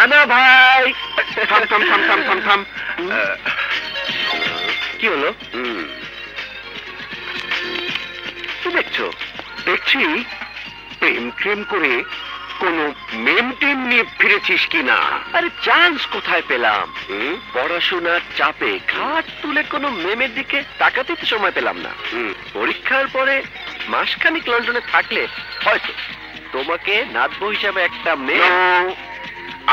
নানা ভাই। থাম থাম থাম থাম থাম থাম। কি হলো? কি দেখছ? দেখছি প্রেম প্রেম করে কোনো মেম টেম নিয়ে ফিরেছিস কিনা আরে চান্স কোথায় পেলাম? পড়াশোনার চাপে ঘাট তুলে কোনো মেমের দিকে তাকাতে তো সময় পেলাম না। পরীক্ষার পরে মাসখানিক লন্ডনে থাকলে হয়তো তোমাকে নাতবো হিসাবে একটা মেয়ে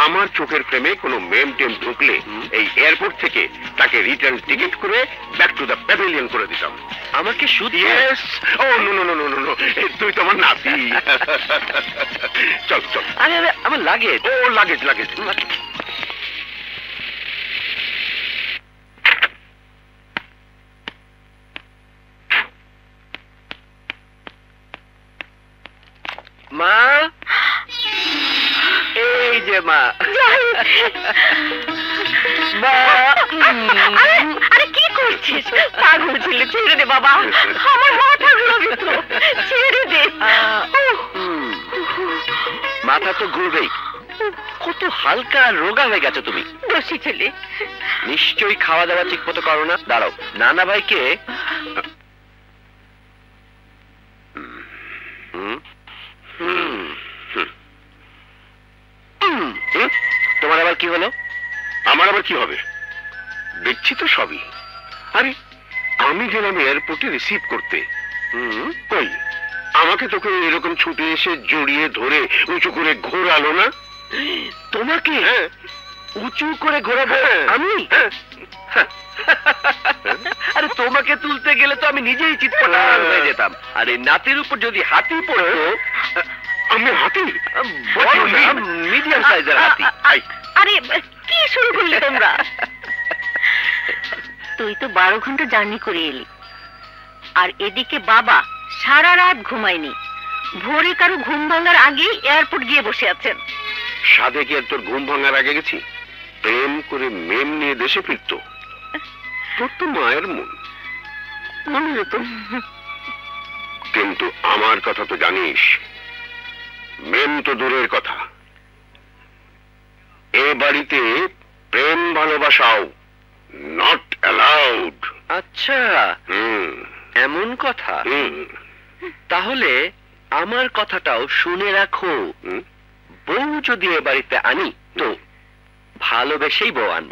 আমার চোখের প্রেমে কোনো মেম টেম ঢুকলে এই এয়ারপোর্ট থেকে তাকে রিটার্ন টিকিট করে ব্যাক টু দ্য প্যাভিলিয়ন করে দিতাম। আমাকে শুধু ইয়েস ও no no no no no তুই তো আমার নাতি। চল চল। আরে আরে আমার লাগে ও লাগেজ লাগেজ মা? যে মা। আরে কি করছিস? পাগল ছিল ছেড়ে দে বাবা। আমার মাথা ঘুরাবি তো। ছেড়ে দে। মাথা তো ঘুরবেই। কত হালকা রোগা হয়ে গেছো তুমি। দোষী ছেলে। নিশ্চয়ই খাওয়া দাওয়া ঠিক মতো করো না। দাঁড়াও নানা ভাইকে হুম, কি হলো? আমার আবার কি হবে? দেখছি তো সবই। আরে আমি গেলাম এয়ারপোর্টে রিসিভ করতে। হুম, কই? আমাকে তোকে এরকম ছুটে এসে জড়িয়ে ধরে উঁচু করে ঘোরালো না? তোমাকে? হ্যাঁ। উঁচু করে ঘোরাবো? হ্যাঁ। আমি? হ্যাঁ। আরে তোমাকে তুলতে গেলে তো আমি নিজেই চিৎপটাল হয়ে যেতাম। আর নাতির উপর যদি হাতি পড়তো? আমি হাতি? মিডিয়াম সাইজের হাতি। আরে কি শুরু করলি তোমরা? তুই তো বারো ঘণ্টা জার্নি করে এলি। আর এদিকে বাবা সারা রাত ঘুমায়নি। ভোরে কারও ঘুম ভাঙার আগেই এয়ারপোর্ট গিয়ে বসে আছেন। কি আর তোর ঘুম ভাঙার আগে গেছি? প্রেম করে মেম নিয়ে দেশে ফিরত। তোর তো মায়ের মন। মনে যেত কিন্তু আমার কথা তো জানিস। মেম তো দূরের কথা। এ বাড়িতে প্রেম ভালোবাসাও নট অ্যালাউড আচ্ছা হুম। এমন কথা। হুম। তাহলে আমার কথাটাও শুনে রাখো। বউ যদি এ বাড়িতে আনি তো ভালোবেসেই বউ আনব।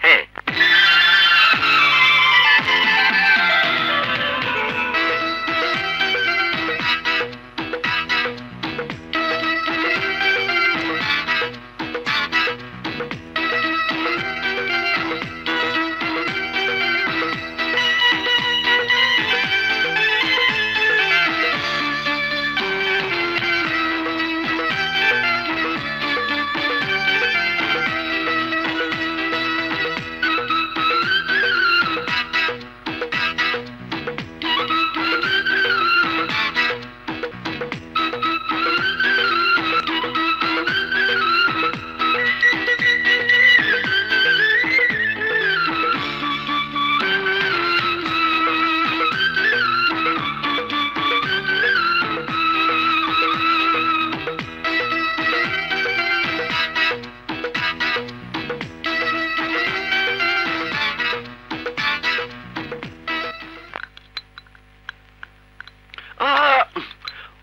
হ্যাঁ।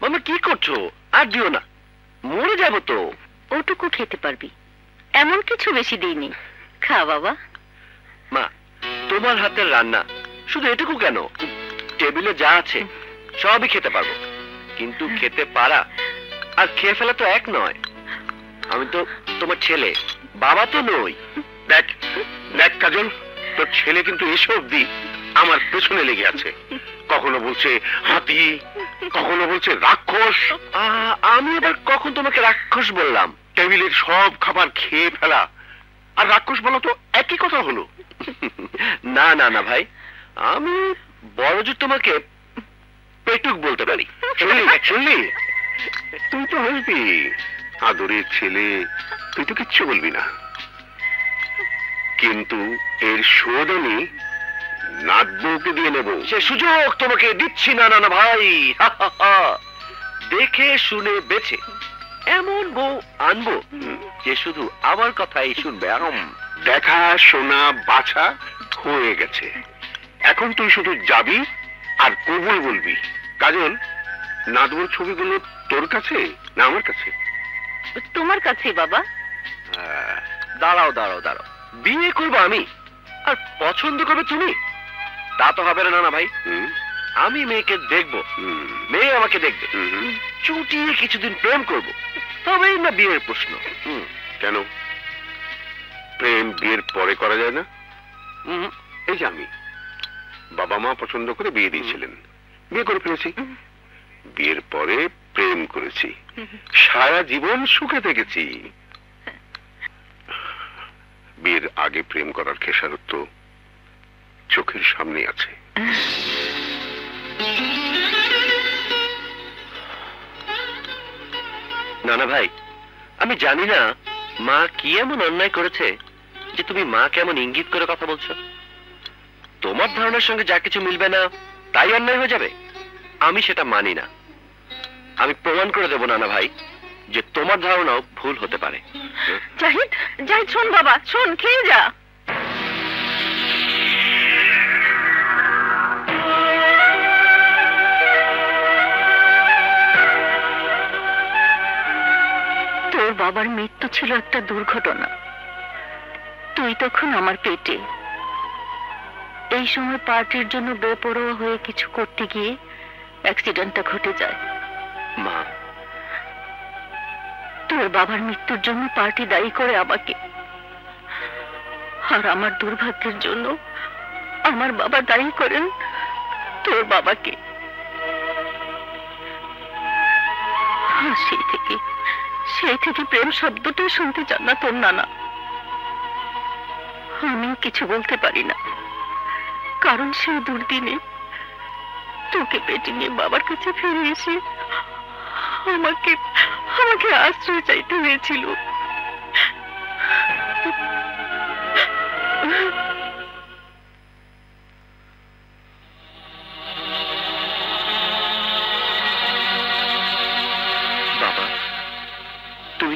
মামা কি করছ? আর দিও না। মরে যাব তো। ওটুকু খেতে পারবি। এমন কিছু বেশি দিইনি। খা বাবা। মা তোমার হাতের রান্না। শুধু এটুকু কেন? টেবিলে যা আছে সবই খেতে পারব। কিন্তু খেতে পারা আর খেয়ে ফেলা তো এক নয়। আমি তো তোমার ছেলে। বাবা তো নই। দেখ দেখ কাজল তোর ছেলে কিন্তু এসব অব্দি আমার পেছনে লেগে আছে। কখনো বলছে হাতি কখনো বলছে রাক্ষস? আমি এবার কখন তোমাকে রাক্ষস বললাম? টেবিলের সব খাবার খেয়ে ফেলা। আর রাক্ষস বলা তো একই কথা হলো। না না না ভাই। আমি বড় জোর তোমাকে পেটুক বলতে পারি। শুনলি? শুনলি? তুই তো হইবি আদরের ছেলে তুই তো কিচ্ছু বলবি না। কিন্তু এর শোধ আমি নাত বউকে দিয়ে নেব। সে সুযোগ তোমাকে দিচ্ছি না না না ভাই দেখে শুনে বেছে। এমন বউ আনব যে শুধু আমার কথাই শুনবে। দেখা শোনা বাছা হয়ে গেছে। এখন তুই শুধু যাবি আর কবুল বলবি। কাজল নাদবর ছবিগুলো তোর কাছে না আমার কাছে? তোমার কাছে বাবা। আহ, দাঁড়াও দাঁড়াও দাঁড়াও। বিয়ে করব আমি? আর পছন্দ করবে তুমি? তা তো হবে না না ভাই। আমি মেয়েকে দেখব। মেয়ে আমাকে দেখবে। চুটিয়ে কিছুদিন প্রেম করব। তবেই না বিয়ের প্রশ্ন। কেন? প্রেম বিয়ের পরে করা যায় না? এই যে আমি। বাবা মা পছন্দ করে বিয়ে দিয়েছিলেন। বিয়ে করে ফেলেছি। বিয়ের পরে প্রেম করেছি। সারা জীবন সুখে থেকেছি। বিয়ের আগে প্রেম করার খেসারত্ব চোখের সামনে আছে। না না ভাই, আমি জানি না মা কি এমন অন্যায় করেছে যে তুমি মা কেমন ইঙ্গিত করে কথা বলছো। তোমার ধারণার সঙ্গে যা কিছু মিলবে না, তাই অন্যায় হয়ে যাবে। আমি সেটা মানি না। আমি প্রমাণ করে দেবো, নানা ভাই, যে তোমার ধারণাও ভুল হতে পারে। জাহিদ জাহিদ, শোন বাবা, শোন, খেয়ে যা। বাবার মৃত্যু ছিল একটা দুর্ঘটনা। তুই তখন আমার পেটে। এই সময় পার্টির জন্য বেপরোয়া হয়ে কিছু করতে গিয়ে অ্যাক্সিডেন্টটা ঘটে যায়। মা। তোর বাবার মৃত্যুর জন্য পার্টি দায়ী করে আমাকে। আর আমার দুর্ভাগ্যের জন্য আমার বাবা দায়ী করেন তোর বাবাকে। সেই থেকে সেই থেকে প্রেম শব্দটাই শুনতে চান না তোর নানা। আমি কিছু বলতে পারি না। কারণ সেই দুর্দিনে তোকে পেটে নিয়ে বাবার কাছে ফিরে এসে আমাকে আমাকে আশ্রয় চাইতে হয়েছিল।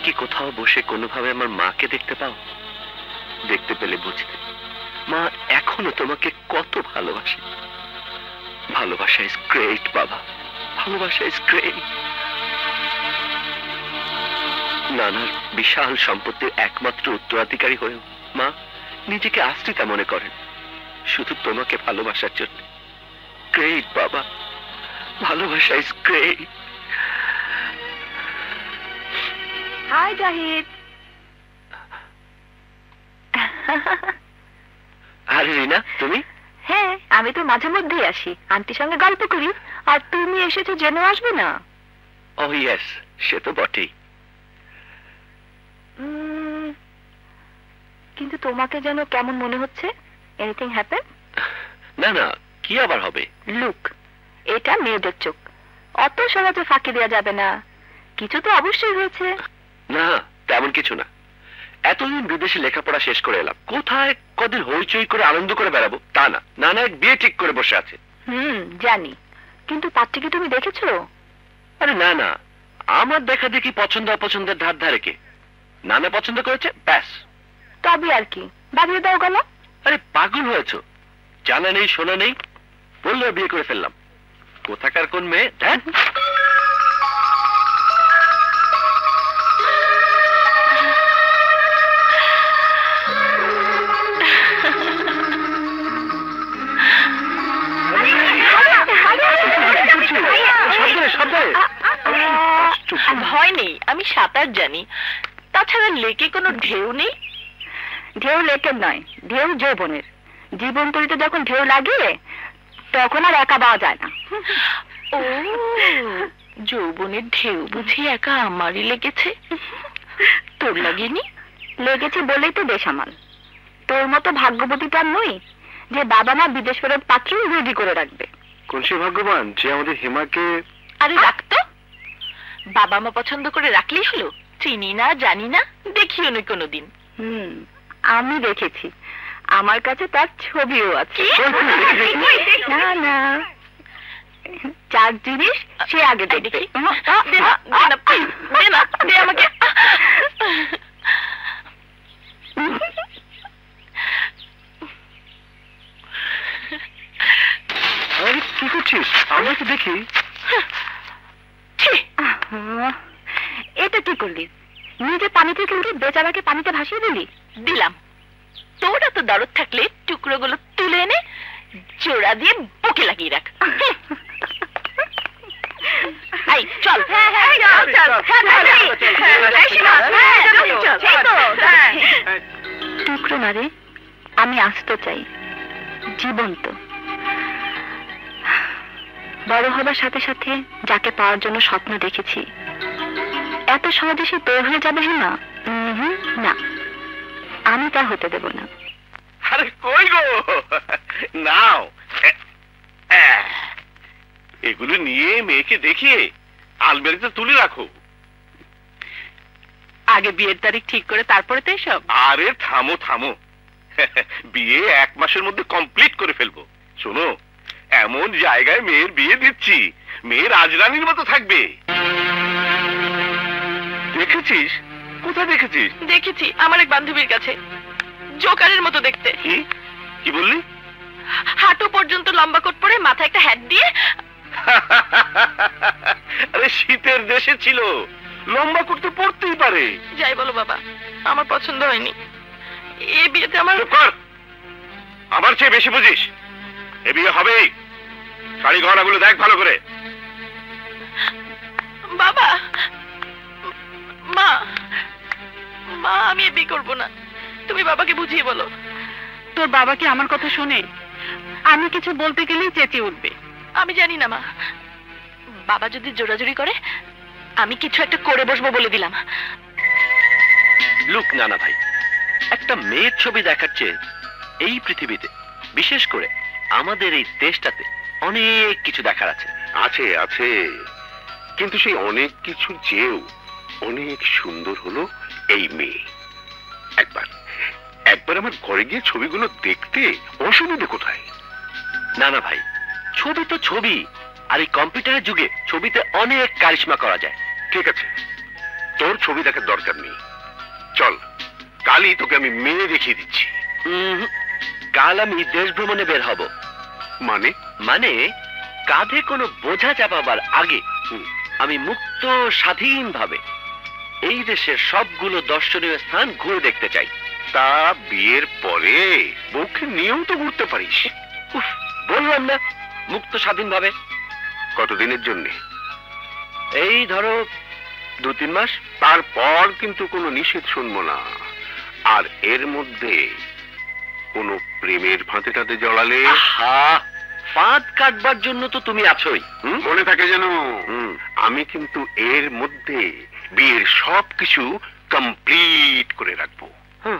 কি কোথাও বসে কোনোভাবে আমার মাকে দেখতে পাও? দেখতে পেলে বুঝতে মা এখনও তোমাকে কত ভালোবাসে। ভালোবাসা ইজ গ্রেট বাবা। ভালোবাসা ইজ গ্রেট নানার বিশাল সম্পত্তির একমাত্র উত্তরাধিকারী হয়েও মা নিজেকে আশ্রিতা মনে করেন। শুধু তোমাকে ভালোবাসার জন্য। গ্রেট বাবা। ভালোবাসা ইজ গ্রেট হাই জাহিদ আরে রিনা তুমি? হ্যাঁ আমি তো মাঝে মধ্যেই আসি। আন্টির সঙ্গে গল্প করি। আর তুমি এসেছ জেনে আসবে না? ও ইয়েস সে তো বটেই। কিন্তু তোমাকে যেন কেমন মনে হচ্ছে? এনিথিং হ্যাপেন না না কি আবার হবে? লুক এটা মেয়েদের চোখ। অত সহজে ফাঁকি দেওয়া যাবে না। কিছু তো অবশ্যই হয়েছে। না তেমন কিছু না। এতদিন বিদেশে লেখাপড়া শেষ করে এলাম। কোথায় কদিন হইচই করে আনন্দ করে বেড়াবো তা না। নানা এক বিয়ে ঠিক করে বসে আছে। হুম জানি। কিন্তু পাত্রী কি তুমি দেখেছ? আরে না না। আমার দেখা দেখি পছন্দ অপছন্দের ধার ধারে কে? নানা পছন্দ করেছে ব্যাস। তবে আর কি। বাজিয়ে দাও গেল। আরে পাগল হয়েছো। জানা নেই শোনা নেই। বলল বিয়ে করে ফেললাম। কোথাকার কোন মেয়ে ভয় নেই আমি সাঁতার জানি। তাছাড়া লেকে কোনো ঢেউ নেই? ঢেউ লেকের নয় ঢেউ যৌবনের। জীবন তরিতে যখন ঢেউ লাগে তখন আর একা পাওয়া যায় না। ও যৌবনের ঢেউ বুঝি একা আমারই লেগেছে? তোর লাগেনি? লেগেছে বলেই তো বেশ আমার তোর মতো ভাগ্যবতী তো আর নই যে বাবা মা বিদেশ ফেরত পাত্র রেডি করে রাখবে। কোন সে ভাগ্যবান যে আমাদের হেমাকে আরে রাখতো বাবা মা পছন্দ করে রাখলেই হলো? চিনি না জানি না দেখিও নি কোনোদিন। হুম আমি দেখেছি। আমার কাছে তার ছবিও আছে। না না। যার জিনিস সে আগে দেখবে। আমাকে। আরে কি করছিস? আমরা তো দেখি। এটা কি করলি? নিজে পানি থেকে উঠে বেচারাকে পানিতে ভাসিয়ে দিলি? দিলাম। তোর এত দরদ থাকলে টুকরোগুলো তুলে এনে জোড়া দিয়ে বুকে লাগিয়ে রাখ। চল। হ্যাঁ, হ্যাঁ, চল, চল। হ্যাঁ, হ্যাঁ, হ্যাঁ, হ্যাঁ, হ্যাঁ, তো, হ্যাঁ। টুকরো না রে আমি আস্ত চাই। জীবন্ত। বড় হবার সাথে সাথে যাকে পাওয়ার জন্য স্বপ্ন দেখেছি। এত সহজে সে তৈরি হয়ে যাবে না না। আমি তা হতে দেব না। আরে কই গো? নাও। এগুলো নিয়ে মেয়েকে দেখিয়ে আলমারিতে তুলে রাখো। আগে বিয়ের তারিখ ঠিক করে তারপরে তো এসব? আরে থামো থামো। বিয়ে এক মাসের মধ্যে কমপ্লিট করে ফেলব। শোনো এমন জায়গায় মেয়ের বিয়ে দিচ্ছি। মেয়ে রাজরানীর মতো থাকবে। দেখেছিস? কোথায় দেখেছিস? দেখেছি আমার এক বান্ধবীর কাছে। জোকারের মতো দেখতে। কি? বললি? হাঁটু পর্যন্ত লম্বা কোট পরে মাথায় একটা হ্যাট দিয়ে আরে শীতের দেশে ছিল। লম্বা করতে পড়তেই পারে। যাই বলো বাবা আমার পছন্দ হয়নি। এ বিয়েতে আমার আমার চেয়ে বেশি বুঝিস। এ বিয়ে হবেই। শাড়ি গহনাগুলো দেখ ভালো করে। বাবা মা মা আমি বিয়ে করব না। তুমি বাবাকে বুঝিয়ে বলো। তোর বাবা কি আমার কথা শোনে? আমি কিছু বলতে গেলেই চেঁচিয়ে উঠবে। আমি জানি না মা। বাবা যদি জোরাজুরি করে আমি কিছু একটা করে বসবো বলে দিলাম। লুক নানা ভাই একটা মেয়ের ছবি দেখার চেয়ে এই পৃথিবীতে বিশেষ করে আমাদের এই দেশটাতে অনেক কিছু দেখার আছে। আছে আছে। কিন্তু সেই অনেক কিছু চেয়েও অনেক সুন্দর হলো এই মেয়ে। একবার একবার আমার ঘরে গিয়ে ছবিগুলো দেখতে অসুবিধে কোথায়? নানা ভাই ছবি তো ছবি। আর এই কম্পিউটারের যুগে ছবিতে অনেক কারিশমা করা যায়। ঠিক আছে তোর ছবি দেখার দরকার নেই। চল কালই তোকে আমি মেয়ে দেখিয়ে দিচ্ছি। কাল আমি দেশ ভ্রমণে বের হব। মানে? মানে কাঁধে কোনো বোঝা চাপাবার আগে আমি মুক্ত স্বাধীনভাবে এই দেশের সবগুলো দর্শনীয় স্থান ঘুরে দেখতে চাই। তা বিয়ের পরে বউকে নিয়েও তো ঘুরতে পারিস। উফ, বললাম না মুক্ত স্বাধীনভাবে কতদিনের জন্য? এই ধরো দু তিন মাস। তারপর কিন্তু কোনো নিষেধ শুনব না। আর এর মধ্যে কোনো প্রেমের ফাঁদে টাতে জড়ালে? আহা! ফাঁদ কাটবার জন্য তো তুমি আছোই হুম, মনে থাকে যেন হুম। আমি কিন্তু এর মধ্যে বিয়ের সবকিছু কমপ্লিট করে রাখব। হুম।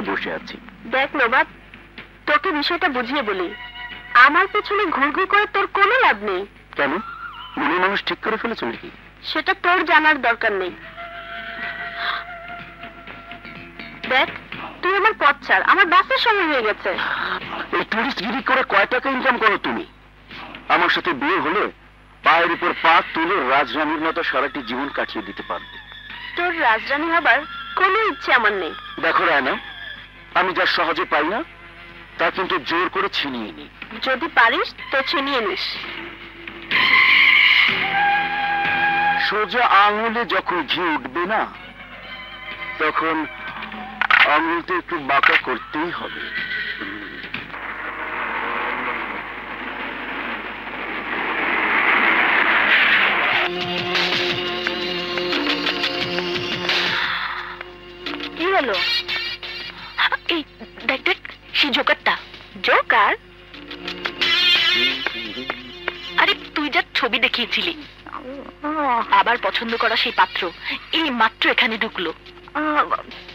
ছেড়ে বসে আছি। দেখ নবাব তোকে বিষয়টা বুঝিয়ে বলি। আমার পেছনে ঘুরঘুর করে তোর কোনো লাভ নেই। কেন? মনে মানুষ ঠিক করে ফেলেছো নাকি? সেটা তোর জানার দরকার নেই। দেখ তুই আমার পথ ছাড়। আমার বাসের সময় হয়ে গেছে। এই টুরিস্টগিরি করে কয় টাকা ইনকাম করো তুমি? আমার সাথে বিয়ে হলে পায়ের উপর পা তুলে রাজরানীর মতো সারাটি জীবন কাটিয়ে দিতে পারবে। তোর রাজরানী হবার কোনো ইচ্ছে আমার নেই। দেখো রায়না আমি যা সহজে পাই না তা কিন্তু জোর করে ছিনিয়ে নি যদি পারিস তো ছিনিয়ে নিস। সোজা আঙুলে যখন ঘি উঠবে না তখন আঙুলটা একটু বাঁকা করতেই হবে। কি হলো? এই দেখ দেখ সেই জোকারটা জোকার আরে তুই যা ছবি দেখিয়েছিলি। আবার পছন্দ করা সেই পাত্র। এই মাত্র এখানে ঢুকলো।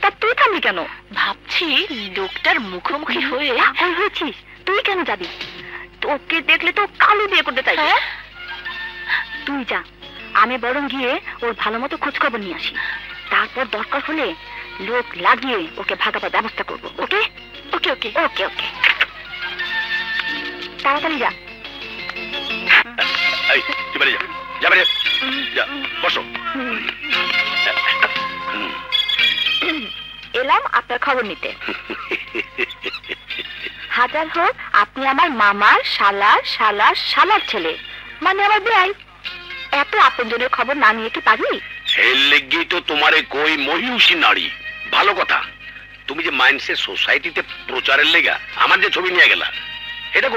তা তুই থামলি কেন? ভাবছি লোকটার মুখোমুখি হয়ে পাগল হয়েছিস। তুই কেন যাবি? তোকে দেখলে তো কালো বিয়ে করতে চাই হ্যাঁ? তুই যা আমি বরং গিয়ে ওর ভালো মতো খোঁজ খবর নিয়ে আসি। তারপর দরকার হলে লোক লাগিয়ে ওকে ভাগাবার ব্যবস্থা করব ওকে? ওকে ওকে। ওকে ওকে। তাড়াতাড়ি যা। এলাম আপনার খবর নিতে। হাজার হোক আপনি আমার মামার শালার শালার শালার ছেলে। মানে আমার বেআই এত আপনজনের খবর না নিয়ে কি পারি লেগেই তো তোমারে কই মহিষী নারী। ভালো কথা। তুমি যে মাইন্ডসেট সোসাইটিতে প্রচারের লেগা আমার যে ছবি নিয়ে গেলা এটা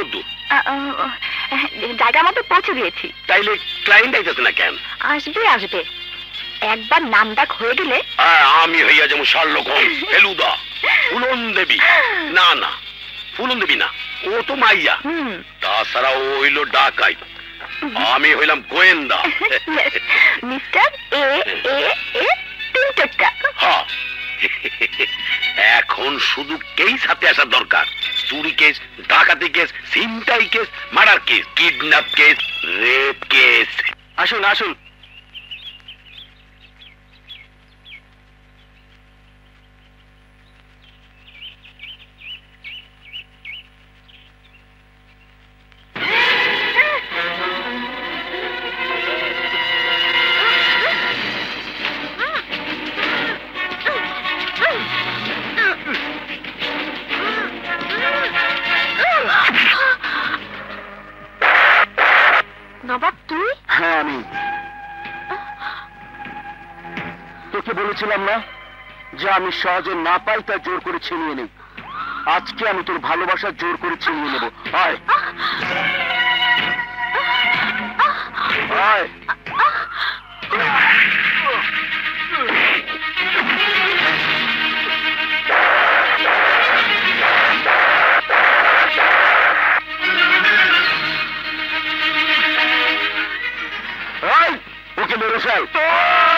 আ, জায়গা মতো পৌঁছে দিয়েছি। তাইলে ক্লায়েন্ট আইতেছে না কেন? আসবে আসবে। একবার নাম ডাক হয়ে গেলে আমি হইয়া যেমন শার্লক হোমস ফেলুদা ফুলন দেবী। না না ফুলন দেবী না ও তো মাইয়া। তাছাড়া ও হইল ডাকাই। আমি হইলাম গোয়েন্দা। মিস্টার এ এ এ তিনটা হ্যাঁ। এখন শুধু কেস হাতে আসা দরকার। চুরি কেস ডাকাতি কেস ছিনতাই case murder case kidnap case rape case আসুন আসুন। আমি। তোকে বলেছিলাম না যে আমি সহজে না পাই তা জোর করে ছিনিয়ে নেই। আজকে আমি তোর ভালোবাসা জোর করে ছিনিয়ে নেব। আয়। আয়। número 6.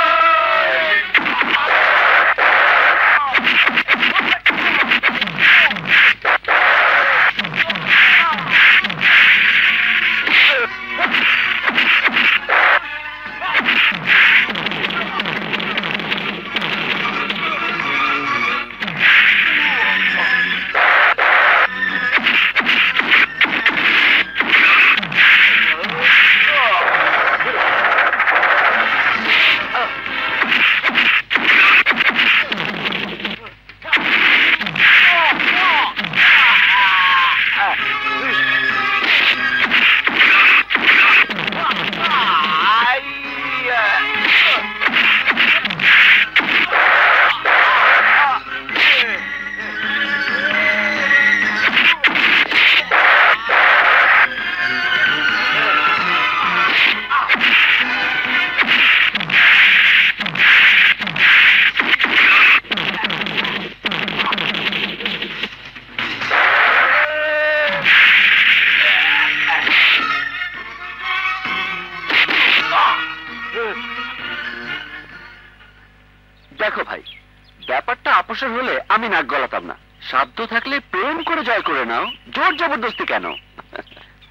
আমি নাক গলাতাম না। সাধ্য থাকলে প্রেম করে জয় করে নাও। জোর জবরদস্তি কেন?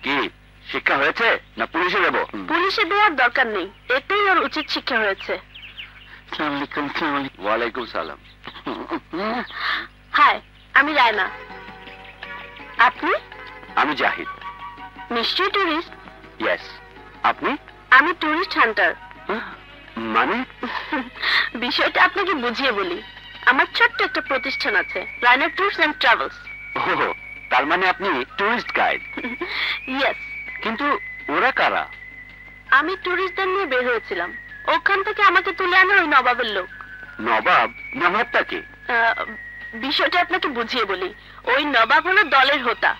কি শিক্ষা হয়েছে না পুলিশে দেবো? পুলিশে দেওয়ার দরকার নেই। এতেই ওর উচিত শিক্ষা হয়েছে। ওয়ালাইকুম সালাম। হাই আমি রায়না। আপনি? আমি জাহিদ। নিশ্চয়ই টুরিস্ট। ইয়েস। আপনি? আমি টুরিস্ট হান্টার। মানে? বিষয়টা আপনাকে বুঝিয়ে বলি। আমার ছোট্ট একটা প্রতিষ্ঠান আছে রায়না ট্যুরস অ্যান্ড ট্রাভেলস ও তার মানে আপনি টুরিস্ট গাইড ইয়েস কিন্তু ওরা কারা? আমি টুরিস্টদের নিয়ে বের হয়েছিলাম। ওখান থেকে আমাকে তুলে আনে ওই নবাবের লোক। নবাব নবাবটা কি? বিষয়টা আপনাকে বুঝিয়ে বলি। ওই নবাব হলো দলের হোতা।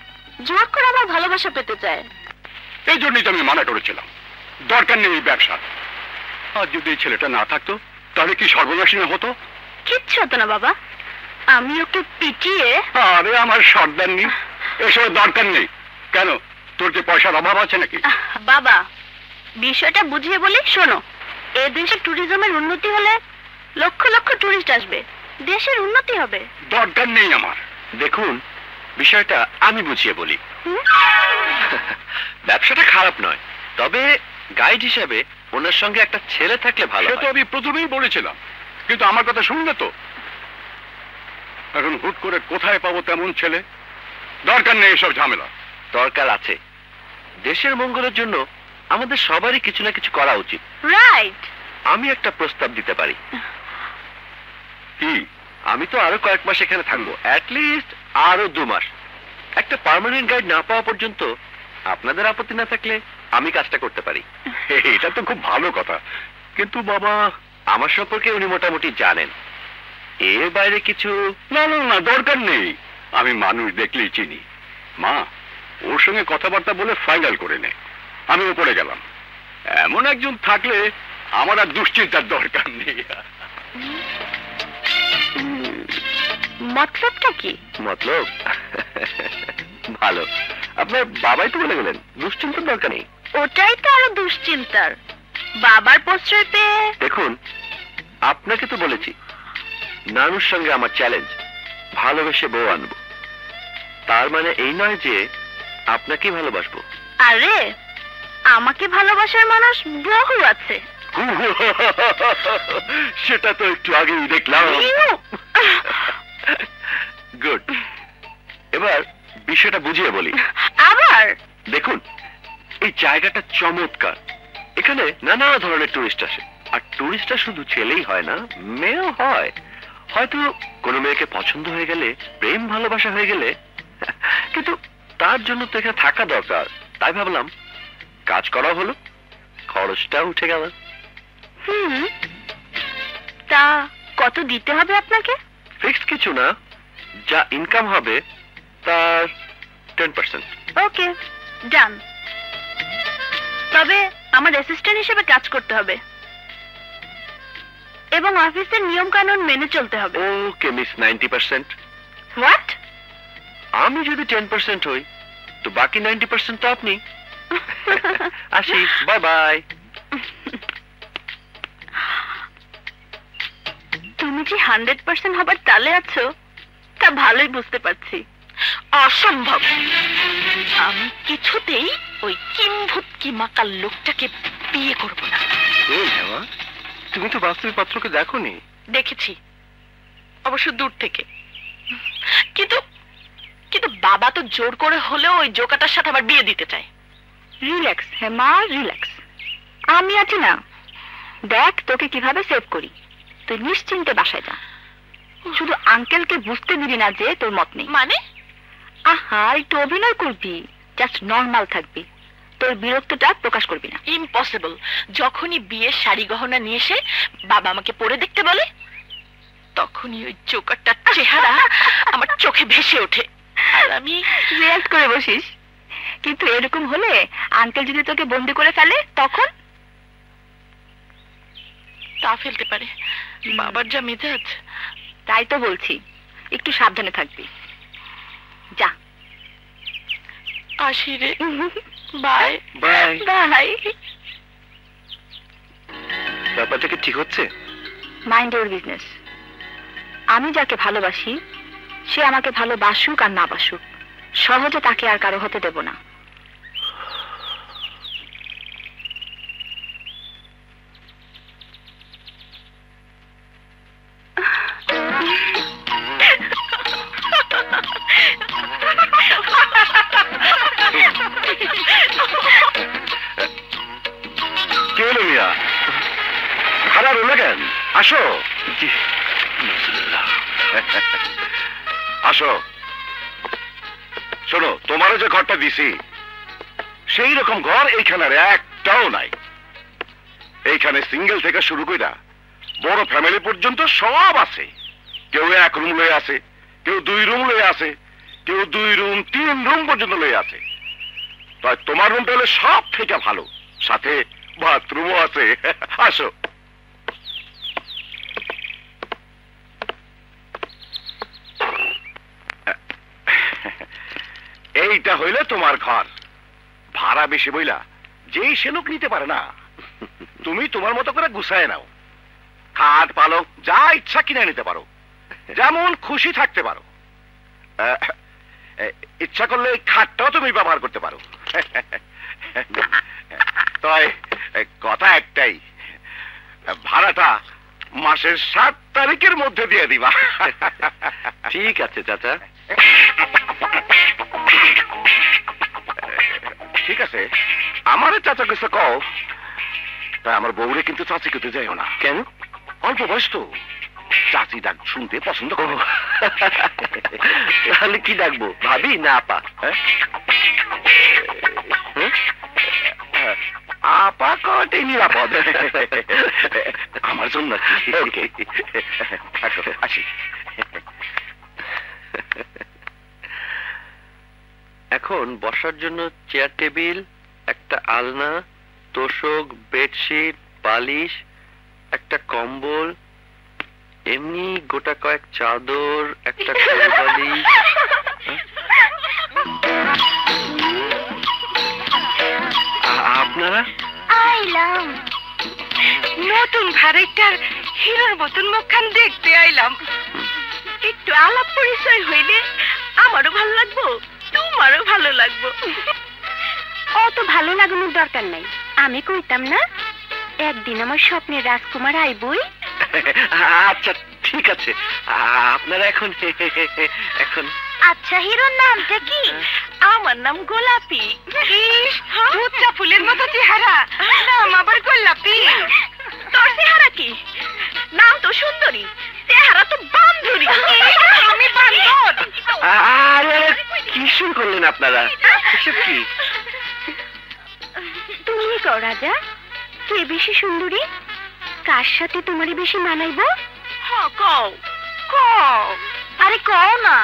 জোর করে আমার ভালোবাসা পেতে চায়। এই জন্যই তো আমি মানা করেছিলাম। দরকার নেই ব্যবসা আর যদি এই ছেলেটা না থাকতো তাহলে কি সর্বনাশী হতো? কিচ্ছু হতো না বাবা। আমি ওকে পিটিয়ে আরে আমার সর্দার নেই। এসব দরকার নেই। কেন? তোর কি পয়সার অভাব আছে নাকি? বাবা বিষয়টা বুঝিয়ে বলি শোনো। এ দেশে ট্যুরিজমের উন্নতি হলে লক্ষ লক্ষ টুরিস্ট আসবে। দেশের উন্নতি হবে। দরকার নেই আমার। দেখুন বিষয়টা আমি বুঝিয়ে বলি। ব্যবসাটা খারাপ নয় তবে গাইড হিসেবে ওনার সঙ্গে একটা ছেলে থাকলে ভালো সে তো আমি প্রথমেই বলেছিলাম। কিন্তু আমার কথা শুনলে তো? এখন হুট করে কোথায় পাবো তেমন ছেলে? দরকার নেই এসব ঝামেলা। দরকার আছে। দেশের মঙ্গলের জন্য আমাদের সবারই কিছু না কিছু করা উচিত। রাইট আমি একটা প্রস্তাব দিতে পারি। কি? আমি তো আরও কয়েক মাস এখানে থাকব। লিস্ট আরও দু মাস। একটা পার্মানেন্ট গাইড না পাওয়া পর্যন্ত আপনাদের আপত্তি না থাকলে আমি কাজটা করতে পারি। এটা তো খুব ভালো কথা। কিন্তু বাবা আমার সম্পর্কে উনি মোটামুটি জানেন। এর বাইরে কিছু না না না দরকার নেই। আমি মানুষ দেখলেই চিনি। মা ওর সঙ্গে কথাবার্তা বলে ফাইনাল করে নে। আমি উপরে গেলাম। এমন একজন থাকলে আমার আর দুশ্চিন্তার দরকার নেই। মতলবটা কি? মতলব? ভালো। আপনার বাবাই তো বলে গেলেন। দুশ্চিন্তার দরকার নেই। ওটাই তো আরও দুশ্চিন্তার। বাবার প্রশ্রয় পেয়ে দেখুন আপনাকে তো বলেছি নানুর সঙ্গে আমার চ্যালেঞ্জ ভালোবেসে বউ আনব। তার মানে এই নয় যে আপনাকেই ভালোবাসবো। আরে আমাকে ভালোবাসার মানুষ বহু আছে। সেটা তো একটু আগেই দেখলাম। গুড এবার বিষয়টা বুঝিয়ে বলি। আবার? দেখুন এই জায়গাটা চমৎকার। এখানে নানা ধরনের টুরিস্ট আসে। আর টুরিস্টটা শুধু ছেলেই হয় না মেয়েও হয়। হয়তো কোনো মেয়েকে পছন্দ হয়ে গেলে প্রেম ভালোবাসা হয়ে গেলে কিন্তু তার জন্য তো এখানে থাকা দরকার। তাই ভাবলাম কাজ করা হলো খরচটা উঠে গেল। হুম তা কত দিতে হবে আপনাকে? ফিক্সড কিছু না যা ইনকাম হবে তার টেন পার্সেন্ট ওকে ডান তবে আমার অ্যাসিস্ট্যান্ট হিসেবে কাজ করতে হবে। এবং অফিসের নিয়ম কানুন মেনে চলতে হবে। Okay miss ninety percent. What আমি যদি টেন পার্সেন্ট হই তো বাকি নাইনটি পার্সেন্ট তো আপনি। আসি বাই বাই তুমি যে হান্ড্রেড পার্সেন্ট হবার তালে আছো তা ভালোই বুঝতে পারছি। অসম্ভব। আমি কিছুতেই ওই কিম্ভূত কি মাকার লোকটাকে বিয়ে করব না। তুমি তো বাস্তবিক পাত্রকে দেখোনি। দেখেছি। অবশ্য দূর থেকে। কিন্তু কিন্তু বাবা তো জোর করে হলেও ওই জোকাটার সাথে আবার বিয়ে দিতে চায়। রিল্যাক্স হেমা রিল্যাক্স আমি আছি না। দেখ তোকে কীভাবে সেভ করি। তুই নিশ্চিন্তে বাসায় যা। শুধু আঙ্কেলকে বুঝতে দিবি না যে তোর মত নেই। মানে? আহা একটু অভিনয় করবি। জাস্ট নর্মাল থাকবি। তোর বিরক্তটা প্রকাশ করবি না। ইম্পসিবল যখনই বিয়ের শাড়ি গহনা নিয়ে এসে বাবা আমাকে পরে দেখতে বলে তখনই ওই জোকারটার চেহারা আমার চোখে ভেসে ওঠে। আর আমি রিয়াক্ট করে বসিস। কিন্তু এরকম হলে আঙ্কেল যদি তোকে বন্দি করে ফেলে তখন? তা ফেলতে পারে। বাবার যা মেজাজ। তাই তো বলছি। একটু সাবধানে থাকবি। যা। আসি রে। বাই। বাই। বাই। ব্যাপারটা কি ঠিক হচ্ছে? মাইন্ড ইউর বিজনেস আমি যাকে ভালোবাসি সে আমাকে ভালোবাসুক আর না বাসুক। সহজে তাকে আর কারও হতে দেব না। কে মিয়া? খারাপ হলো কেন? আসো। আসো। শোনো, তোমারও যে ঘরটা দিছি, সেই রকম ঘর এইখানে আর একটাও নাই। এইখানে সিঙ্গেল থেকে শুরু কইরা বড় ফ্যামিলি পর্যন্ত সব আছে। কেউ এক রুম লয়ে আছে, কেউ দুই রুম লয়ে আছে কেউ দুই রুম, তিন রুম পর্যন্ত লয়ে আছে। তাই তোমার রুমটা হলে সব থেকে ভালো। সাথে বাথরুমও আছে। আসো। এইটা হইলে তোমার ঘর। ভাড়া বেশি বইলা, যেই সে লোক নিতে পারে না, তুমি তোমার মতো করে গুছায় নাও। খাট, পালক, যা ইচ্ছা কিনে নিতে পারো। যেমন খুশি থাকতে পারো। ইচ্ছা করলে এই খাটটাও তুমি ব্যবহার করতে পারো। তাই কথা একটাই। ভাড়াটা মাসের সাত তারিখের মধ্যে দিয়ে দিবা। ঠিক আছে চাচা। ঠিক আছে। আমার চাচা কিছু কও। তাই আমার বউরে কিন্তু চাচি করতে যাইও না। কেন? অল্প বয়স তো। চাচি ডাক শুনতে পছন্দ করো। তাহলে কি ডাকবো? ভাবি না আপা? আপা কটে নিরাপদ। আমার জন্য আসি এখন বসার জন্য চেয়ার টেবিল একটা আলনা, তোষক বেডশিট বালিশ, একটা কম্বল এমনি গোটা কয়েক চাদর একটা বালিশ আপনারা? আইলাম। নতুন ভাড়াইটার হিরোর মতন মুখখান দেখতে আইলাম। একটু আলাপ পরিচয় হইলে আমারও ভালো লাগবো তোমারও ভালো লাগবো। অত ভালো লাগানোর দরকার নাই। আমি কইতাম না একদিন আমার স্বপ্নের রাজকুমার আইবই। আচ্ছা ঠিক আছে। আপনারা এখন এখন। আচ্ছা হিরোর নামটা কি? আমার নাম গোলাপি। দুধটা ফুলের মতো চেহারা। নাম আবার গোলাপি। তোর চেহারা কি? নাম তো সুন্দরী চেহারা তো বান্ধরী। আমি বান্ধর আরে কি শুরু করলেন আপনারা? এসব কি? তুমি কও রাজা। কে বেশি সুন্দরী? কার সাথে তোমারই বেশি মানাইবো হ কও কও। আরে কও না।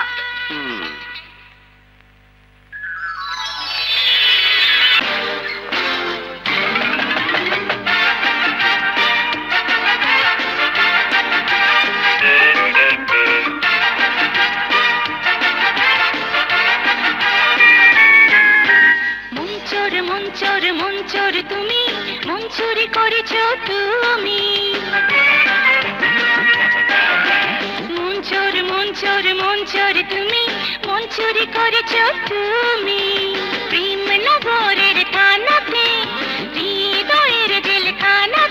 মঞ্চর মঞ্চর মঞ্চর তুমি। মঞ্চুরি করেছ তুমি। মঞ্চর মঞ্চর মঞ্চর তুমি। মঞ্চুরি করেছ তুমি। প্রেম নগরের থানাতে, হৃদয়ের জেলখানাতে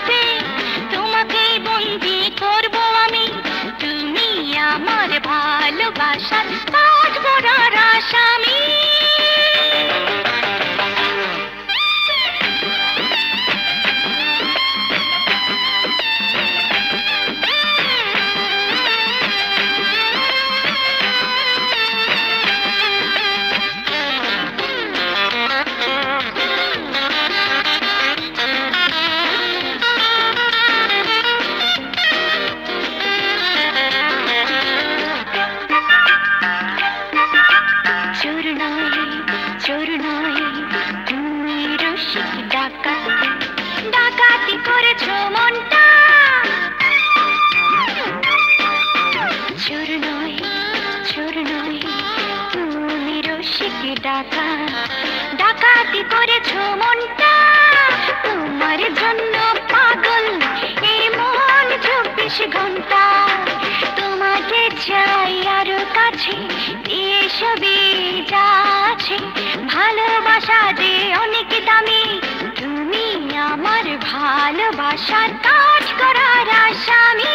आशा ताज करारा शामी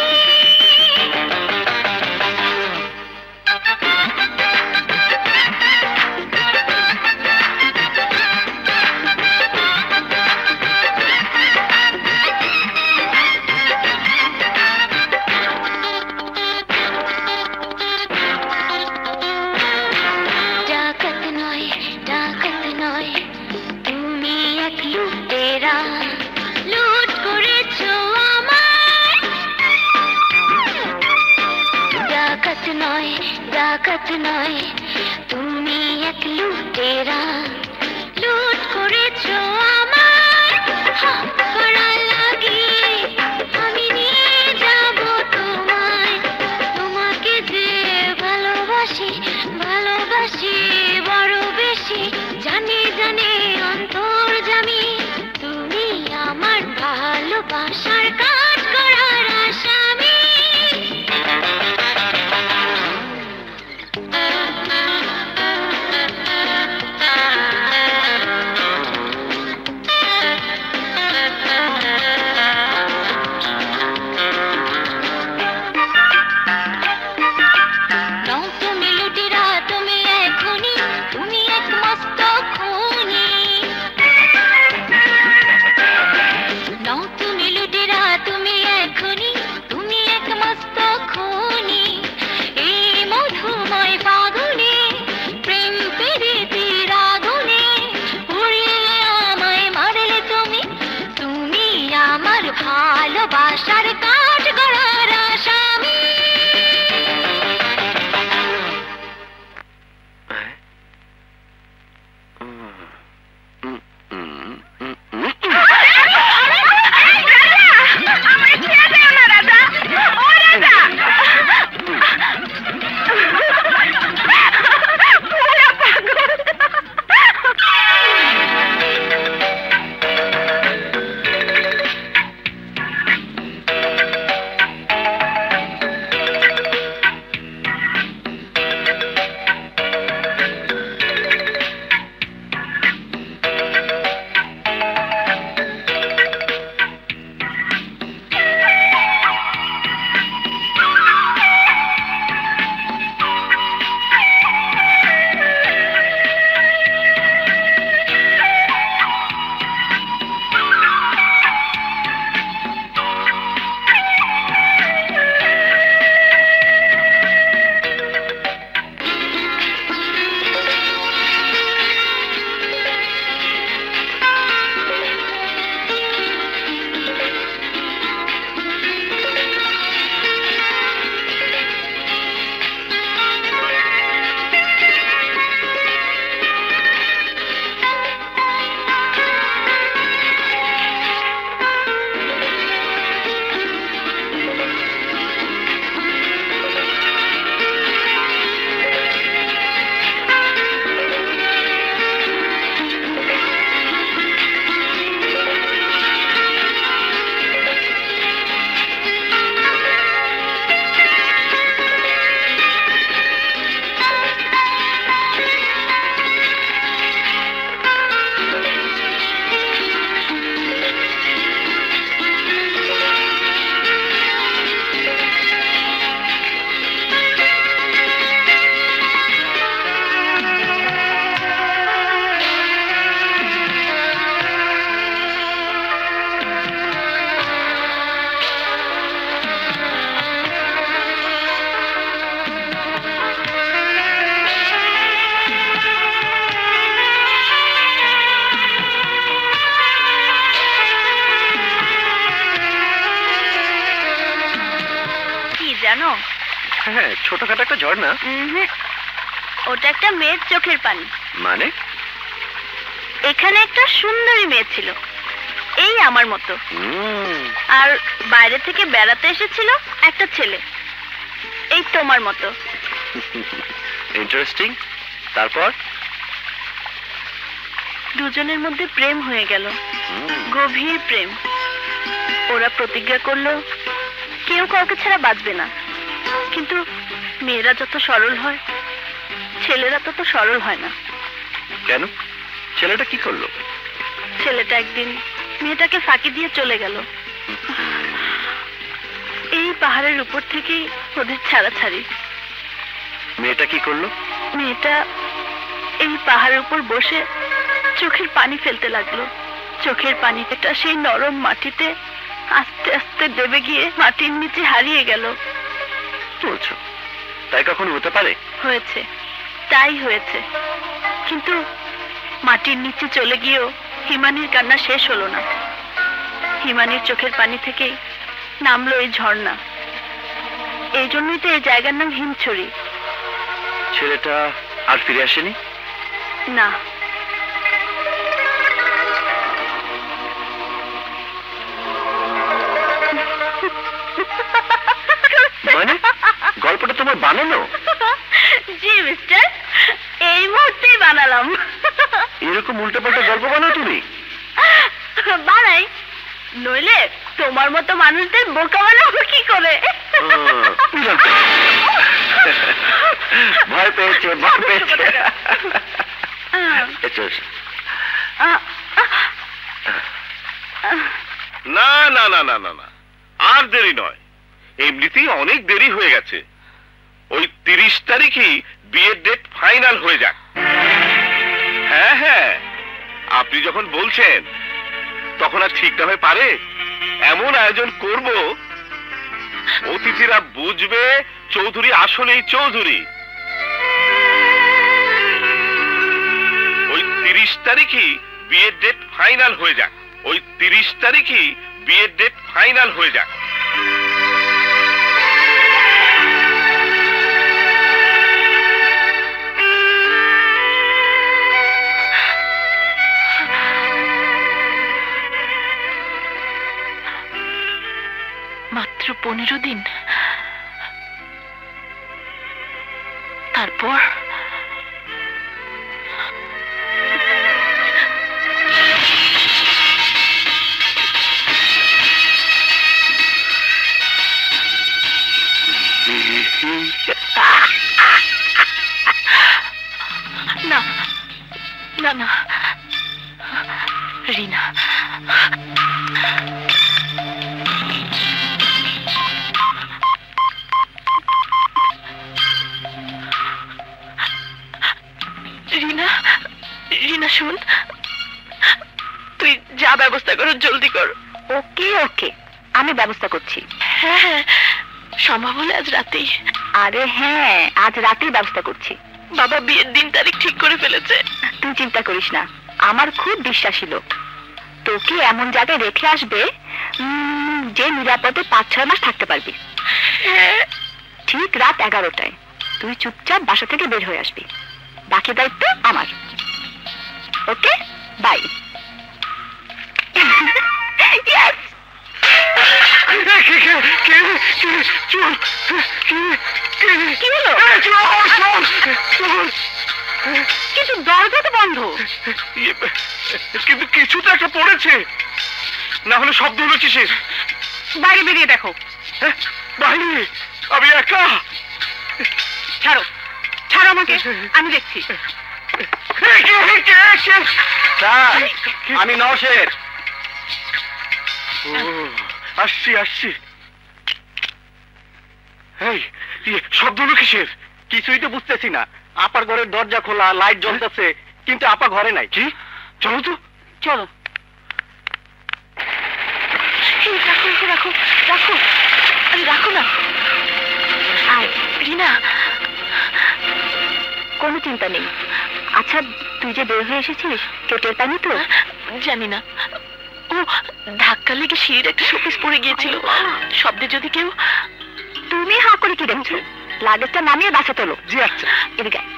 চোখের পানি। মানে? এখানে একটা সুন্দরী মেয়ে ছিল। এই আমার মতো। আর বাইরে থেকে বেড়াতে এসেছিল একটা ছেলে। এই তোমার মতো। ইন্টারেস্টিং তারপর? দুজনের মধ্যে প্রেম হয়ে গেল। গভীর প্রেম। ওরা প্রতিজ্ঞা করল কেউ কাউকে ছাড়া বাঁচবে না। কিন্তু মেয়েরা যত সরল হয় ছেলেরা তত সরল হয় না। কেন? ছেলেটা কি করল? ছেলেটা একদিন মেয়েটাকে ফাঁকি দিয়ে চলে গেল। এই পাহাড়ের উপর থেকেই ওদের ছাড়াছাড়ি। মেয়েটা কি করল? মেয়েটা এই পাহাড়ের উপর বসে চোখের পানি ফেলতে লাগল। চোখের পানিটা সেই নরম মাটিতে আস্তে আস্তে দেবে গিয়ে মাটির নিচে হারিয়ে গেল। বলছো? তাই কখনো হতে পারে? হয়েছে। তাই হয়েছে। কিন্তু মাটির নিচে চলে গিয়েও হিমানির কান্না শেষ হলো না। হিমানির চোখের পানি থেকেই নামলো এই ঝর্ণা। এই জন্যই তো এই জায়গার নাম হিমছড়ি। ছেলেটা আর ফিরে আসেনি? না। মানে? গল্পটা তোমার বানানো? জি মিস্টার এই মুহূর্তেই বানালাম। এরকম উল্টো পাল্টা গল্প বানাও তুমি। বানাই। নইলে তোমার মতো মানুষদের বোকা বানাবো কি করে? ভয় পেয়েছে ভয় পেয়েছে। না না না না না আর দেরি নয়। এমনিতেই অনেক দেরি হয়ে গেছে। ওই তিরিশ তারিখই বিয়ের ডেট ফাইনাল হয়ে যাক। হ্যাঁ হ্যাঁ আপনি যখন বলছেন, তখন আর ঠিক না হয়ে পারে। এমন আয়োজন করব, অতিথিরা বুঝবে, চৌধুরী আসলেই চৌধুরী। ওই তিরিশ তারিখই বিয়ের ডেট ফাইনাল হয়ে যাক। ওই তিরিশ তারিখই বিয়ের ডেট ফাইনাল হয়ে যাক। পনেরো দিন। তারপর? না না না। রিনা রিনা। রিনা শুন তুই যা ব্যবস্থা করো জলদি কর। ওকে ওকে আমি ব্যবস্থা করছি। হ্যাঁ হ্যাঁ সম্ভব হলে আজ রাতেই। আরে হ্যাঁ আজ রাতেই ব্যবস্থা করছি। বাবা বিয়ের দিন তারিখ ঠিক করে ফেলেছে। তুই চিন্তা করিস না আমার খুব বিশ্বাসী লোক। তোকে এমন জায়গায় রেখে আসবে যে নিরাপদে পাঁচ ছয় মাস থাকতে পারবি। হ্যাঁ। ঠিক রাত এগারোটায় তুই চুপচাপ বাসা থেকে বের হয়ে আসবি। বাকি দায়িত্ব আমার। ওকে বাই কিন্তু দরজা তো বন্ধ। কিন্তু কিছু তো একটা পড়েছে। না হলে শব্দ হলো কিসের বাইরে বেরিয়ে দেখো। হ্যাঁ, বাইরে আমি একা। ছাড়ো। ছাড়ো আমাকে। আমি দেখছি? স্যার আমি নওশের ও, আসছি আসছি এই শব্দ হলো কিসের? কিছুই তো বুঝতেছি না। আপার ঘরের দরজা খোলা লাইট জ্বলতেছে কিন্তু আপা ঘরে নাই। কি? চলো তো। চলো। রাখো রাখো রাখো রাখো। আরে রাখো না। আয় রিনা। কোনো চিন্তা নেই। আচ্ছা তুই যে বের হয়ে এসেছিস কেউ টের পানি তো জানি না। ও ধাক্কা লেগে সিঁড়ির একটা শোকেস পড়ে গিয়েছিল। শব্দে যদি কেউ তুমি হা করে কি দেখছ? লাগেজটা নামিয়ে বাসে তোলো। জি আচ্ছা। এদিকে আয়।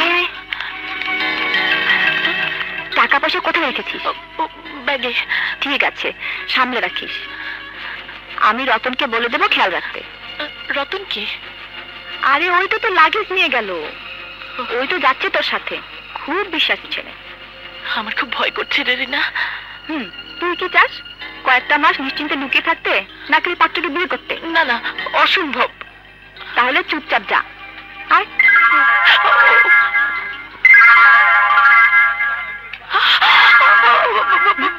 আয়, আয়। টাকা পয়সা কোথায় রেখেছিস? ব্যাগে। ঠিক আছে সামলে রাখিস। আমি রতনকে বলে দেবো খেয়াল রাখতে। রতন কে? আরে ওই তো তোর লাগেজ নিয়ে গেল। ওই তো যাচ্ছে তোর সাথে। খুব বিশ্বাসী ছেলে। আমার খুব ভয় করছে রে রিনা। হুম তুই কি চাস? কয়েকটা মাস নিশ্চিন্তে লুকিয়ে থাকতে নাকি ওই পাত্রকে বিয়ে করতে? না না অসম্ভব। তাহলে চুপচাপ যা। আয়।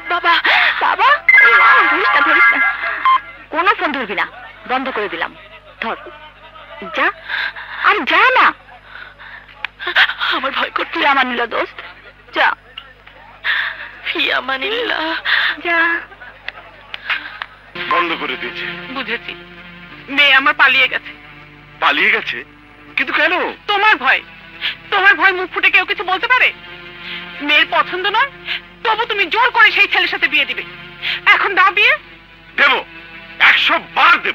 বাবা। বাবা? ধরিস না ধরিস না। কোনো ফোন ধরবি না। বন্ধ করে দিলাম। ধর। যা আর যা না। আমার ভয় করতে নিল দোস্ত। যা। ফি যা। বন্ধ করে দিয়েছে। বুঝেছি। মেয়ে আমার পালিয়ে গেছে। পালিয়ে গেছে? কিন্তু কেন? তোমার ভয়। তোমার ভয় মুখ ফুটে কেউ কিছু বলতে পারে? মেয়ের পছন্দ নয় তবু তুমি জোর করে সেই ছেলের সাথে বিয়ে দিবে। এখন দাও বিয়ে। দেব। একশো বার দেব।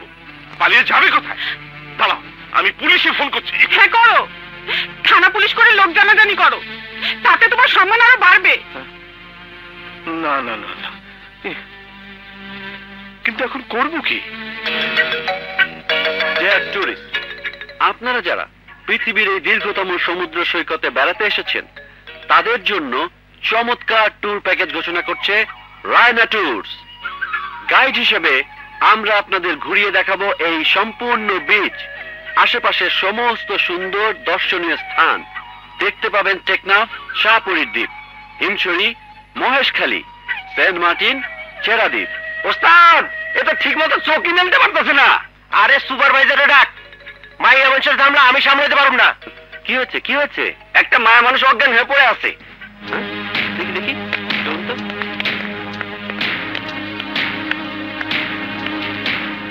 পালিয়ে যাবে কোথায়? দাঁড়াও। আমি পুলিশে ফোন করছি। হ্যাঁ করো। থানা পুলিশ করে লোক জানাজানি করো। তাতে তোমার সম্মান আরও বাড়বে। না না না না। কিন্তু এখন করব কি? আপনারা যারা পৃথিবীর এই দীর্ঘতম সমুদ্র সৈকতে বেড়াতে এসেছেন তাদের জন্য চমৎকার ট্যুর প্যাকেজ ঘোষণা করছে রায়না ট্যুরস গাইড হিসেবে আমরা আপনাদের ঘুরিয়ে দেখাবো এই সম্পূর্ণ বিচ আশেপাশের সমস্ত সুন্দর দর্শনীয় স্থান। দেখতে পাবেন টেকনাফ শাহপুরীর দ্বীপ, হিমছড়ি, মহেশখালী, সেন্ট মার্টিন চেরাদ্বীপ ওস্তাদ এটা ঠিক মতো চৌকি মেলতে পারতেছে না। আরে সুপারভাইজারে ডাক। মাইয়া মানুষের ঝামলা, আমি সামলাতে পারব না। কি হচ্ছে কি হচ্ছে একটা মায়া মানুষ অজ্ঞান হয়ে পড়ে আছে। হ্যাঁ? দেখি দেখি।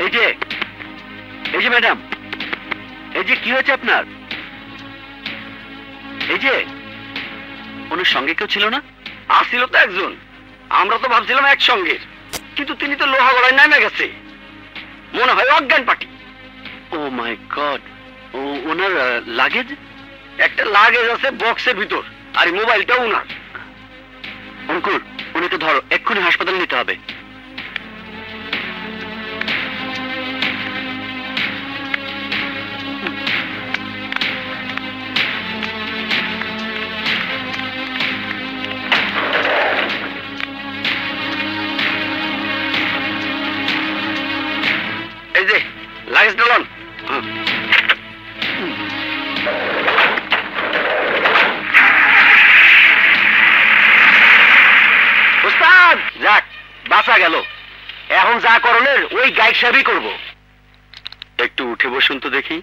এই যে এই যে ম্যাডাম এই যে কি হয়েছে আপনার? এই যে ওনার সঙ্গে কেউ ছিল না? তো একজন। আমরা তো ভাবছিলাম একসঙ্গে। কিন্তু তিনি তো লোহা গড়ায় নেমে গেছে। মনে হয় অজ্ঞান পার্টি ও মাই গড। ও ওনার লাগেজ? একটা লাগেজ আছে বক্সের ভিতর, আর এই মোবাইলটাও ওনার। অঙ্কুর উনিকে ধরো, এক্ষুনি হাসপাতালে নিতে হবে। ওই গাইড সাহেবই করব। একটু উঠে বসুন তো দেখি।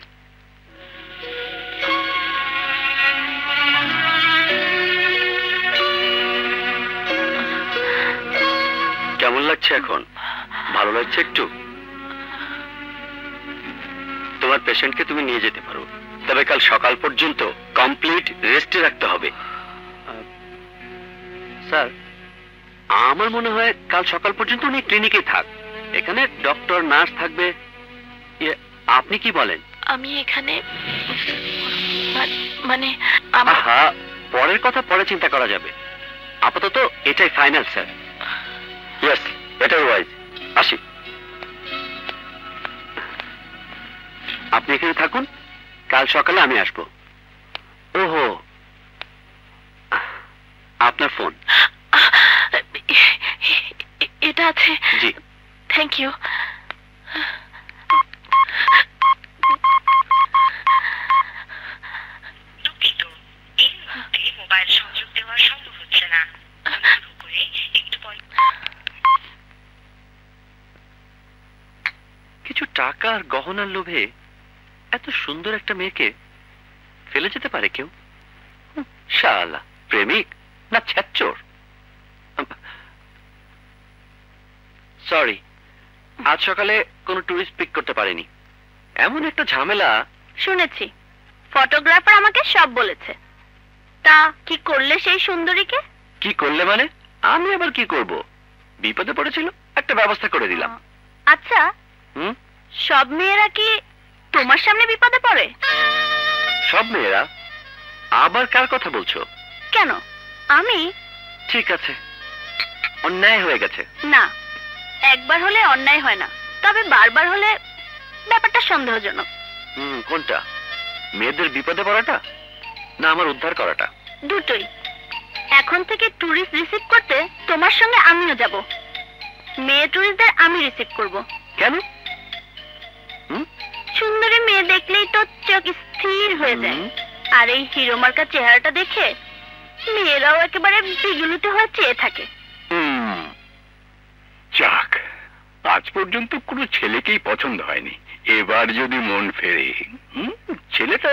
কেমন লাগছে এখন? ভালো লাগছে একটু? তোমার পেশেন্টকে তুমি নিয়ে যেতে পারো। তবে কাল সকাল পর্যন্ত কমপ্লিট রেস্টে রাখতে হবে। স্যার আমার মনে হয় কাল সকাল পর্যন্ত উনি ক্লিনিকে থাক। এখানে ডক্টর নার্স থাকবে। আপনি কি বলেন? আমি এখানে মানে আমার পরের কথা পরে চিন্তা করা যাবে। আপাতত এটাই ফাইনাল স্যার। ইয়েস এটাই ওয়াইজ আসি। আপনি এখানে থাকুন কাল সকালে আমি আসব। ওহো আপনার ফোন। এটা আছে। জি। থ্যাংক ইউ দুঃখিত। এই মুহূর্তে মোবাইল সংযোগ দেওয়া সম্ভব হচ্ছে না। অনুগ্রহ করে একটু পরে কিছু টাকা আর গহনার লোভে এত সুন্দর একটা মেয়েকে ফেলে যেতে পারে কেউ? শালা প্রেমিক না ছ্যাচ্চোর সরি আজ সকালে কোনো টুরিস্ট পিক করতে পারেনি। এমন একটা ঝামেলা। শুনেছি। ফটোগ্রাফার আমাকে সব বলেছে। তা কি করলে সেই সুন্দরীকে? কি করলে মানে? আমি আবার কি করব? বিপদে পড়েছিল একটা ব্যবস্থা করে দিলাম। আচ্ছা। হুম? সব মেয়েরা কি তোমার সামনে বিপদে পড়ে? সব মেয়েরা? আবার কার কথা বলছো? কেন? আমি? ঠিক আছে। অন্যায় হয়ে গেছে। না। একবার হলে অন্যায় হয় না তবে বারবার হলে ব্যাপারটা সন্দেহজনক। হুম কোনটা? মেয়েদের বিপদে পড়াটা? না আমার উদ্ধার করাটা? দুটোই। এখন থেকে টুরিস্ট রিসিভ করতে তোমার সঙ্গে আমিও যাব। মেয়ে টুরিস্টদের আমি রিসিভ করব। কেন? সুন্দরী মেয়ে দেখলেই তো চোখ স্থির হয়ে যায়। আর এই হিরো মার্কা চেহারাটা দেখে মেয়েরাও একেবারে বিগুলিতে হয়ে চেয়ে থাকে। যাক, আজ পর্যন্ত কোনো ছেলেকেই পছন্দ হয়নি। এবার যদি মন ফেরে ছেলেটা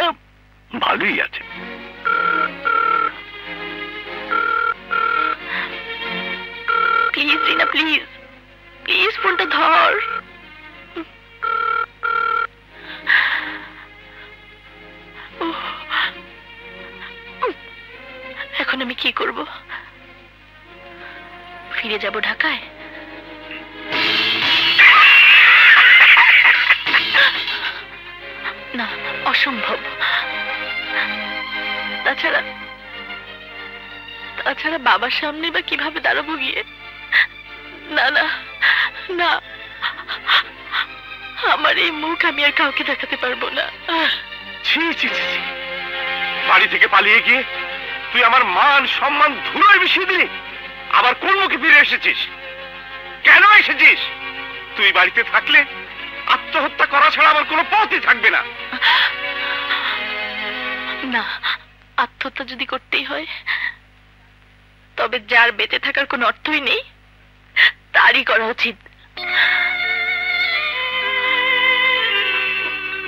ভালোই আছে। প্লিজ, রিনা, প্লিজ প্লিজ ফোনটা ধর। এখন আমি কি করব? ফিরে যাব ঢাকায়? না, অসম্ভব। তাছাড়া তাছাড়া বাবার সামনে বা কীভাবে দাঁড়াবো গিয়ে? না না না। আমার এই মুখ আমি আর কাউকে দেখাতে পারব না। বাড়ি থেকে পালিয়ে গিয়ে তুই আমার মান, সম্মান, ধুলোয় মিশিয়ে দিলি। আবার কোন মুখে ফিরে এসেছিস? কেন এসেছিস? তুই বাড়িতে থাকলে আত্মহত্যা করা ছাড়া আমার কোনো পথই থাকবে না। না, আত্মহত্যা যদি করতেই হয়, তবে যার বেঁচে থাকার কোনো অর্থই নেই, তারই করা উচিত।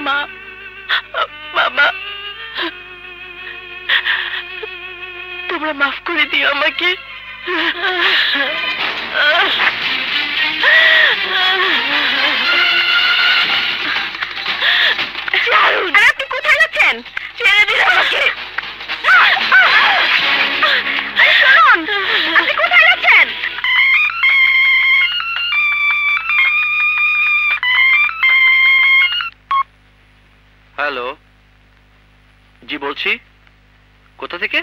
মা বাবা তোমরা মাফ করে দিও আমাকে। আরে আপনি কোথায় যাচ্ছেন? ছেড়ে দিন আমাকে! আরে শুনুন আপনি কোথায় যাচ্ছেন? হ্যালো? জি বলছি। কোথা থেকে?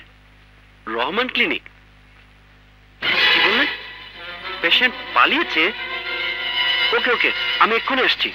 রহমান ক্লিনিক। কি বললেন? পেশেন্ট পালিয়েছে? ওকে ওকে আমি এক্ষুনি আসছি।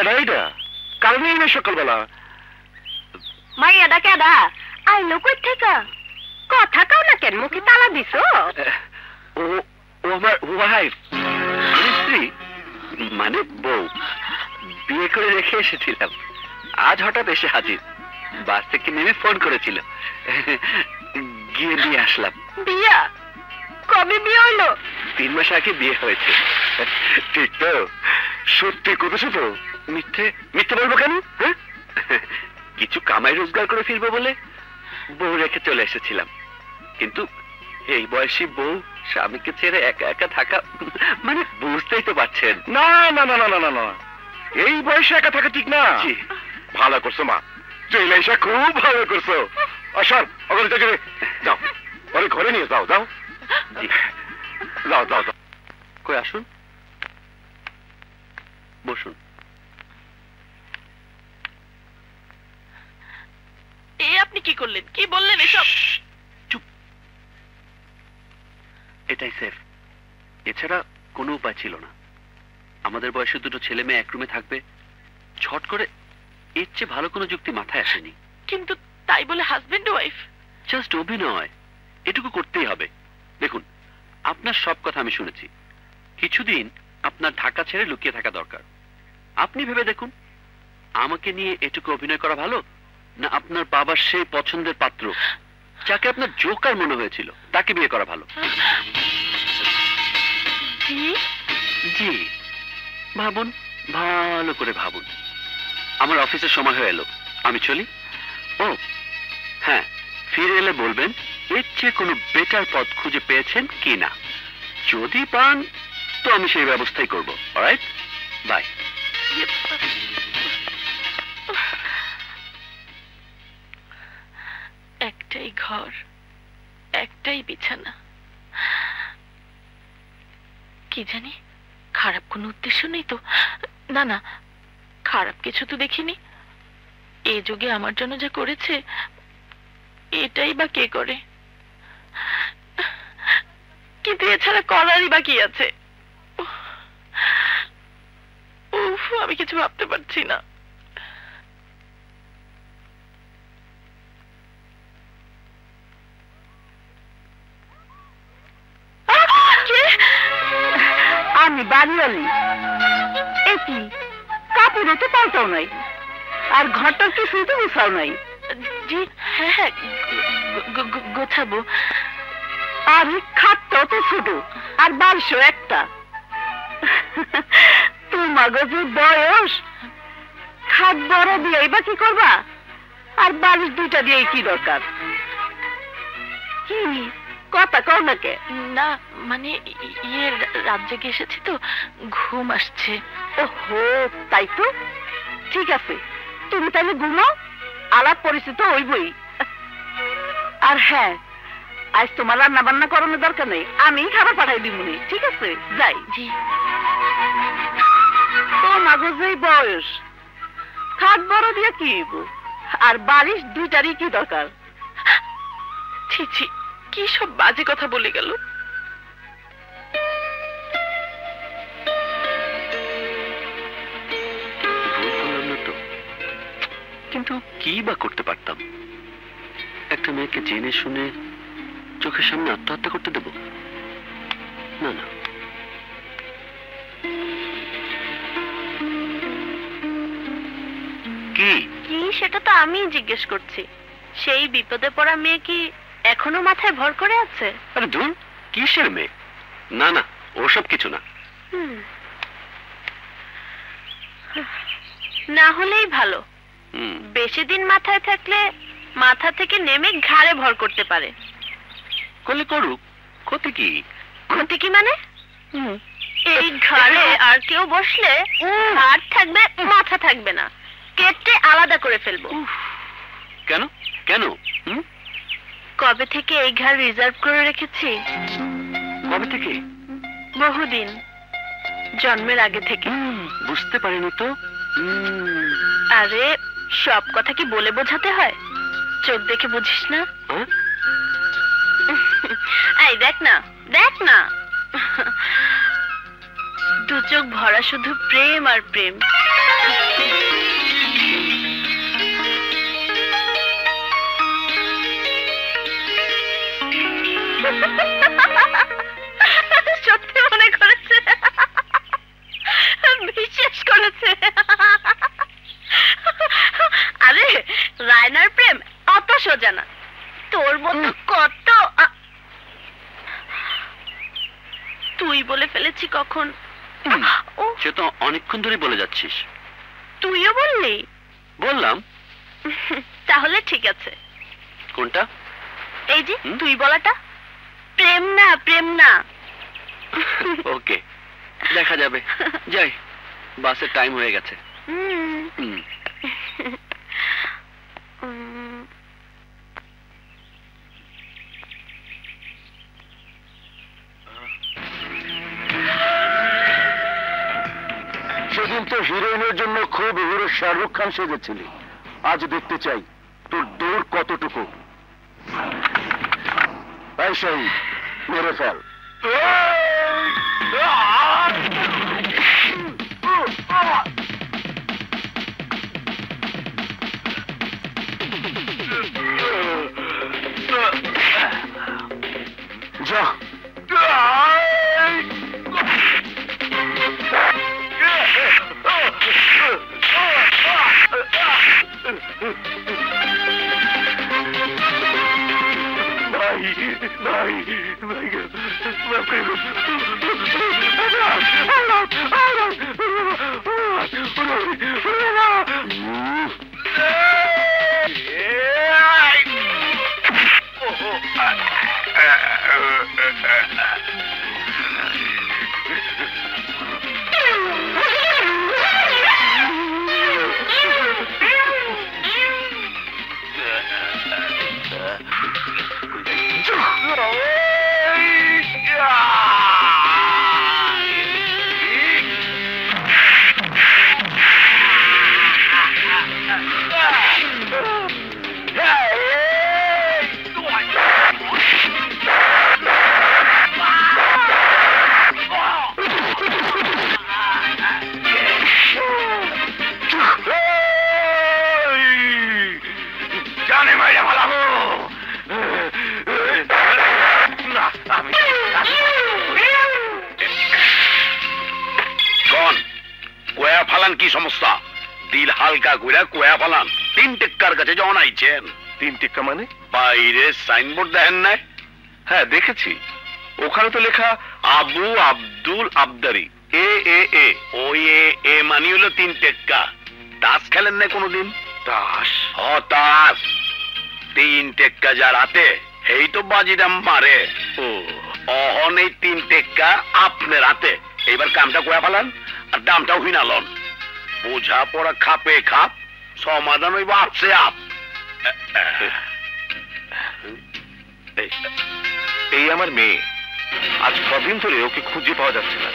কেডা এটা কারণ এই না সকালবেলা মাইয়াডা কেডা আইলো কই থেকে? কথা কাও না কেন? মুখে তালা দিছো? ও ও আমার ওয়াইফ স্ত্রী। মানে বউ। বিয়ে করে রেখে এসেছিলাম। আজ হঠাৎ এসে হাজির। বাস থেকে নেমে ফোন করেছিল। গিয়ে নিয়ে আসলাম। বিয়া? কবে বিয়ে হইল তিন মাস আগে বিয়ে হয়েছে। ঠিক তো? সত্যি করেছ তো? মিথ্যে মিথ্যে বলব কেন? হ্যাঁ? কিছু কামাই রোজগার করে ফিরবো বলে বউ রেখে চলে এসেছিলাম। কিন্তু এই বয়সী বউ স্বামীকে ছেড়ে একা একা থাকা মানে বুঝতেই তো পারছেন। না না না না না না না। এই বয়সে একা থাকা ঠিক না। ভালো করছ মা। চলে এসে খুব ভালো করছ। অসর ওখানে থেকে যাও ওরে ঘরে নিয়ে যাও যাও। যাও যাও যাও। কই আসুন? বসুন এ আপনি কি করলেন? কি বললেন এসব? চুপ। এটাই সেফ এছাড়া কোনো উপায় ছিল না। আমাদের বয়সে দুটো ছেলে মেয়ে এক রুমে থাকবে। ছট করে এর চেয়ে ভালো কোনো যুক্তি মাথায় আসেনি। কিন্তু তাই বলে হাজবেন্ড ওয়াইফ জাস্ট অভিনয়। এটুকু করতেই হবে। দেখুন আপনার সব কথা আমি শুনেছি। কিছুদিন আপনার ঢাকা ছেড়ে লুকিয়ে থাকা দরকার। আপনি ভেবে দেখুন আমাকে নিয়ে এটুকু অভিনয় করা ভালো না আপনার বাবার সেই পছন্দের পাত্র যাকে আপনার জোকার মনে হয়েছিল তাকে বিয়ে করা ভালো। জি? ভাবুন ভালো করে ভাবুন। আমার অফিসের সময় হয়ে এলো। আমি চলি? ও হ্যাঁ ফিরে এলে বলবেন এর চেয়ে কোনো বেটার পথ খুঁজে পেয়েছেন কি না? যদি পান তো আমি সেই ব্যবস্থাই করব রাইট বাই একটাই ঘর, একটাই বিছানা। কি জানি, খারাপ কোনো উদ্দেশ্য নেই তো? না না, খারাপ কিছু তো দেখিনি। এ যুগে আমার জন্য যা করেছে, এটাই বা কে করে? কিন্তু এছাড়া করারই বা কি আছে? উফ আমি কিছু ভাবতে পারছি না। আমি বাড়িওয়ালি এ কি? কাপড়ে তো পাল্টাও নাই। আর ঘরটার কি শুধু গুছাও নাই? জি হ্যাঁ হ্যাঁ গোছাবো। আর খাটটাও তো ছোট আর একটা। যে বয়স খাট বড় দিয়ে বা কি করবা? আর বালিশ দুইটা দিয়ে কি দরকার? কি? কথা কও না কে? না মানে ইয়ে রাত জেগে এসেছি তো? ঘুম আসছে। ওহো তাই তো? ঠিক আছে তুমি তাহলে ঘুমাও আলাপ পরিচিত হইবই। আর হ্যাঁ আজ তোমার রান্না বান্না করানোর দরকার নেই আমি খাবার পাঠাই দিব ঠিক আছে? যাই। জি। তো মাগজেই বয়স। খাট বড় দিয়ে কি আর বালিশ দুইটারই কি দরকার? ছি ছি কি সব বাজে কথা বলে গেল? কিন্তু কি বা করতে পারতাম? একটা মেয়েকে জেনে শুনে চোখের সামনে আত্মহত্যা করতে দেব? না না। কি? কি? সেটা তো আমিই জিজ্ঞেস করছি। সেই বিপদে পড়া মেয়ে কি এখনও মাথায় ভর করে আছে? আরে ধুন কিসের মেয়ে? না না ওসব কিছু না। না হলেই ভালো। বেশি দিন মাথায় থাকলে মাথা থেকে নেমে ঘাড়ে ভর করতে পারে। করলে করুক। ক্ষতি কি? ক্ষতি কি মানে? এই ঘাড়ে আর কেউ বসলে ঘাড় থাকবে মাথা থাকবে না। কেটে আলাদা করে ফেলব। কেন? কেন? কবে থেকে এই ঘাড় রিজার্ভ করে রেখেছি? কবে থেকে? বহুদিন। জন্মের আগে থেকে। বুঝতে পারিনি তো। আরে সব কথা কি বলে বোঝাতে হয়? চোখ দেখে বুঝিস না? এই দেখ না দেখ না। দু চোখ ভরা শুধু প্রেম আর প্রেম। সত্যি মনে করেছে? বিশ্বাস করেছে? আরে রায়নার প্রেম অত সোজা না। তোর মতো কত তুই বলে ফেলেছি কখন? ও। সে তো অনেকক্ষণ ধরে বলে যাচ্ছিস। তুইও বললি? বললাম। তাহলে ঠিক আছে। কোনটা? এই যে তুই বলাটা? প্রেম না প্রেম না। ওকে দেখা যাবে। যাই বাসের টাইম হয়ে গেছে। সেদিন তো হিরোইনের জন্য খুব হিরো শাহরুখ খান সেজেছিলি। আজ দেখতে চাই তোর দৌড় কতটুকু। Roger. Nei, nei, vær prøver. Hold on, hold on, hold on. আইছেন তিন টিক্কা মানে? বাইরে সাইনবোর্ড দেখেন নাই? হ্যাঁ দেখেছি। ওখানে তো লেখা আবু আব্দুল আবদারি এ এ এ। ওই এ এ মানি হলো তিন টেক্কা তাস খেলেন না কোনোদিন? দাস হতাশ তিন টেক্কা যা রাতে এই তো বাজিরাম মারে। ও। অহন এই তিন টেক্কা আপনার হাতে এইবার কামটা কয়া ফেলান আর দামটাও হিনালন। বোঝা পড়া খাপে খাপ সমাধান হইব আপসে আপ এই আমার মেয়ে। আজ কদিন ধরে ওকে খুঁজে পাওয়া যাচ্ছে না।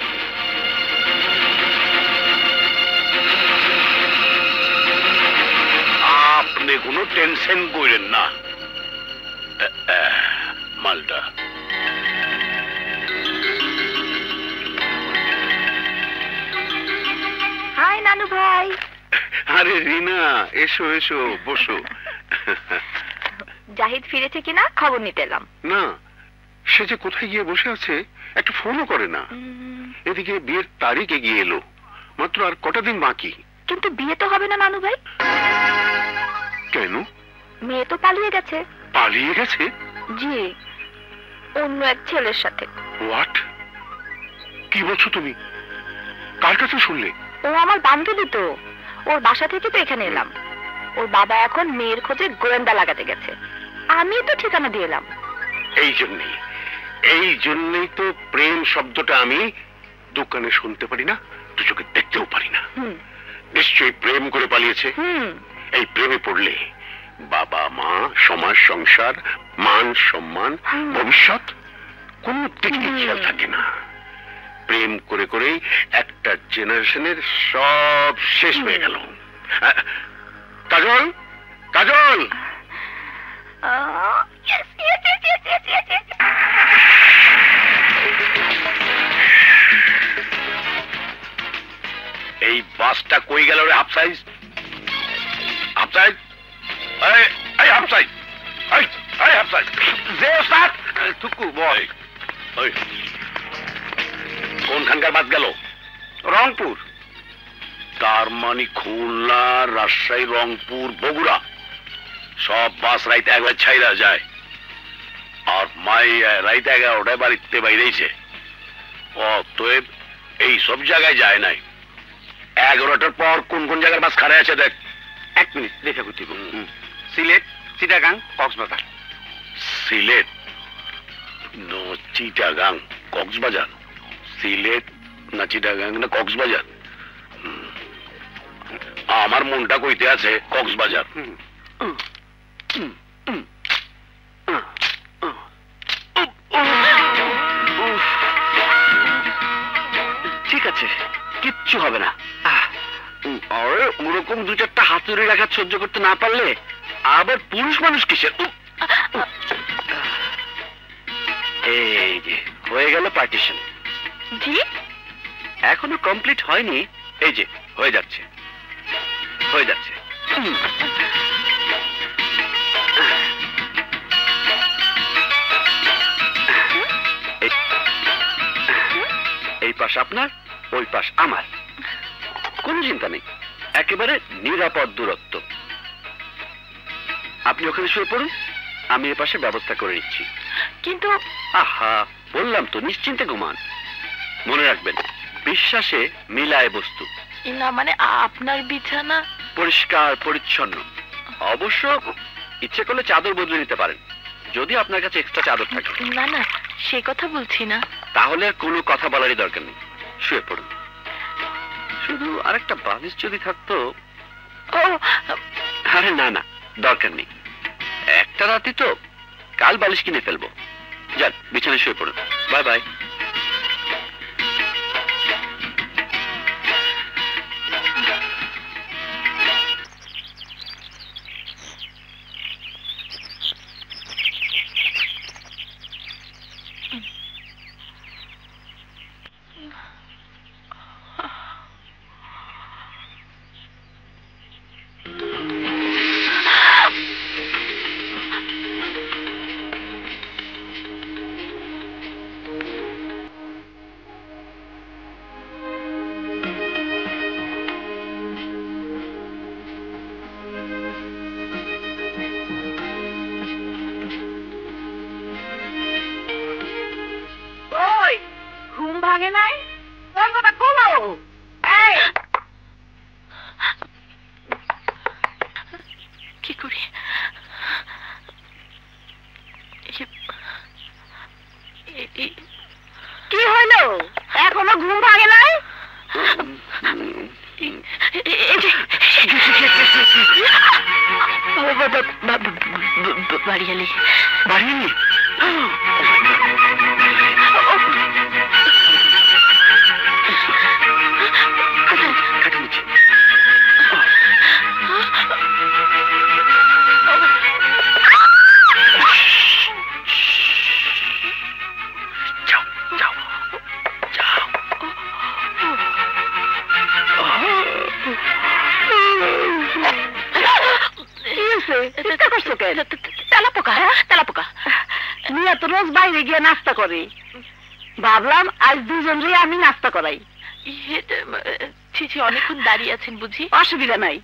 আপনি কোনো টেনশন করেন না। মালটা হাই নানু ভাই। আরে রিনা এসো এসো বসো। জাহিদ ফিরেছে কিনা খবর নিতে এলাম। না সে যে কোথায় গিয়ে বসে আছে একটা ফোনও করে না। এদিকে বিয়ের তারিখ এগিয়ে এলো মাত্র আর কটা দিন বাকি। কিন্তু বিয়ে তো হবে না নানু ভাই। কেন? মেয়ে তো পালিয়ে গেছে। পালিয়ে গেছে? জি অন্য এক ছেলের সাথে। হোয়াট কি বলছো তুমি? কার কাছে শুনলে? ও আমার বান্ধবী তো। ওর বাসা থেকে তো এখানে এলাম। ওর বাবা এখন মেয়ের খোঁজে গোয়েন্দা লাগাতে গেছে। আমি তো ঠিকানা দিয়ে এলাম। এই জন্যই এই জন্যই তো প্রেম শব্দটা আমি দোকানে শুনতে পারি না দু চোখে দেখতেও পারি না। নিশ্চয়ই প্রেম করে পালিয়েছে। এই প্রেমে পড়লে বাবা মা সমাজ সংসার মান সম্মান ভবিষ্যৎ কোন দিকে। খেয়াল থাকে না। প্রেম করে করেই একটা জেনারেশনের সব শেষ হয়ে গেল। কাজল? কাজল. এই বাসটা কই গেল রে হাফ সাইজ হাফ সাইজ এই এই হাফ সাইজ এই এই হাফ সাইজ যে ওস্তাদ? টুকু বয় ওই কোনখানকার বাস গেল? রংপুর। তার মানে খুলনা রাজশাহী রংপুর বগুড়া। সব বাস রাইতে একবার ছাইরা যায়। আর মাই রাইতে এগারোটায় বাড়িতে বাইরেছে অতএব এই সব জায়গায় যায় নাই। এগারোটার পর কোন কোন জায়গার বাস খারাপ আছে দেখ। এক মিনিট দেখে করতে সিলেট চিটাগাং কক্সবাজার। সিলেট? নো চিটাগাং কক্সবাজার। সিলেট না চিটাগাং না কক্সবাজার। আমার মনটা কইতে আছে কক্সবাজার। ঠিক আছে কিচ্ছু হবে না। ওরকম দু চারটা হাতুড়ি রাখা সহ্য করতে না পারলে আবার পুরুষ মানুষ কিসের। এই যে হয়ে গেল পার্টিশন জি? এখনও কমপ্লিট হয়নি এই যে হয়ে যাচ্ছে। হয়ে যাচ্ছে। এই- পাশ আপনার ওই পাশ আমার। কোনো চিন্তা নেই একেবারে নিরাপদ দূরত্ব। আপনি ওখানে শুয়ে পড়ুন আমি এ পাশে ব্যবস্থা করে নিচ্ছি। কিন্তু আহা বললাম তো নিশ্চিন্তে ঘুমান। মনে রাখবেন বিশ্বাসে মিলায় বস্তু। না মানে আপনার বিছানা পরিষ্কার পরিচ্ছন্ন। অবশ্য ইচ্ছে করলে চাদর বদলে নিতে পারেন। যদি আপনার কাছে এক্সট্রা চাদর থাকে। না না সে কথা বলছি না। তাহলে আর কোনো কথা বলারই দরকার নেই। শুয়ে পড়ুন। শুধু আরেকটা বালিশ যদি থাকতো। ও আরে না না দরকার নেই। একটা রাতে তো কাল বালিশ কিনে ফেলব। যান বিছানায় শুয়ে পড়ুন। Bye bye. করে। ভাবলাম আজ দুজন রে আমি নাস্তা করাই। অনেকক্ষণ দাঁড়িয়ে আছেন বুঝি? অসুবিধা নাই।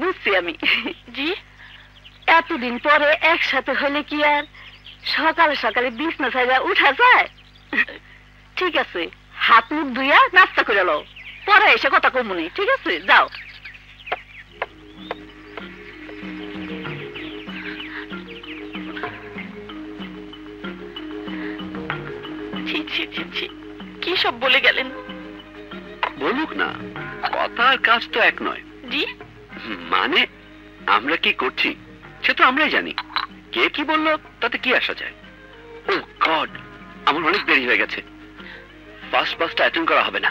বুঝছি আমি। জি? এতদিন পরে একসাথে হলে কি আর? সকালে সকালে বিছনা ছাড়া উঠা যায়? ঠিক আছে হাত মুখ ধুইয়া নাস্তা করে লও। পরে এসে কথা কমুনি ঠিক আছে? যাও। বলে গেলেন। বলুক না কথা আর কাজ তো এক নয়। জি? মানে আমরা কি করছি সে তো আমরাই জানি। কে কি বলল তাতে কি আসা যায়? ও গড আমার অনেক দেরি হয়ে গেছে। ফার্স্ট ফার্স্ট অ্যাটেন্ড করা হবে না।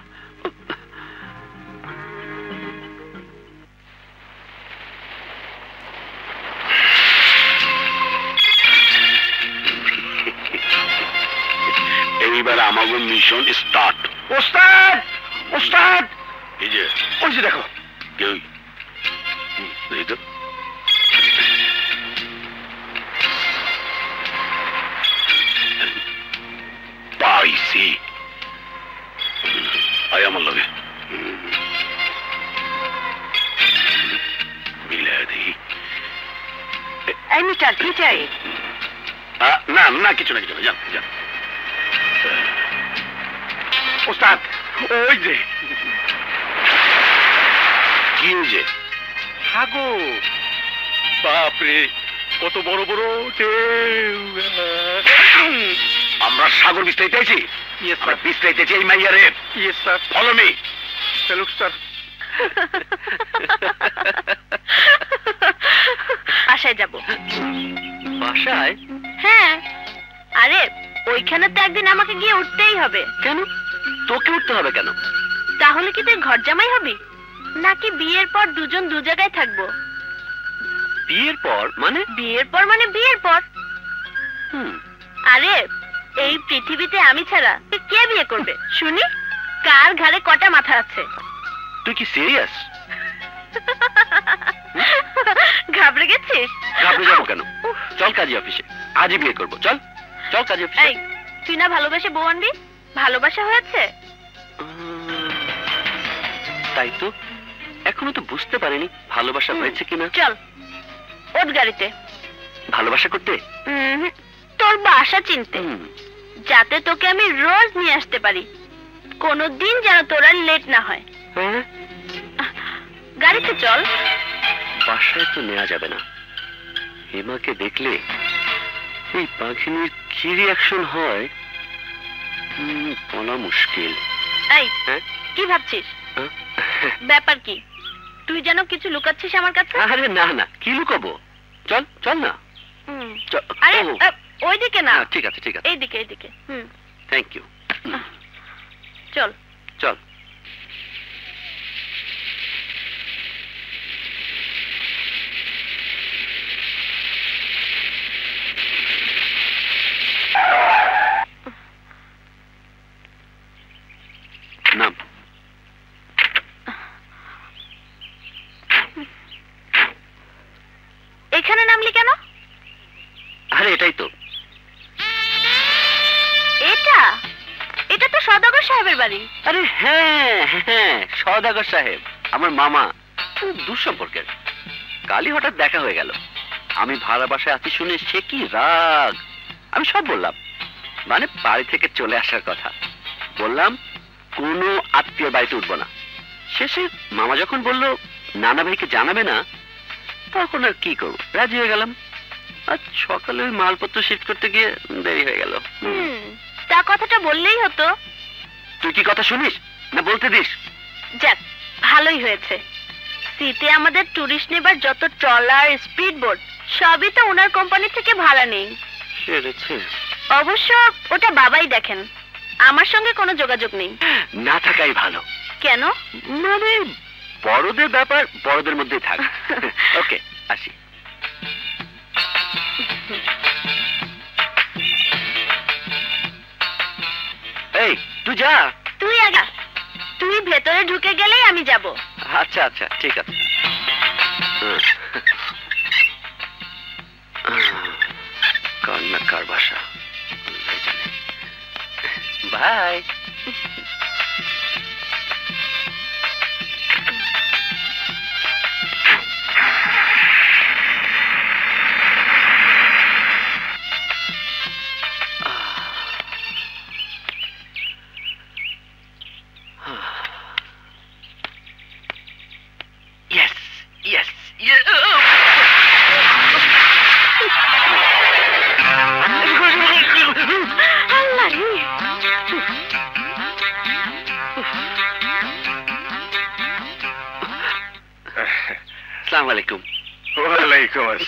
এইবার আমাকে মিশন ওস্তাদ ওস্তাদ। এই যে? ওই যে দেখো। কেউ এই তো। পাইছি। আয় আমার লগে। মিলে দেখি। এই চাই? না না কিছু না কিছু না। যান যান। ওস্তাদ ওই যে। কি হয়েছে হাগো বাপরে কত বড় বড় আমরা সাগর বিস্তারিত আছি আমরা বিস্তারিত আছি এই মাইয়ারে। Yes, sir. Follow me Salute, sir. বাসায় যাব। বাসায়? হ্যাঁ। আরে ওইখানে তো একদিন আমাকে গিয়ে উঠতেই হবে। কেন? তোকে উঠতে হবে কেন? তাহলে কি তুই ঘর জামাই হবি? নাকি বিয়ের পর দুজন দু জায়গায় থাকব? বিয়ের পর মানে? বিয়ের পর মানে বিয়ের পর। হুম। আরে এই পৃথিবীতে আমি ছাড়া কে বিয়ে করবে? শুনি কার ঘাড়ে কটা মাথা আছে? তুই কি সিরিয়াস ঘাবড়ে গেছিস? ঘাবড়ে যাব কেন? চল কাজী অফিসে আজই বিয়ে করব চল চল কাজী অফিসে। তুই না ভালোবাসে বউ আনবি? ভালোবাসা হয়েছে? তাই তো? এখনও তো বুঝতে পারিনি ভালোবাসা হয়েছে কিনা। চল ওট গাড়িতে। ভালোবাসা করতে? তোর বাসা চিনতে। যাতে তোকে আমি রোজ নিয়ে আসতে পারি। কোনোদিন যেন তোর আর লেট না হয়। হ্যাঁ? গাড়িতে চল। বাসায় তো নেওয়া যাবে না। হেমাকে দেখলে এই পাখিনীর কি রিয়াকশন হয়? বলা মুশকিল। এই হ্যাঁ? কি ভাবছিস? হ্যাঁ? ব্যাপার কি? তুই যেন কিছু লুকাচ্ছিস আমার কাছে? আরে না না কি লুকাবো? চল চল না। আরে ওইদিকে না। হ্যাঁ, ঠিক আছে ঠিক আছে। এইদিকে এইদিকে। হুম। থ্যাংক ইউ চল। চল নাম এখানে নামলি কেন আরে এটাই তো এটা এটা তো বাড়ি? আরে হ্যাঁ হ্যাঁ সদাগর সাহেব আমার মামা দুঃসম্পর্কের। কালই হঠাৎ দেখা হয়ে গেল। আমি ভাড়া বাসায় আছি শুনে সে কি রাগ? আমি সব বললাম। মানে বাড়ি থেকে চলে আসার কথা। বললাম কোনো আত্মীয় বাড়িতে উঠবো না। শেষে মামা যখন বলল নানা ভাইকে জানাবে না তখন আর কি করব? রাজি হয়ে গেলাম। আর সকালে ওই মালপত্র শিফট করতে গিয়ে দেরি হয়ে গেল। তা কথাটা বললেই হতো। তুই কি কথা শুনিস? না বলতে দিস? যাক ভালোই হয়েছে। সিতে আমাদের টুরিস্ট নেবার যত ট্রলার স্পিড বোট সবই তো ওনার কোম্পানি থেকে ভাড়া নেই। অবশ্য ওটা বাবাই দেখেন। আমার সঙ্গে কোনো যোগাযোগ নেই। না থাকাই ভালো। কেন? মানে বড়দের ব্যাপার বড়দের মধ্যেই থাক। ওকে আসি। এই তুই যা তুই আগে তুই ভেতরে ঢুকে গেলেই আমি যাব। আচ্ছা আচ্ছা ঠিক আছে। কান্না কার বাসা? বাই।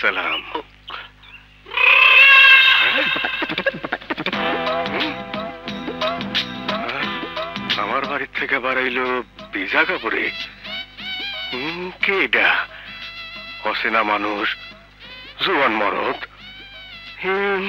ওয়ালাইকুম আসসালাম আমার বাড়ির থেকে বাড়াইলো ভিজা কাপড়ে। কে এটা? অসেনা মানুষ জুয়ান মরদ। হুম,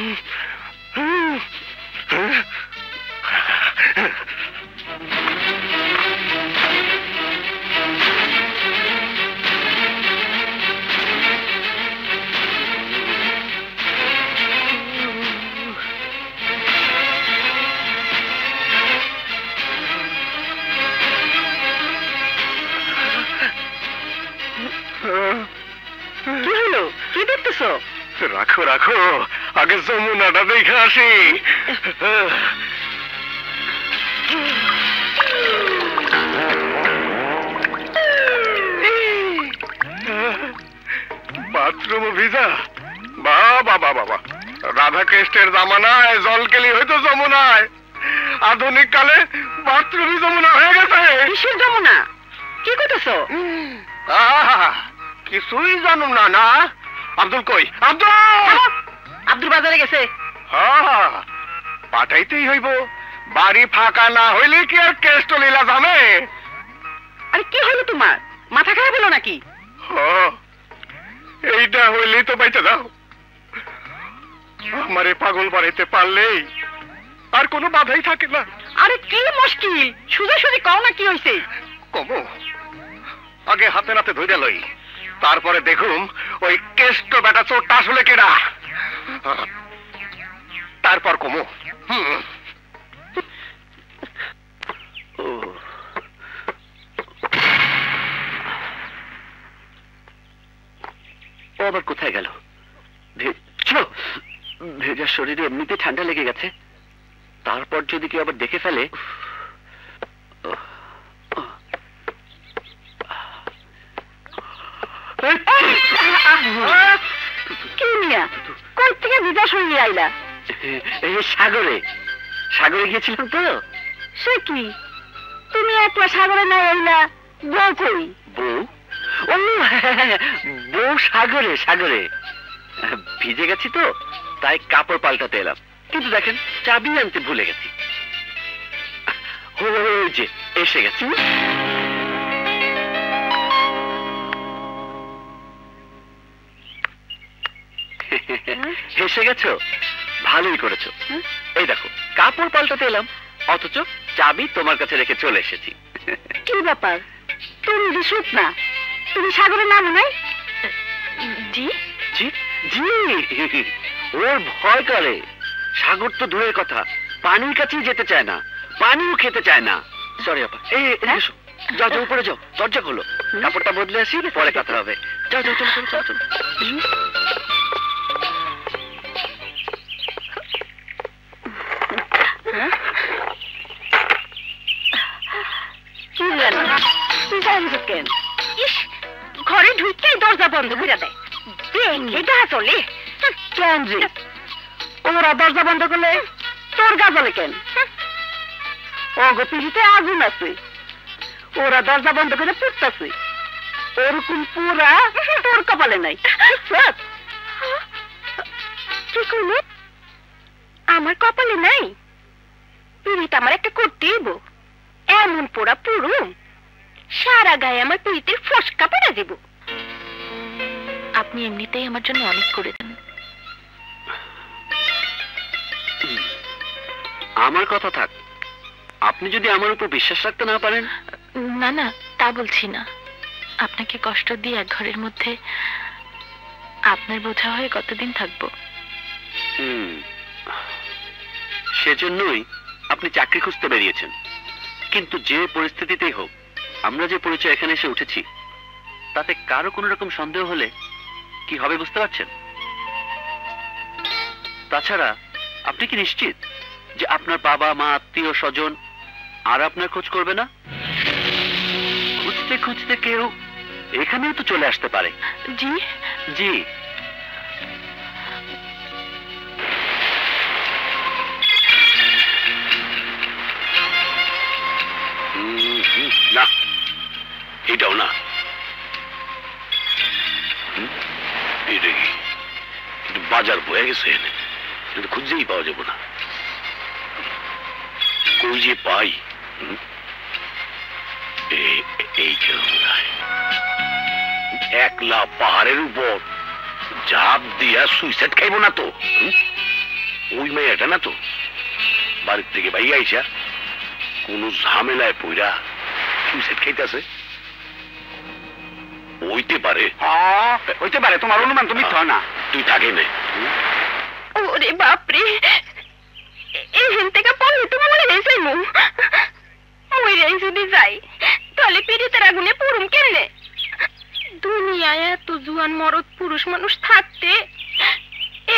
দেখে আসি। বাথরুম ভিজা? বাবা বাবা বাবা রাধা কৃষ্ণের জামানায় জলকেলি হয়তো যমুনায়। আধুনিক কালে বাথরুমই যমুনা হয়ে গেছে। কিসের যমুনা? কি করতেছো? কিছুই জানুম না না। আব্দুল কই? আব্দুল! আব্দুল বাজারে গেছে। পাঠাইতেই হইব। বাড়ি ফাঁকা না হইলে কি আর কেষ্ট লীলা জানে আরে কি হলো তোমার? মাথা খারাপ হলো নাকি? এইটা হইলেই তো বাইতে দাও আমারে পাগল বাড়াইতে পারলেই আর কোনো বাধাই থাকে না। আরে কি মুশকিল? সুজা সুজি কও না কি হইছে? কমো আগে হাতে নাতে ধরে লই তারপরে দেখুম ওই কেষ্ট বেটা চোরটা আসলে কেডা? তারপর কমো ও আবার কোথায় গেল ভে- ছো! ভেজা শরীরে এমনিতে ঠান্ডা লেগে গেছে তারপর যদি কেউ আবার দেখে ফেলে কি মিয়া কোন থেকে ভিজা শরীরে আইলা সাগরে। সাগরে গিয়েছিলাম তো? সে কি? তুমি একলা সাগরে না আইলা বউ কই? বউ? বউ সাগরে সাগরে। ভিজে গেছি তো তাই কাপড় পাল্টাতে এলাম। কিন্তু দেখেন চাবি আনতে ভুলে গেছি। ওই যে এসে গেছি। এসে গেছো? ভালোই করেছ। এই দেখো কাপড় পাল্টাতে এলাম অথচ চাবি তোমার কাছে রেখে চলে এসেছি। কি ব্যাপার? তুমি রিসুত না তুমি সাগরে নামো নাই? জি? জি জি। ওর ভয় করে সাগর তো দূরের কথা পানির কাছেই যেতে চায় না পানিও খেতে চায় না। সরি আপা। এই এই, এসো। যাও যাও উপরে যাও দরজা খোলো। কাপড়টা বদলে আসি পরে কথা হবে। যাও যাও চলো চলো চলো ইস ঘরে দরজা বন্ধ করে দেয়। দেখলে গা চলে? কেন ওরা দরজা বন্ধ করলে তোর গা কেন? ও গো পিড়িতে আগুন আছে। ওরা দরজা বন্ধ করে পুড়তেছে। ওরকম পুরা তোর কপালে নাই। কি করল আমার কপালে নাই। পিড়িতে আমার একটা করতে হইব। এমন পোড়া পুরুম সারা গায়ে আমার পিড়িতে ফসকা পড়ে দিব। আপনি এমনিতেই আমার জন্য অনেক করেছেন। আমার কথা থাক। আপনি যদি আমার উপর বিশ্বাস রাখতে না পারেন? না না তা বলছি না। আপনাকে কষ্ট দিয়ে এক ঘরের মধ্যে আপনার বোঝা হয়ে কতদিন থাকব? সেজন্যই আপনি চাকরি খুঁজতে বেরিয়েছেন। কিন্তু যে পরিস্থিতিতেই হোক আমরা যে পরিচয় এখানে এসে উঠেছি তাতে কারও কোনো রকম সন্দেহ হলে কি হবে বুঝতে পারছেন? তাছাড়া আপনি কি নিশ্চিত যে আপনার বাবা মা আত্মীয় স্বজন আর আপনার খোঁজ করবে না? খুঁজতে খুঁজতে কেউ এখানেও তো চলে আসতে পারে। জি। জি। না। এটাও না। এটা কি বাজার বয়ে গেছে এনে খুঁজেই পাওয়া না। কই যে পাই? এই একলা পাহাড়ের উপর ঝাঁপ দিয়া সুইসাইড খাইব না তো? ওই মেয়েটা না তো? বাড়ির থেকে ভাই আইসা কোন ঝামেলায় পইরা সুইসাইড খাইতেছে হইতে পারে। হইতে পারে তোমার অনুমান তুমি মিথ্যা না। তুই থাকে নে। ওরে বাপরে এখান থেকে পড়লে তো মরে যাইছে মু। মরে যদি যাই তাহলে পিড়িতের আগুনে পুরুম কেমনে? দুনিয়ায় এত জুয়ান মরদ পুরুষ মানুষ থাকতে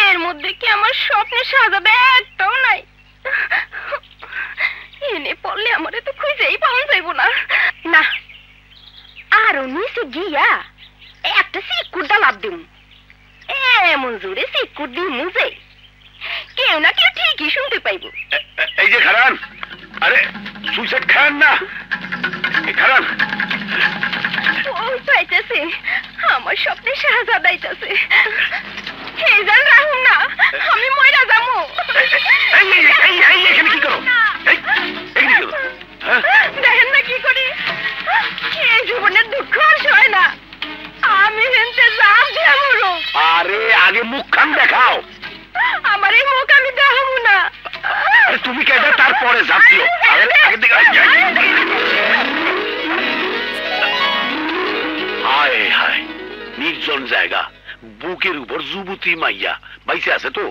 এর মধ্যে কি আমার স্বপ্নে সাজাবে একটাও নাই? এনে পড়লে আমারে তো খুঁজেই পাওয়া যাইব না। না আরও নিচে গিয়া একটা সিকুর লাভ দিম। এমন জোরে সিকুর দিম মুজে কেউ না কেউ ঠিকই শুনতে পাইব। এই যে খারান আরে সুইসাইড খান না। খারান। ওই পাইতেছে আমার স্বপ্নে শাহজাদ আইতাছে এই জান রাহুল না আমি মইরা যামু এই, এই, এই, এই, এই, এখানে কি করো? এই, এখানে কি করো? হ্যাঁ? দেখেন না কি করি। এই জীবনের দুঃখ আর সয় না আমি হেনতে দিয়ে মরো আরে আগে মুখ খান দেখাও আমার এই মুখ আমি দেখাবো না তুমি কেটে তারপরে যাচ্ছিও আগে আগে দিকে হায় হায় নির্জন জায়গা বুকের উপর যুবতী মাইয়া বাইসে আছে তো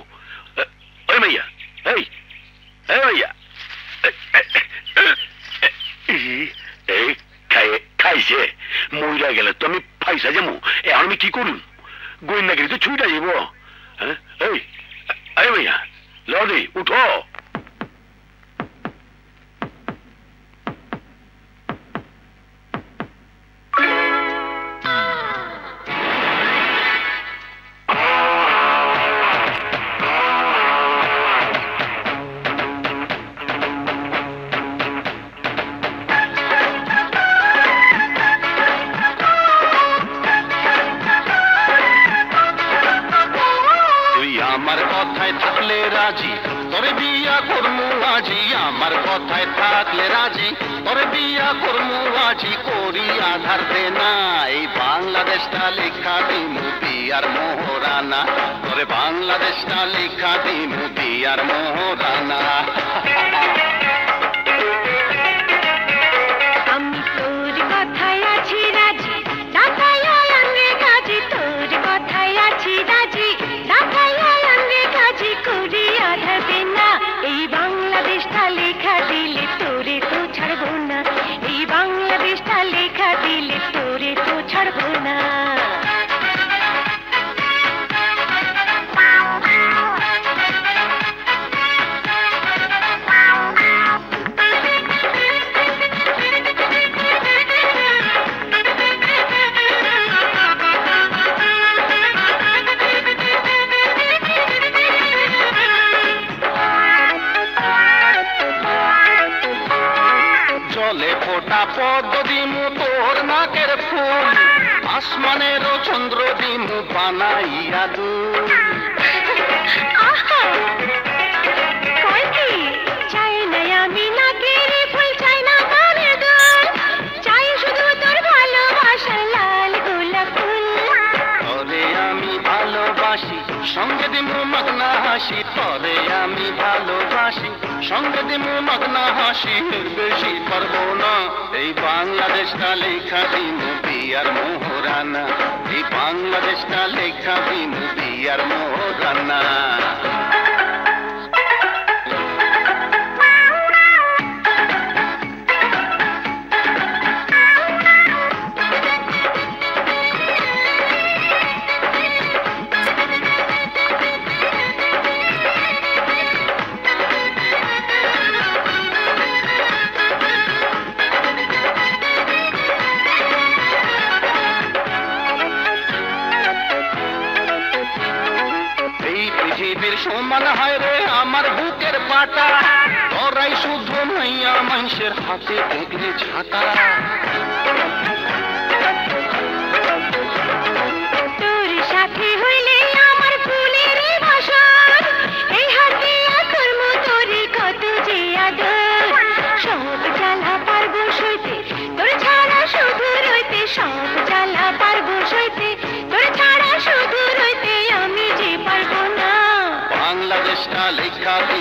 ওই মাইয়া এই এই মাইয়া এই খাইছে, মইরা গেলে তো আমি ফাইসা যাব এখন আমি কি করুম? গোয়েন্দাগিরি তো ছুইটা যাব হ্যাঁ? এই ভাইয়া, লি উঠো।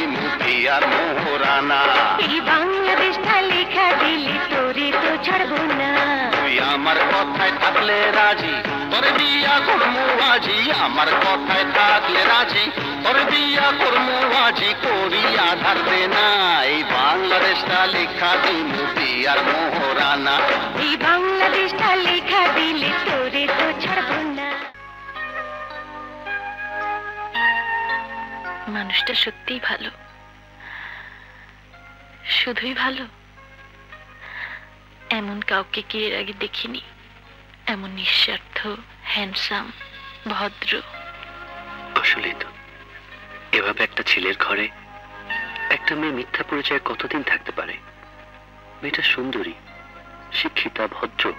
দিমু বিয়ার মোহরানা। এই বাংলাদেশটা লেখা দিলে তোরে তো ছাড়বো না। তুই আমার কথায় থাকলে রাজি তোর বিয়া করমু আজি। আমার কথায় থাকলে রাজি তোর বিয়া করমু আজি। করি আধার দে না এই বাংলাদেশটা লেখা দিমু বিয়ার মোহরানা। এই বাংলাদেশটা মানুষটা সত্যিই ভালো। শুধুই ভালো এমন কাউকে কি এর আগে দেখিনি। এমন নিঃস্বার্থ হ্যান্ডসাম ভদ্র। আসলেই তো। এভাবে একটা ছেলের ঘরে একটা মেয়ে মিথ্যা পরিচয়ে কতদিন থাকতে পারে? মেয়েটা সুন্দরী শিক্ষিতা ভদ্র।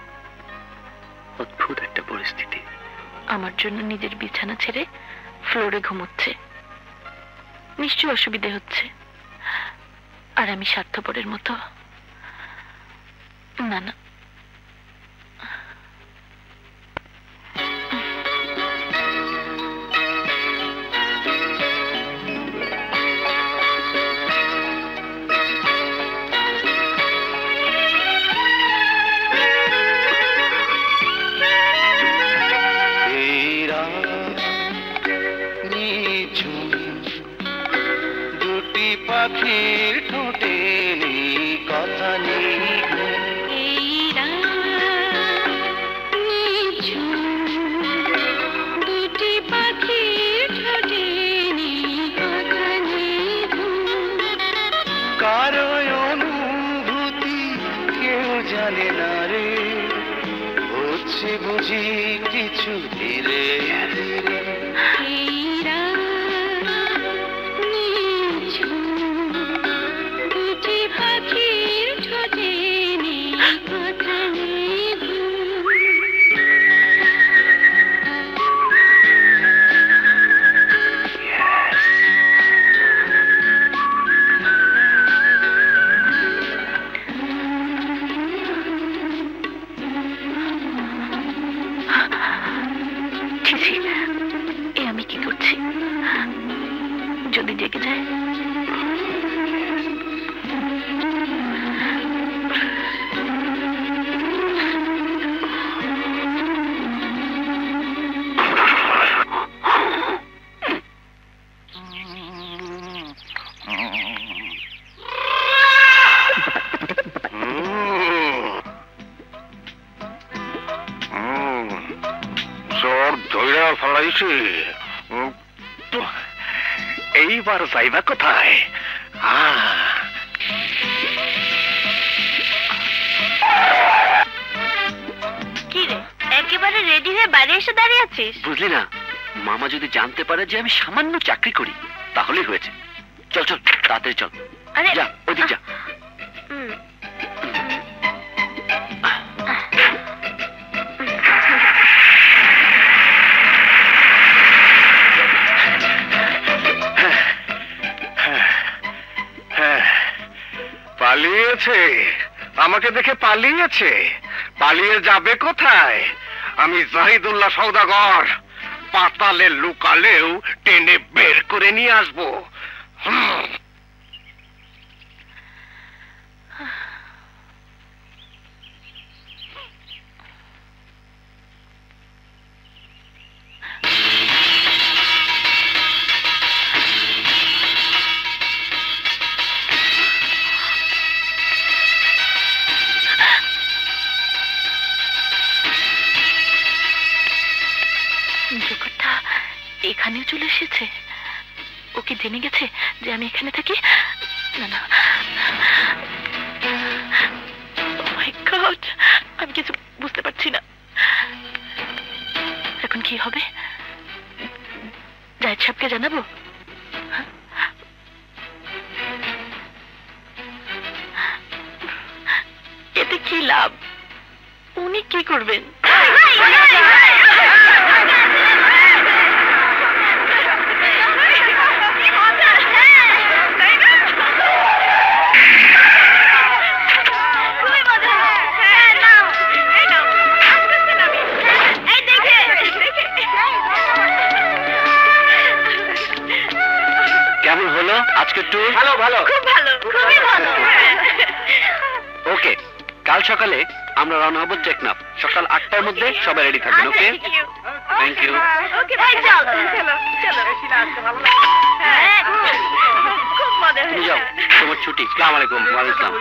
অদ্ভুত একটা পরিস্থিতি। আমার জন্য নিজের বিছানা ছেড়ে ফ্লোরে ঘুমোচ্ছে। নিশ্চয় অসুবিধে হচ্ছে। আর আমি স্বার্থপরের মতো না না। এইবার যাইবা কোথায় কি রে একেবারে রেডি হয়ে বাইরে এসে দাঁড়িয়ে আছিস? বুঝলি না মামা যদি জানতে পারে যে আমি সামান্য চাকরি করি গেছে আমাকে দেখে পালিয়েছে। পালিয়ে যাবে কোথায়? আমি জাহিদুল্লাহ সৌদাগর পাতালে লুকালেও টেনে বের করে নিয়ে আসব। আমি এখানে থাকি Oh! আমি কিছু বুঝতে পারছি না এখন কি হবে জাহিদ সাহেবকে জানাব হ্যাঁ? এতে কি লাভ উনি কি করবেন হলো ট্যুর ভালো ভালো। খুব ভালো খুবই ভালো। ওকে কাল সকালে আমরা রওনা হব টেকনাফ সকাল আটটার মধ্যে সবাই রেডি থাকবেন ওকে? থ্যাংক ইউ এই চলো চলো চলো হ্যাঁ, খুব মজা তুমি যাও হয়েছে তোমার ছুটি। সালাম আলাইকুম ওয়ালাইকুম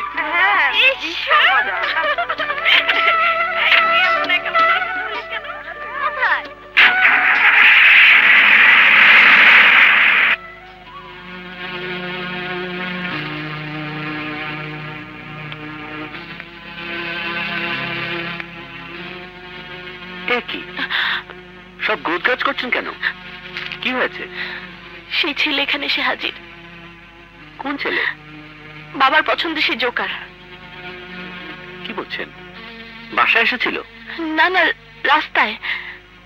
সব গোজগাজ করছেন কেন? কি হয়েছে? সেই ছেলে এখানে এসে হাজির। কোন ছেলে? বাবার পছন্দের সেই জোকার কি বলছেন? বাসায় এসেছিল? না না রাস্তায়।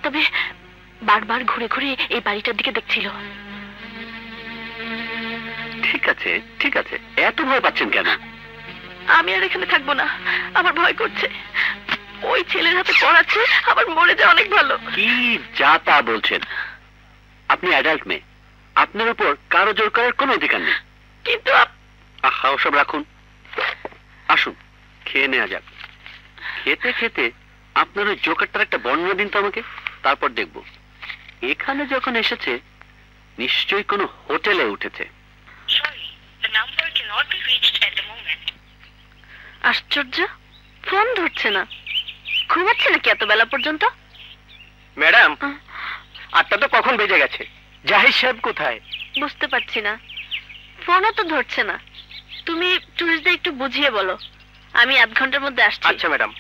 তবে বারবার ঘুরে ঘুরে এই বাড়িটার দিকে দেখছিল। ঠিক আছে ঠিক আছে। এত ভয় পাচ্ছেন কেন? আমি আর এখানে থাকব না। আমার ভয় করছে। ওই ছেলের হাতে পড়াচ্ছে আবার মরে যাওয়া অনেক ভালো। কি যা তা বলছেন। আপনি অ্যাডাল্ট মেয়ে। আপনার উপর কারও জোর করার কোনো অধিকার নেই। কিন্তু আহা ওসব রাখুন। আসুন খেয়ে নেওয়া যাক। খেতে খেতে আপনার ওই জোকারটার একটা বর্ণনা দিন তো আমাকে তারপর দেখব। এখানে যখন এসেছে নিশ্চয়ই কোনো হোটেলে উঠেছে. আশ্চর্য ফোন ধরছে না। ঘুমাচ্ছে নাকি এত বেলা পর্যন্ত? ম্যাডাম আটটা তো কখন বেজে গেছে? জাহিদ সাহেব কোথায়? বুঝতে পারছি না। ফোনও তো ধরছে না। তুমি টুরিস্টদের একটু বুঝিয়ে বলো। আমি আধ ঘণ্টার মধ্যে আসছি। আচ্ছা ম্যাডাম।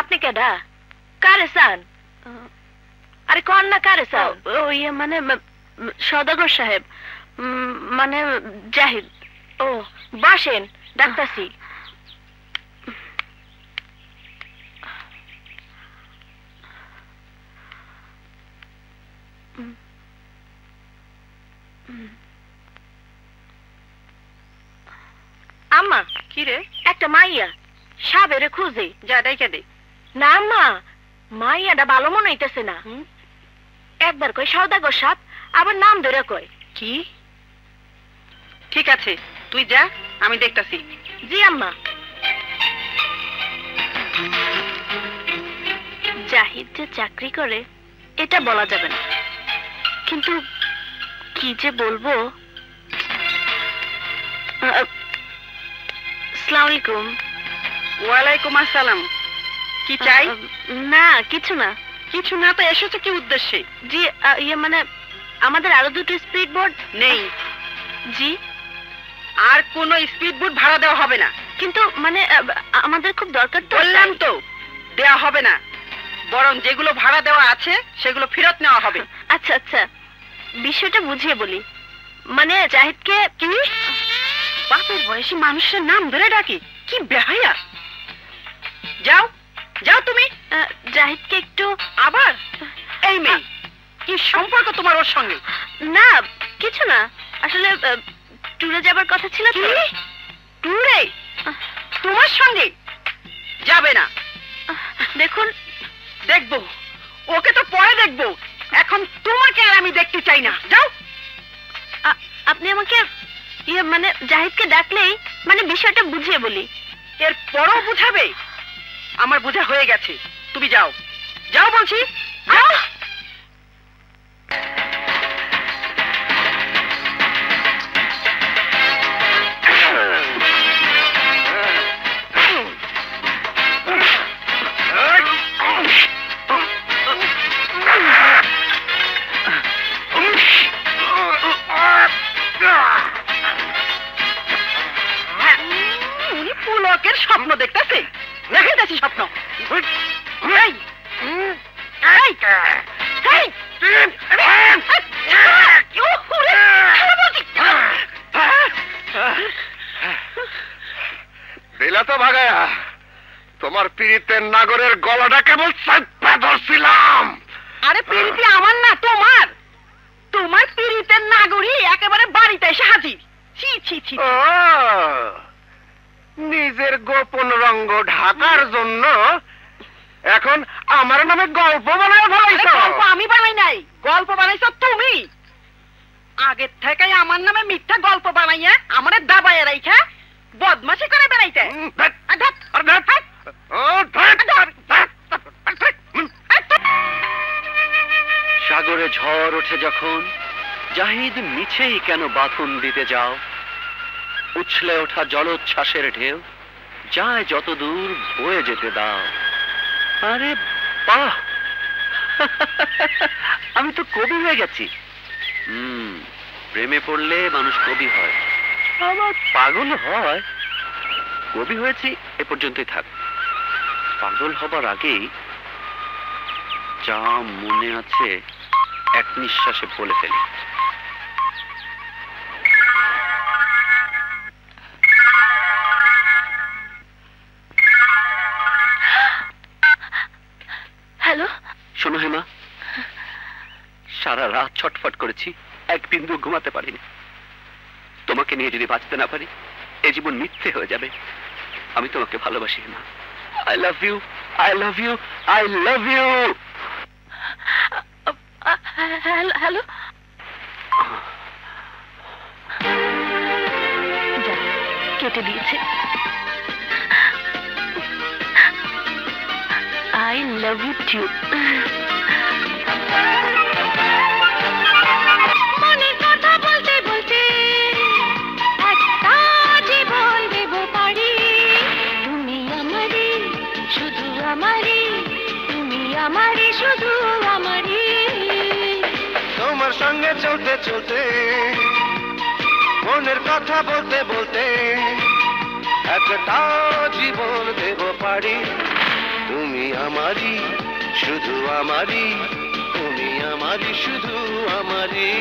আপনি কেডা কারে সান আরে কন না কারে সান ও ইয়ে মানে সদাগর সাহেব। উম, মানে জাহিদ। ও বাসেন ডাক্তারসি আম্মা কি রে একটা মাইয়া সাবেরে খুঁজে যা ডাইকা দে। না মা মাইয়াটা ভালো মনে হইতেছে না। একবার কই সৌদাগর সাপ আবার নাম ধরে কয়। কি? ঠিক আছে। তুই যা আমি দেখতাছি। জি আম্মা। জাহিদ যে চাকরি করে এটা বলা যাবে না। কিন্তু কি যে বলব? আসসালামু আলাইকুম। ওয়ালাইকুম আসসালাম। কি চাই? না কিছু না। কিছু না তো এসেছে কি উদ্দেশ্যে? জি ইয়ে মানে আমাদের আরও দুটো স্পিড বোট নেই। জি। আর কোনো স্পিড বোট ভাড়া দেওয়া হবে না। কিন্তু মানে আমাদের খুব দরকার তো। বললাম তো দেওয়া হবে না। বরং যেগুলো ভাড়া দেওয়া আছে সেগুলো ফেরত নেওয়া হবে। আচ্ছা আচ্ছা। বিষয়টা বুঝিয়ে বলি। মানে জাহিদকে কি? বাপের বয়সী মানুষের নাম ধরে ডাকি। কি বেহায়া। যাও যাও তুমি। জাহিদকে একটু আবার? এই মেয়ে কি সম্পর্ক তোমার ওর সঙ্গে? না কিছু না। আসলে ট্যুরে যাবার কথা ছিল তো? ট্যুরে? তোমার সঙ্গে? যাবে না। দেখুন। দেখব। ওকে তো পরে দেখব। এখন তোমাকে আর আমি দেখতে চাই না। যাও। আপনি আমাকে ইয়ে মানে জাহিদকে ডাকলেই মানে বিষয়টা বুঝিয়ে বলি। এর পরও বুঝাবে? আমার বোঝা হয়ে গেছে। তুমি যাও। যাও বলছি। যাও মিছেই কেন বাথুন দিতে যাও? উছলে ওঠা জলোচ্ছ্বাসের ঢেউ, যায় যত দূর বয়ে যেতে দাও। আরে বাহ! আমি তো কবি হয়ে গেছি। হুম, প্রেমে পড়লে মানুষ কবি হয়। আমার পাগল হয়? কবি হয়েছি, এ পর্যন্তই থাক। পাগল হবার আগেই যা মনে আছে এক নিঃশ্বাসে বলে ফেলি। করেছি, এক বিন্দু ঘুমাতে পারিনি। তোমাকে নিয়ে যদি বাঁচতে না পারি, এ জীবন মিথ্যে হয়ে যাবে। আমি তোমাকে ভালোবাসি Hema I love you I love you I love you hello? কেটে দিয়েছে। আই লাভ ইউ চলতে মনের কথা বলতে বলতে একটা জীবন দেব পারি। তুমি আমারি শুধু আমারই, তুমি আমারি শুধু আমারই।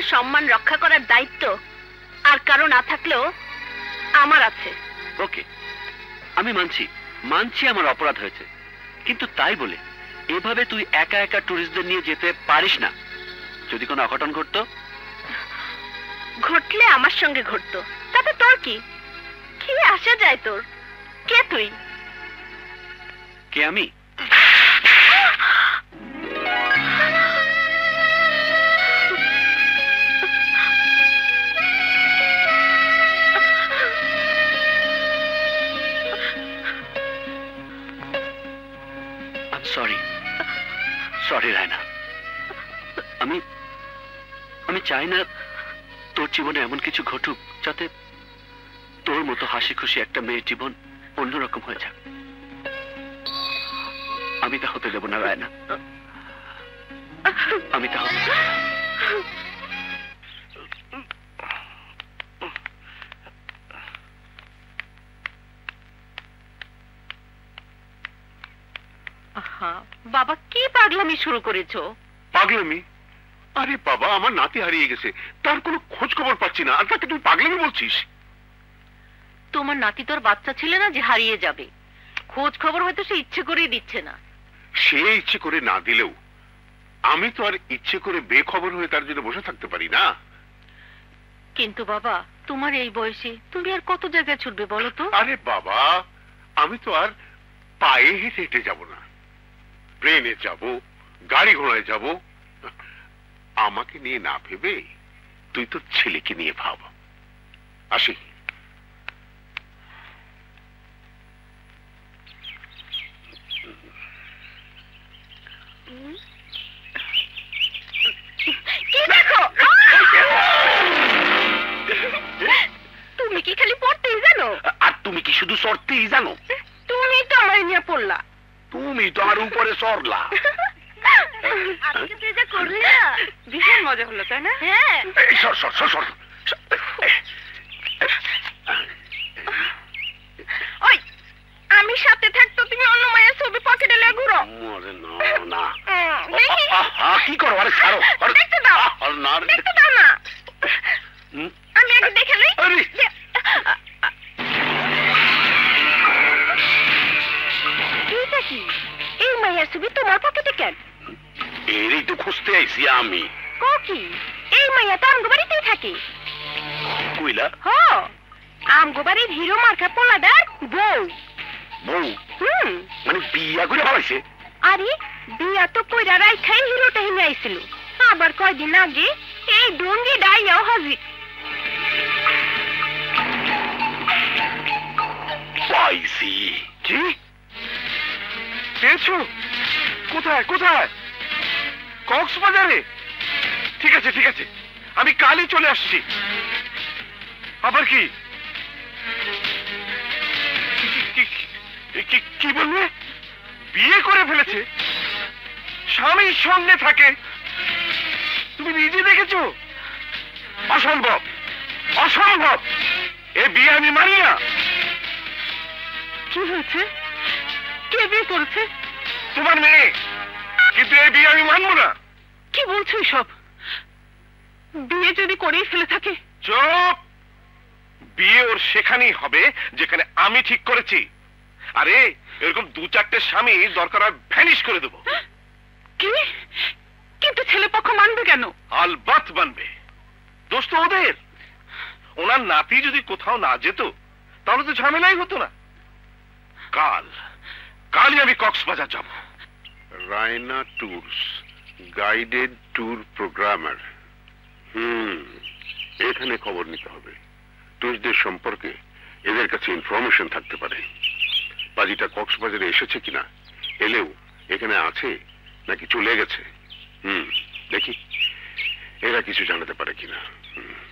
রায়না সম্মান রক্ষা করার দায়িত্ব আর কারও না থাকলেও আমার আছে। ওকে আমি মানছি মানছি আমার অপরাধ হয়েছে। কিন্তু তাই বলে এভাবে তুই একা একা ট্যুরিস্টদের নিয়ে যেতে পারিস না। যদি কোনো অঘটন ঘটতো? ঘটলে আমার সঙ্গে ঘটতো। তাতে তোর কি? কি আসা যায় তোর? কে তুই? কে আমি? কিছু ঘটুক যাতে তোর মতো হাসি খুশি একটা মেয়ের জীবন অন্যরকম হয়ে যাক। আমি তা হতে দেব না রায়না। আমি তা হতে বাবা কি পাগলামি শুরু করেছ? পাগলামি? আরে বাবা আমার নাতি হারিয়ে গেছে। তার কোনো খোঁজ খবর পাচ্ছি না। আর তাকে তুই পাগলামি বলছিস? তোমার নাতি তোর বাচ্চা ছিল না যে হারিয়ে যাবে। খোঁজ খবর হয়তো সে ইচ্ছে করেই দিচ্ছে না। সে ইচ্ছে করে না দিলেও আমি তো আর ইচ্ছে করে বেখবর হয়ে তার জন্য বসে থাকতে পারি না। কিন্তু বাবা তোমার এই বয়সে তুমি আর কত জায়গায় ছুটবে বলো তো? আরে বাবা আমি তো আর পায়ে হেঁটে হেঁটে যাব না। ট্রেনে যাব গাড়ি ঘোড়ায় যাব। আমাকে নিয়ে না ভেবে তুই তোর ছেলেকে নিয়ে ভাব। আসি। তুমি কি খালি পড়তেই জানো? আর তুমি কি শুধু সরতেই জানো? তুমি তো আমার নিয়ে পড়লা। তুমি তো আমার উপরে সরলা। আজকে তুই যা করলি না। ভীষণ মজা হলো তাই না? হ্যাঁ। এই সর সর সর সর। ওই আমি সাথে থাকতো তুমি অন্য মায়ের ছবি পকেটে লে ঘুরো। মরে না না। দেখি। কি করো? আরে ছাড়ো আরে দেখতে দাও। আরে দেখতে দাও না। হুম? আমি আগে দেখে লই। কি? এই মাইয়ার ছবি তোমার পকেটে কেন? এরই তো খুঁজতে আইছি আমি। কো কি? এই মাইয়া তো আমগো বাড়িতেই থাকে। কইলা? হ আমগো বাড়ির হিরো মার্কা পোলাদার বউ। বউ? হুম। মানে বিয়া করে ভাবাইছে আরে বিয়া তো কইরা রাইখাই হিরোটা হিনে আইছিল। আবার কয়দিন আগে এই ডঙ্গি ডাইয়াও হাজির। পাইছি। কি? পেয়েছ? কোথায় কোথায়? কক্সবাজারে? ঠিক আছে ঠিক আছে। আমি কালই চলে আসছি। আবার কি? কি- বললে? বিয়ে করে ফেলেছে। স্বামীর সঙ্গে থাকে। তুমি নিজে দেখেছ? অসম্ভব। অসম্ভব। এ বিয়ে আমি মানি না। কি হয়েছে? কে বিয়ে করেছে? তোমার মেয়ে। কিন্তু এই বিয়ে আমি মানবো না। কি বলছো সব বিয়ে যদি করেই ফেলে থাকে? চুপ! বিয়ে ওর সেখানেই হবে যেখানে আমি ঠিক করেছি। আরে এরকম দু চারটে স্বামী দরকার হয় ভ্যানিশ করে দেবো। কি? কিন্তু ছেলে পক্ষ মানবে কেন? আলবাত মানবে। দোষ তো ওদের। ওনার নাতি যদি কোথাও না যেত তাহলে তো ঝামেলাই হতো না। কাল কালই আমি কক্সবাজার যাব। Raina tours guided tour programmer হুম এখানে খবর নিতে হবে। ট্যুরিস্টদের সম্পর্কে এদের কাছে ইনফরমেশন থাকতে পারে। পাজিটা কক্সবাজারে এসেছে কিনা? এলেও এখানে আছে নাকি চলে গেছে? হুম দেখি। এরা কিছু জানাতে পারে কিনা। হুম।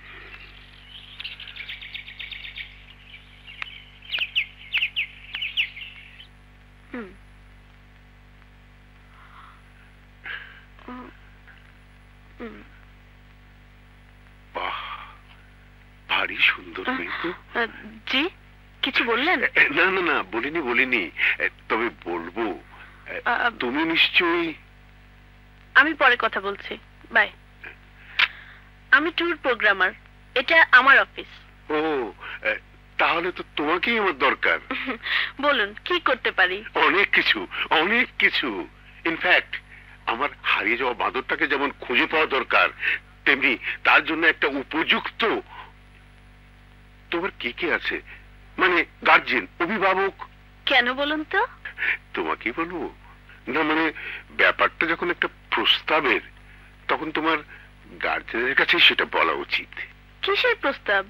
বাহ ভারী সুন্দর মেয়ে তো জি কিছু বললেন? না না না বলিনি বলিনি। তবে বলব তুমি নিশ্চয়ই আমি পরে কথা বলছি। বাই। আমি ট্যুর প্রোগ্রামার এটা আমার অফিস। ও তাহলে তো তোমাকেই আমার দরকার। বলুন কি করতে পারি? অনেক কিছু অনেক কিছু। ইনফ্যাক্ট আমার হারিয়ে যাওয়া বাঁদরটাকে যেমন খুঁজে পাওয়া দরকার তেমনি তার জন্য একটা উপযুক্ত। তোমার কে কে আছে? মানে গার্জেন অভিভাবক। কেন বলুন তো? তোমাকেই বলব। না মানে ব্যাপারটা যখন একটা প্রস্তাবের তখন তোমার গার্জেনের কাছে সেটা বলা উচিত। কিসের প্রস্তাব?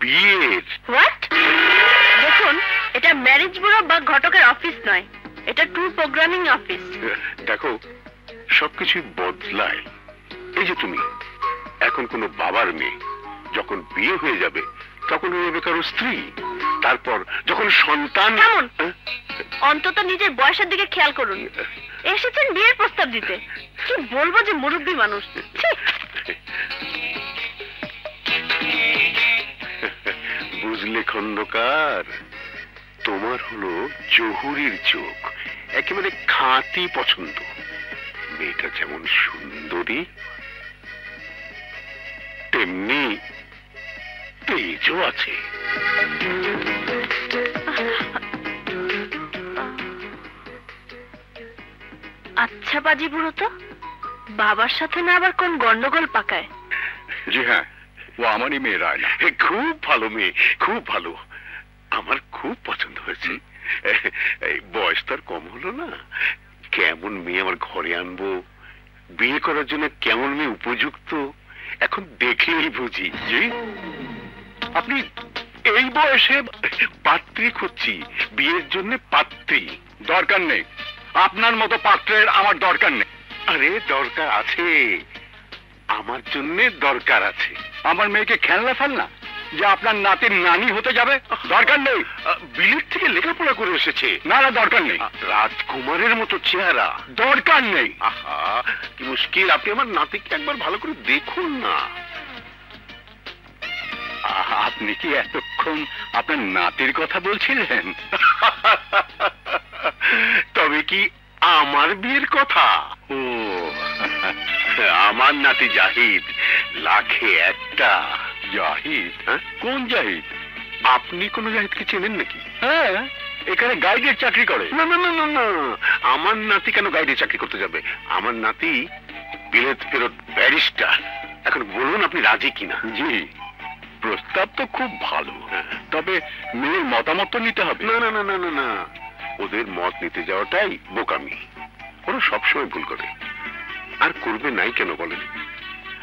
বিয়ের। হোয়াট দেখুন এটা ম্যারেজ ব্যুরো বা ঘটকের অফিস নয়। এটা ট্যুর প্রোগ্রামিং অফিস দেখো সবকিছুই বদলায়। এই যে তুমি এখন কোনো বাবার মেয়ে যখন বিয়ে হয়ে যাবে তখন হয়ে যাবে কারও স্ত্রী। তারপর যখন সন্তান হ্যাঁ? অন্তত নিজের বয়সের দিকে খেয়াল করুন। এসেছেন বিয়ের প্রস্তাব দিতে। কি বলব যে মুরব্বী মানুষ। বুঝলে খন্দকার তোমার হলো জহুরির চোখ একেবারে খাঁটি পছন্দ। মেয়েটা যেমন সুন্দরী তেমনি তেজও আছে। আচ্ছা বাজি বুড়ো তো বাবার সাথে না আবার কোন গন্ডগোল পাকায়? জি হ্যাঁ ও আমারই মেয়ে রায়না। খুব ভালো মেয়ে খুব ভালো। আমার খুব পছন্দ হয়েছে। এই বয়স তো আর কম হলো না। কেমন মেয়ে আমার ঘরে আনব? বিয়ে করার জন্য কেমন মেয়ে উপযুক্ত? এখন দেখলেই বুঝি আপনি এই বয়সে পাত্রী খুঁজছি, বিয়ের জন্য পাত্রী, দরকার নেই। আপনার মতো পাত্রের আমার দরকার নেই। আরে, দরকার আছে। আমার জন্য দরকার আছে। আমার মেয়েকে খেলনা ফেলনা? যে আপনার নাতির নানি হতে যাবে? দরকার নেই। বিলেট থেকে লেখাপড়া করে এসেছে। না না দরকার নেই। রাজকুমারের মতো চেহারা। দরকার নেই। আহা কি মুশকিল। আপনি আমার নাতিকে একবার ভালো করে দেখুন না। আপনি কি এতক্ষণ আপনার নাতির কথা বলছিলেন? তবে কি আমার বিয়ের কথা? ও আমার নাতি জাহিদ লাখে একটা জাহিদ হ্যাঁ? কোন জাহিদ? আপনি কোন জাহিদকে চেনেন নাকি? হ্যাঁ এখানে গাইডের চাকরি করে। না না না না না আমার নাতি কেন গাইডে চাকরি করতে যাবে? আমার নাতি বিলেত ফেরত ব্যারিস্টার। এখন বলুন আপনি রাজি কিনা? জি প্রস্তাব তো খুব ভালো। তবে মেয়ের মতামত নিতে হবে। না না না না না। ওদের মত নিতে যাওয়াটাই বোকামি। ওরা সবসময় ভুল করে। আর করবে নাই কেন বলেন?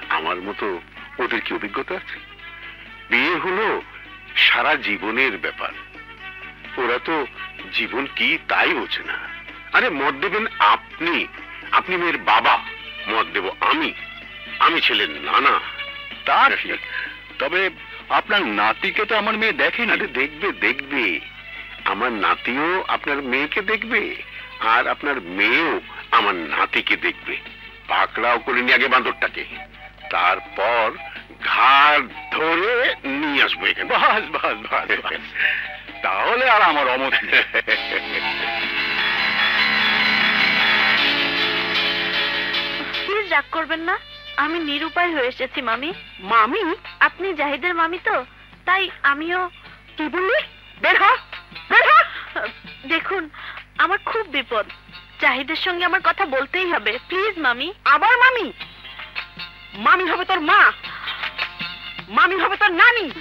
আমার মতো ওদের কি অভিজ্ঞতা আছে? বিয়ে হলো সারা জীবনের ব্যাপার। ওরা তো জীবন কি তাই বোঝে না। আরে মত দেবেন আপনি। আপনি মেয়ের বাবা। মত দেব আমি। আমি ছেলের নানা। তা ঠিক। তবে আপনার নাতিকে তো আমার মেয়ে দেখেনি। আরে দেখবে দেখবে। আমার নাতিও আপনার মেয়েকে দেখবে আর আপনার মেয়েও আমার নাতিকে দেখবে। পাকড়াও করে নিয়ে আগে বান্দরটাকে তারপর ঘাড় ধরে নিয়ে আসব এখানে। বাস বাস বাস। তাহলে আর আমার অমত প্লিজ রাগ করবেন না আমি নিরুপায় হয়ে এসেছি মামি। মামি? আপনি জাহিদের মামি তো তাই আমিও কি বললি? বের হ। দেখুন আমার খুব বিপদ। জাহিদের সঙ্গে আমার কথা বলতেই হবে। প্লিজ মামি। আবার মামি? মামি হবে তোর মা। মামি হবে তোর নানি।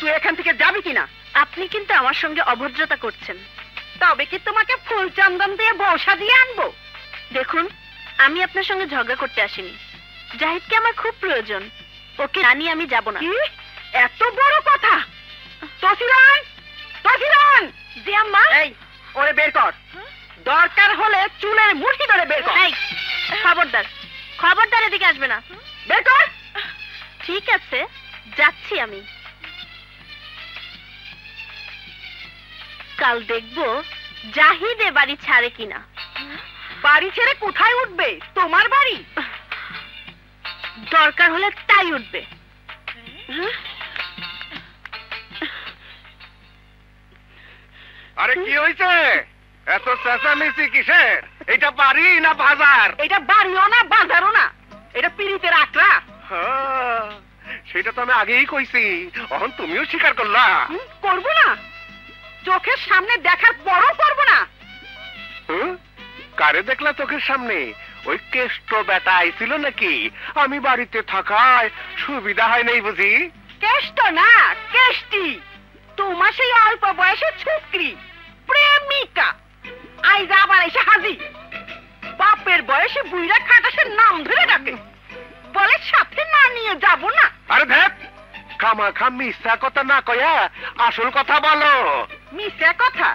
তুই এখান থেকে যাবি কিনা? আপনি কিন্তু আমার সঙ্গে অভদ্রতা করছেন। তবে কি তোমাকে ফুল চন্দন দিয়ে বসা দিয়ে আনব? দেখুন আমি আপনার সঙ্গে ঝগড়া করতে আসিনি। জাহিদকে আমার খুব প্রয়োজন। ওকে জানি আমি যাব না। এত বড় কথা। তসিরান তসিরান জি আম্মা। এই ওরে বের কর। দরকার হলে চুলের মুঠি ধরে বের কর। এই, খবরদার। খবরদার এদিকে আসবে না। বের কর। ঠিক আছে যাচ্ছি আমি। কাল দেখব জাহিদ বাড়ি ছাড়ে কিনা। বাড়ি ছেড়ে কোথায় উঠবে? তোমার বাড়ি? দরকার হলে তাই উঠবে। আরে কি হয়েছে এত চেঁচামেচি কিসের? এটা বাড়ি না বাজার? এটা বাড়িও না বাজারও না। এটা পিড়িতের আকড়া হ্যাঁ, সেটা তো আমি আগেই কইছি। এখন তুমিও স্বীকার করলা। করব না। চোখের সামনে দেখার পরও করব না? কারে দেখলা চোখের সামনে? ওই কেষ্ট বেটা আইছিল নাকি? আমি বাড়িতে থাকায় সুবিধা হয় নাই বুঝি? কেষ্ট না কেষ্টি। তোমার সেই অল্প বয়সের ছুকরি প্রেমিকা। আইজ আবার এসে হাজি বাপের বয়সে বুইরা খাটাসের নাম ধরে ডাকে। বলে সাথে না নিয়ে যাব না। আরে দেখ খামা খাম মিথ্যা কথা না কয়া আসল কথা বলো। মিশে কথা?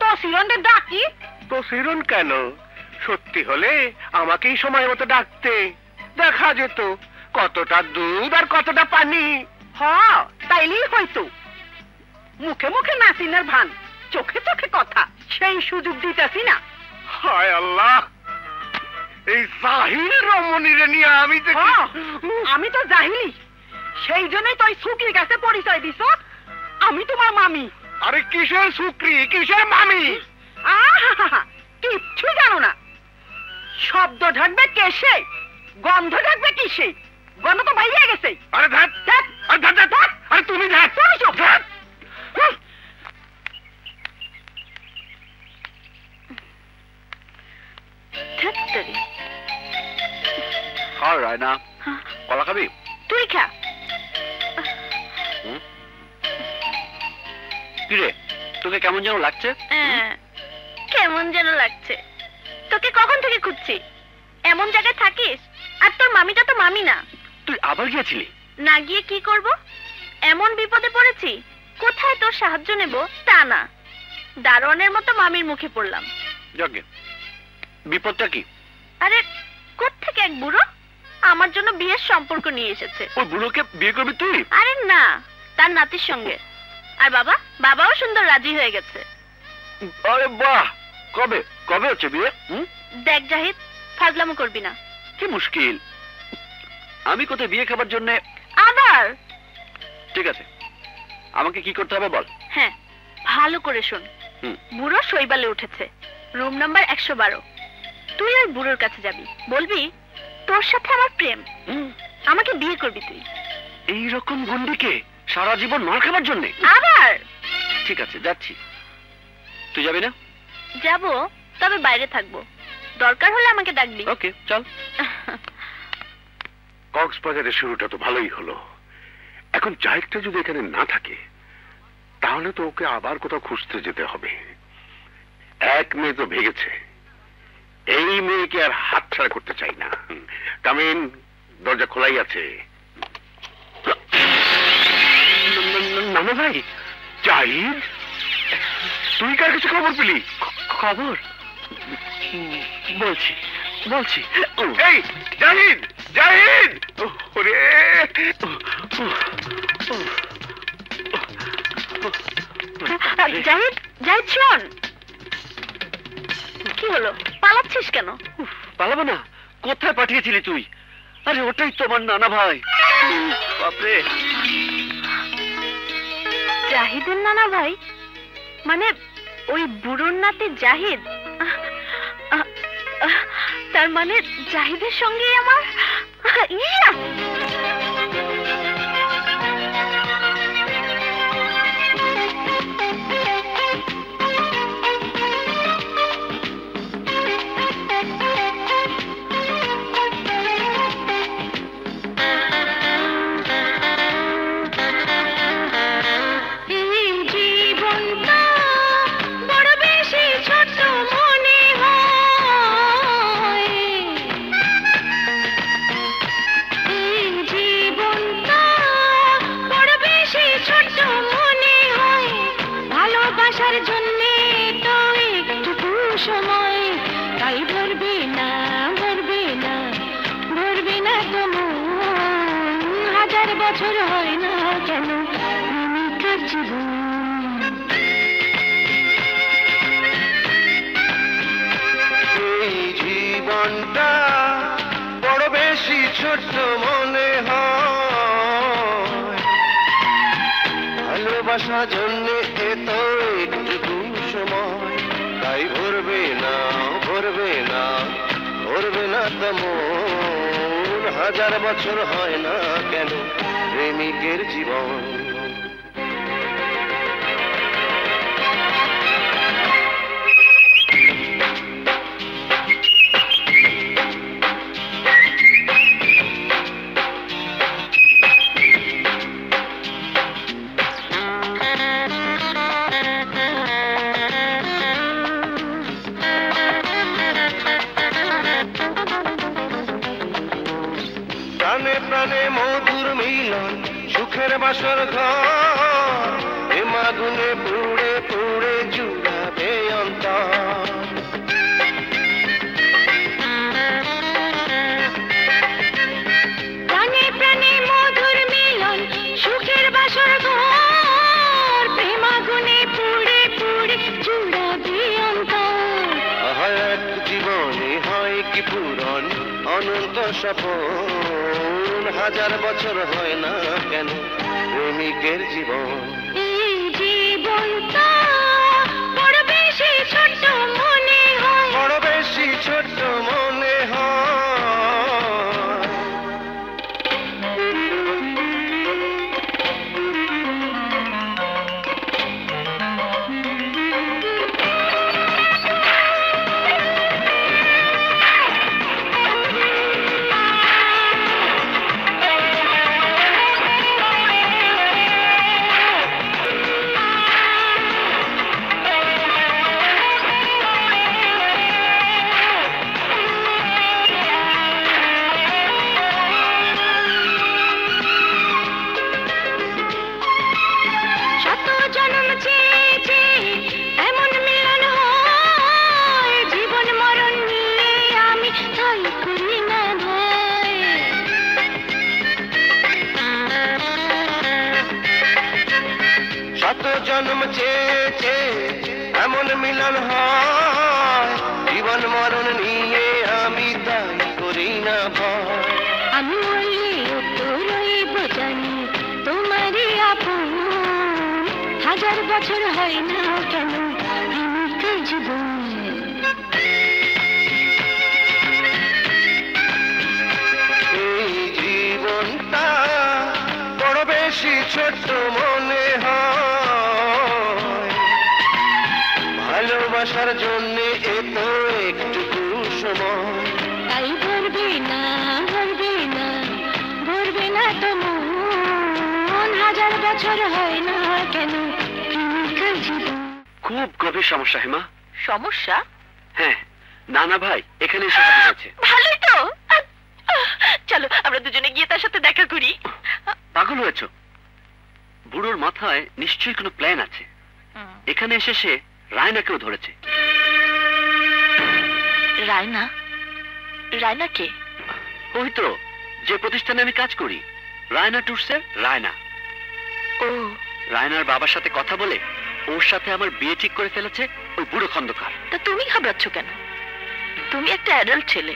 তো সিরন্ডে ডাকি? তো সিরুন কেন? সত্যি হলে আমাকেই সময় মতো ডাকতে। দেখা যেত কতটা দুধ আর কতটা পানি। হ তাইলেই হয়তো মুখে মুখে নাসিনের ভান চোখে চোখে কথা সেই সুযোগ দিতেছি না। হায় আল্লাহ! এই জাহিল রমণীরে নিয়ে আমি যে হ্যাঁ, আমি তো জাহিলি। সেই জন্যই তো ওই সুকির কাছে পরিচয় দিছ। আমি তোমার মামি। আরে কিসের সুক্রি কিসের মামি? কিচ্ছু জানো না। শব্দ ঢাকবে কেসে গন্ধ ঢাকবে কিসে? গন্ধ তো বাইরে গেছে। আরে ধ্যাৎ, আরে ধ্যাত। আরে তুমি ধ্যাত! তুমি চুপ। ধ্যাত। হুঁ, ধ্যাত্তেরি। কলা খাবি? তুই খা। কিরে তোকে কেমন যেন লাগছে? হ্যাঁ, কেমন যেন লাগছে। তোকে কখন থেকে খুঁজছি? এমন জায়গায় থাকিস আর তোর মামিটা তো মামি না। তুই আবার গিয়েছিলি? না গিয়ে কি করব? এমন বিপদে পড়েছি কোথায় তোর সাহায্য নেব? তা না। দারোয়ানের মতো মামির মুখে পড়লাম। যজ্ঞে বিপদটা কি? আরে কোত্থেকে এক বুড়ো? আমার জন্য বিয়ের সম্পর্ক নিয়ে এসেছে। ওই বুড়োকে বিয়ে করবি তুই? আরে না তার নাতির সঙ্গে। আর বাবা বাবাও সুন্দর রাজি হয়ে গেছে। আরে বাহ! কবে? কবে হচ্ছে বিয়ে? দেখ জাহিদ ফাজলামো করবি না। কি মুশকিল। আমি কোথায় বিয়ে খাবার জন্য আবার? ঠিক আছে। আমাকে কি করতে হবে বল? হ্যাঁ ভালো করে শোন। বুড়ো শৈবালে উঠেছে। রুম নাম্বার একশো বারো। তুই ওই বুড়োর কাছে যাবি। বলবি তোর সাথে আমার প্রেম। হুম, আমাকে বিয়ে করবি তুই। এই রকম গন্ডিকে সারা জীবন মার খাবার জন্যে? আবার? ঠিক আছে যাচ্ছি। তুই যাবি না? যাব তবে বাইরে থাকব। দরকার হলে আমাকে ডাকবি। ওকে চল। কক্সবাজারের শুরুটা তো ভালোই হলো। এখন জাহিদটা যদি এখানে না থাকে তাহলে তো ওকে আবার কোথাও খুঁজতে যেতে হবে। এক মেয়ে তো ভেগেছে। এই মেয়েকে আর হাত ছাড়া করতে চাই না। কামিন দরজা খোলাই আছে। নানা ভাই। জাহিদ তুই কার কিছু খবর পেলি? খবর? বলছি। বলছি? এই জাহিদ জাহিদ! ওরে! জাহিদ জাহিদ শোন কি হলো? পালাচ্ছিস কেন? পালাবো না। কোথায় পাঠিয়েছিলি তুই? আরে ওটাই তোমার নানা ভাই। বাপরে। জাহিদের নানা ভাই? মানে ওই বুড়োর নাতি জাহিদ? তার মানে জাহিদের সঙ্গে আমার ইয়া! মনে ভালোবাসা জন্য এত একটু সময় তাই ভরবে না ভরবে না ভরবে না তেমন। হাজার বছর হয় না কেন প্রেমিকের জীবন। রায়না ট্যুরসের রায়না। ও। রায়নার বাবার সাথে কথা বলে ওর সাথে আমার বিয়ে ঠিক করে ফেলেছে ওই বুড়ো খন্দকার। তা তুমি ঘাবড়াচ্ছ কেন? তুমি একটা অ্যাডাল্ট ছেলে।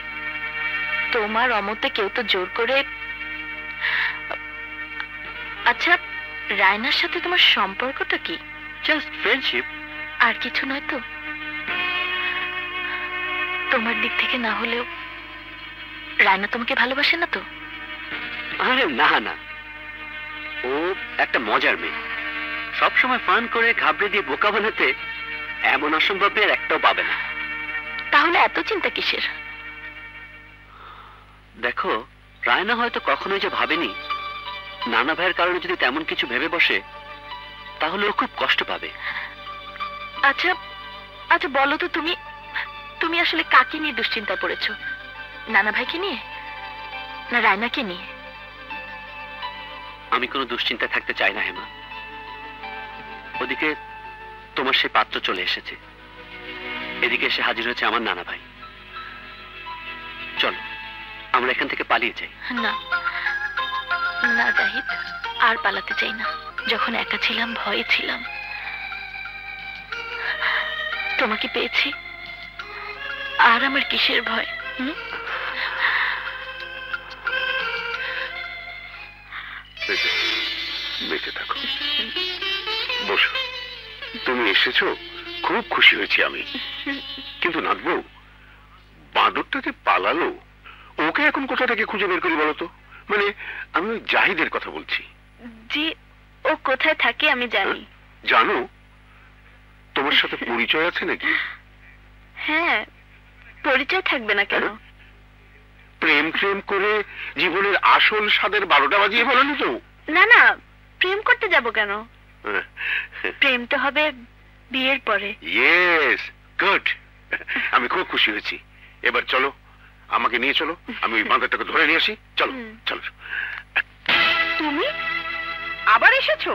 তোমার অমতে কেউ তো জোর করে আচ্ছা রায়নার সাথে তোমার সম্পর্কটা কি? জাস্ট ফ্রেন্ডশিপ আর কিছু নয় তো? তোমার দিক থেকে না হলেও রায়না তোমাকে ভালোবাসে না তো? আরে না না। একটা মজার মেয়ে। সবসময় ফান করে ঘাবড়ে দিয়ে বোকা বানাতে এমন অসম্ভব মেয়ের একটাও পাবে না। তাহলে এত চিন্তা কিসের? দেখো রায়না হয়তো কখনোই যে ভাবেনি। নানা ভাইয়ের কারণে যদি তেমন কিছু ভেবে বসে তাহলে ও খুব কষ্ট পাবে। আচ্ছা আচ্ছা বলো তো তুমি তুমি আসলে কাকে নিয়ে দুশ্চিন্তা পড়েছো? নানা ভাইকে নিয়ে? না রায়নাকে নিয়ে? আমি কোনো দুশ্চিন্তায় থাকতে চাই না, হেমা। ওদিকে তোমার সেই পাত্র চলে এসেছে। এদিকে এসে হাজির হয়েছে আমার নানা ভাই। চলো, আমরা এখান থেকে পালিয়ে যাই। না না জাহিদ, আর পালাতে চাই না। যখন একা ছিলাম, ভয়ে ছিলাম। তোমাকে পেয়েছি। আর আমার কিসের ভয়, হুম? বেঁচে থাকো। বসো। তুমি এসেছ খুব খুশি হয়েছি আমি। কিন্তু নাথবু বাঁদরটা যে পালালো ওকে এখন কোথা থেকে খুঁজে বের করি বলো তো? মানে আমি ওই জাহিদের কথা বলছি। জি ও কোথায় থাকে আমি জানি। জানো? তোমার সাথে পরিচয় আছে নাকি? হ্যাঁ পরিচয় থাকবে না কেন? প্রেম প্রেম করে জীবনের আসল স্বাদের বারোটা বাজিয়ে বলেনি তো? না না প্রেম করতে যাব কেন। প্রেম তো হবে বিয়ের পরে। ইয়েস গুড আমি খুব খুশি হয়েছি। এবার চলো আমাকে নিয়ে চলো। আমি ওই বাঁদরটাকে ধরে নিয়ে আসি। চলো চলো। তুমি আবার এসেছ?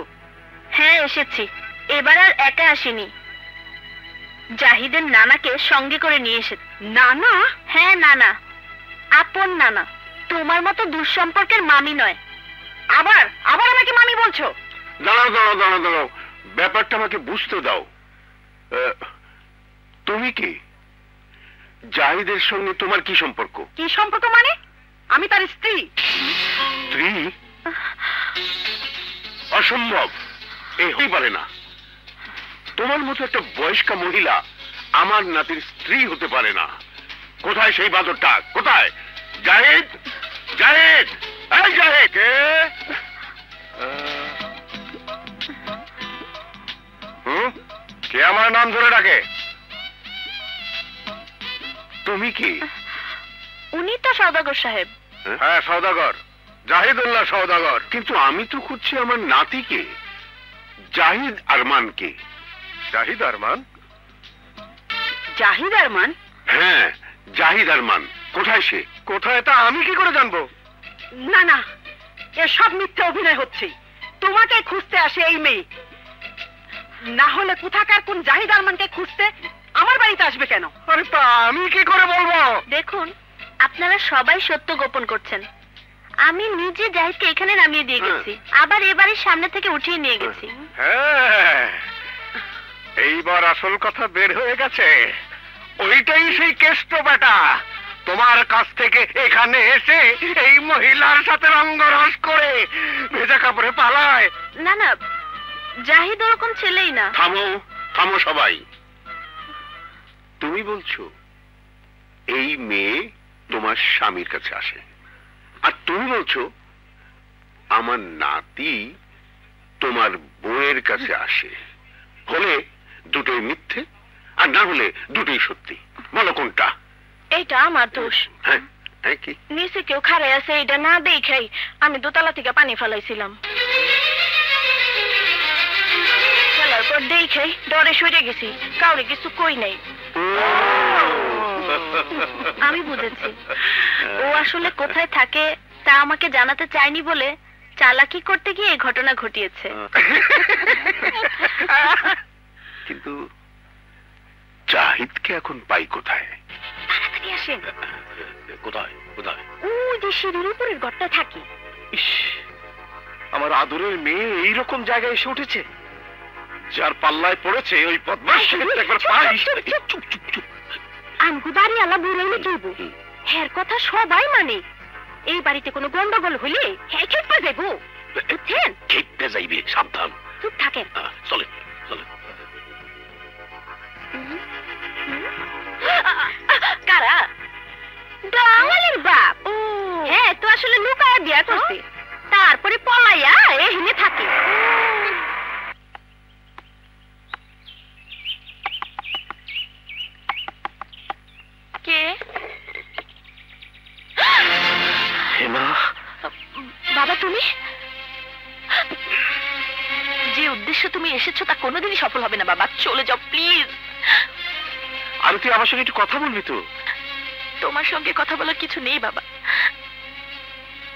হ্যাঁ এসেছি। এবার আর একা আসিনি। জাহিদের নানাকে সঙ্গে করে নিয়ে এসে নানা? হ্যাঁ নানা। আপন নানা। তোমার মতো দুঃসম্পর্কের মামি নয়। আবার? আবার আমাকে মামি বলছো? দাঁড়াও দাঁড়াও দাঁড়াও দাঁড়াও। ব্যাপারটা আমাকে বুঝতে দাও। তুমি কি? জাহিদের সঙ্গে তোমার কি সম্পর্ক? কি সম্পর্ক মানে? আমি তার স্ত্রী। স্ত্রী? অসম্ভব। এ হতেই পারে না। তোমার মতো একটা বয়স্কা মহিলা আমার নাতির স্ত্রী হতে পারে না। কোথায় সেই বাদরটা? কোথায়? জাহেদ? জাহেদ! এই জাহেদ! হুম? কে আমার নাম ধরে ডাকে? তুমি কি? উনি তো সদাগর সাহেব। হ্যাঁ সৌদাগর জাহিদুল্লাহ সৌদাগর কিন্তু আমি তো খুঁজছি আমার নাতিকে। জাহিদ আরমানকে। জাহিদ আরমান? জাহিদ আরমান? হ্যাঁ জাহিদ আরমান। কোথায় সে? কোথায় তা আমি কি করে জানব? না না এসব মিথ্যে অভিনয় হচ্ছে। তোমাকে খুঁজতে আসে এই মেয়ে। না হলে কোথাকার কোন জাহিদ আরমানকে খুঁজতে আমার বাড়িতে আসবে কেন? আরে তা আমি কি করে বলব? দেখুন আপনারা সবাই সত্য গোপন করছেন। আমি নিজে জাহিদকে এখানে নামিয়ে দিয়ে গেছি। আবার এবারে সামনে থেকে উঠিয়ে নিয়ে গেছি। হ্যাঁ এইবার আসল কথা বের হয়ে গেছে। ওইটাই সেই কেষ্ট বেটা। তোমার কাছ থেকে এখানে এসে এই মহিলার সাথে রঙ্গরস করে ভেজা কাপড়ে পালায়। না না জাহিদ ওরকম ছেলেই না। থামো থামো সবাই। তুমি বলছো এই মেয়ে তোমার স্বামীর কাছে আসে। আর তুমি বলছো আমার নাতি তোমার বউয়ের কাছে আসে। হলে দুটোই মিথ্যে আর না হলে দুটোই সত্যি। বলো কোনটা? এইটা আমার দোষ। হ্যাঁ নিচে কেউ খারে আছে এটা না দেখাই আমি দোতলা থেকে পানি ফেলাইছিলাম। ফেলার পর দেখাই ডরে সরে গেছি কাউরে কিছু কই নাই। আমি বুঝেছি। ও আসলে কোথায় থাকে তা আমাকে জানাতে চায়নি বলে চালাকি করতে গিয়ে এই ঘটনা ঘটিয়েছে। কিন্তু জাহিদকে এখন পাই কোথায়? তাড়াতাড়ি আসেন। কোথায়? কোথায়? ওই যে সিঁড়ির উপরের ঘরটা থাকি। ইস আমার আদরের মেয়ে এইরকম জায়গায় এসে উঠেছে। যার পাল্লায় পড়েছে ওই পদ্মাস একবার পাই চুপ চুপ চুপ। আমগু বাড়িওয়ালা বুড়াইলে চলবো। হ্যার কথা সবাই মানে। এই বাড়িতে কোনো গন্ডগোল হলে হ্যাঁ খেপা যাব বুঝছেন? খেপতে যাইবে সাবধান। চুপ থাকেন। আহ, চলে চলে কারা? বাঙালির বাপ। হ্যাঁ তো আসলে লুকায়া বিয়া করছে। তারপরে পলাইয়া এখানে থাকে। কে? বাবা তুমি? যে উদ্দেশ্য তুমি এসেছ তা কোনোদিনই সফল হবে না বাবা। চলে যাও প্লিজ। আর তুই আমার সঙ্গে একটু কথা বলবি তো। তোমার সঙ্গে কথা বলার কিছু নেই বাবা।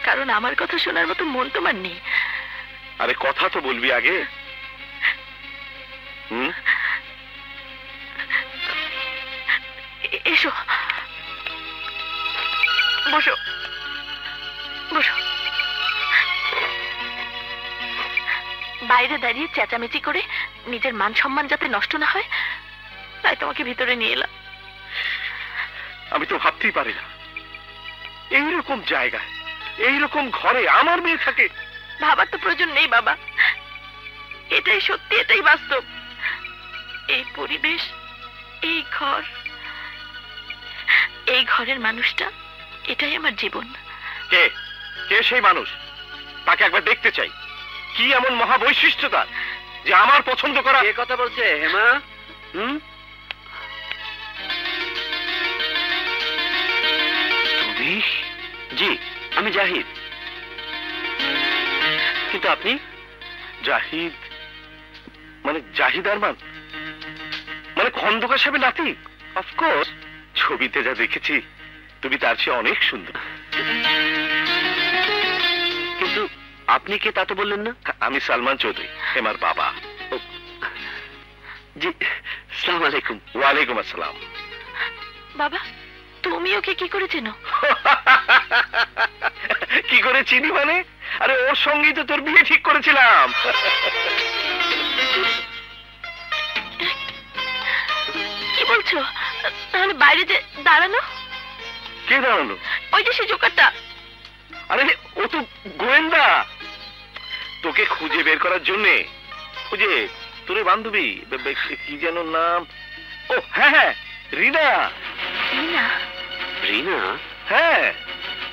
কারণ আমার কথা শোনার মতো মন তোমার নেই। আরে কথা তো বলবি আগে। হুম? এসো। বসো। বসো। বাইরে দাঁড়িয়ে চেঁচামেচি করে নিজের মান সম্মান যাতে নষ্ট না হয় তাই তোমাকে ভিতরে নিয়ে এলাম। আমি তো ভাবতেই পারি না। এইরকম জায়গায় এইরকম ঘরে আমার মেয়ে থাকে। ভাবার তো প্রয়োজন নেই বাবা। এটাই সত্যি এটাই বাস্তব। এই পরিবেশ এই ঘর এই ঘরের মানুষটা এটাই আমার জীবন। কে? কে সেই মানুষ? তাকে একবার দেখতে চাই। কি এমন মহা বৈশিষ্ট্য তার যে আমার পছন্দ করা কে কথা বলছে হেমা? হুম? তুমি জি, আমি জাহিদ। কিন্তু আপনি? জাহিদ? মানে জাহিদ আরমান? মানে খন্দকার সাহেবের নাতি? অফকোর্স ছবিতে যা দেখেছি, তুমি তার চেয়ে অনেক সুন্দর। কিন্তু আপনি কে তা তো বললেন না? আমি সালমান চৌধুরী হেমার বাবা। জি, সালাম আলাইকুম। ওয়ালাইকুম আসসালাম। বাবা তুমি ওকে কি করে চেনো? কি করে চিনি মানে? আরে ওর সঙ্গেই তো তোর বিয়ে ঠিক করেছিলাম। কি বলছো? তাহলে বাইরে যে দাঁড়ানো? কে দাঁড়াল? ওই যে সে জোকারটা। আরে ও তো গোয়েন্দা। তোকে খুঁজে বের করার জন্যে খুঁজে তোর বান্ধবী কি যেন নাম? ও হ্যাঁ হ্যাঁ রিনা না রিনা? হ্যাঁ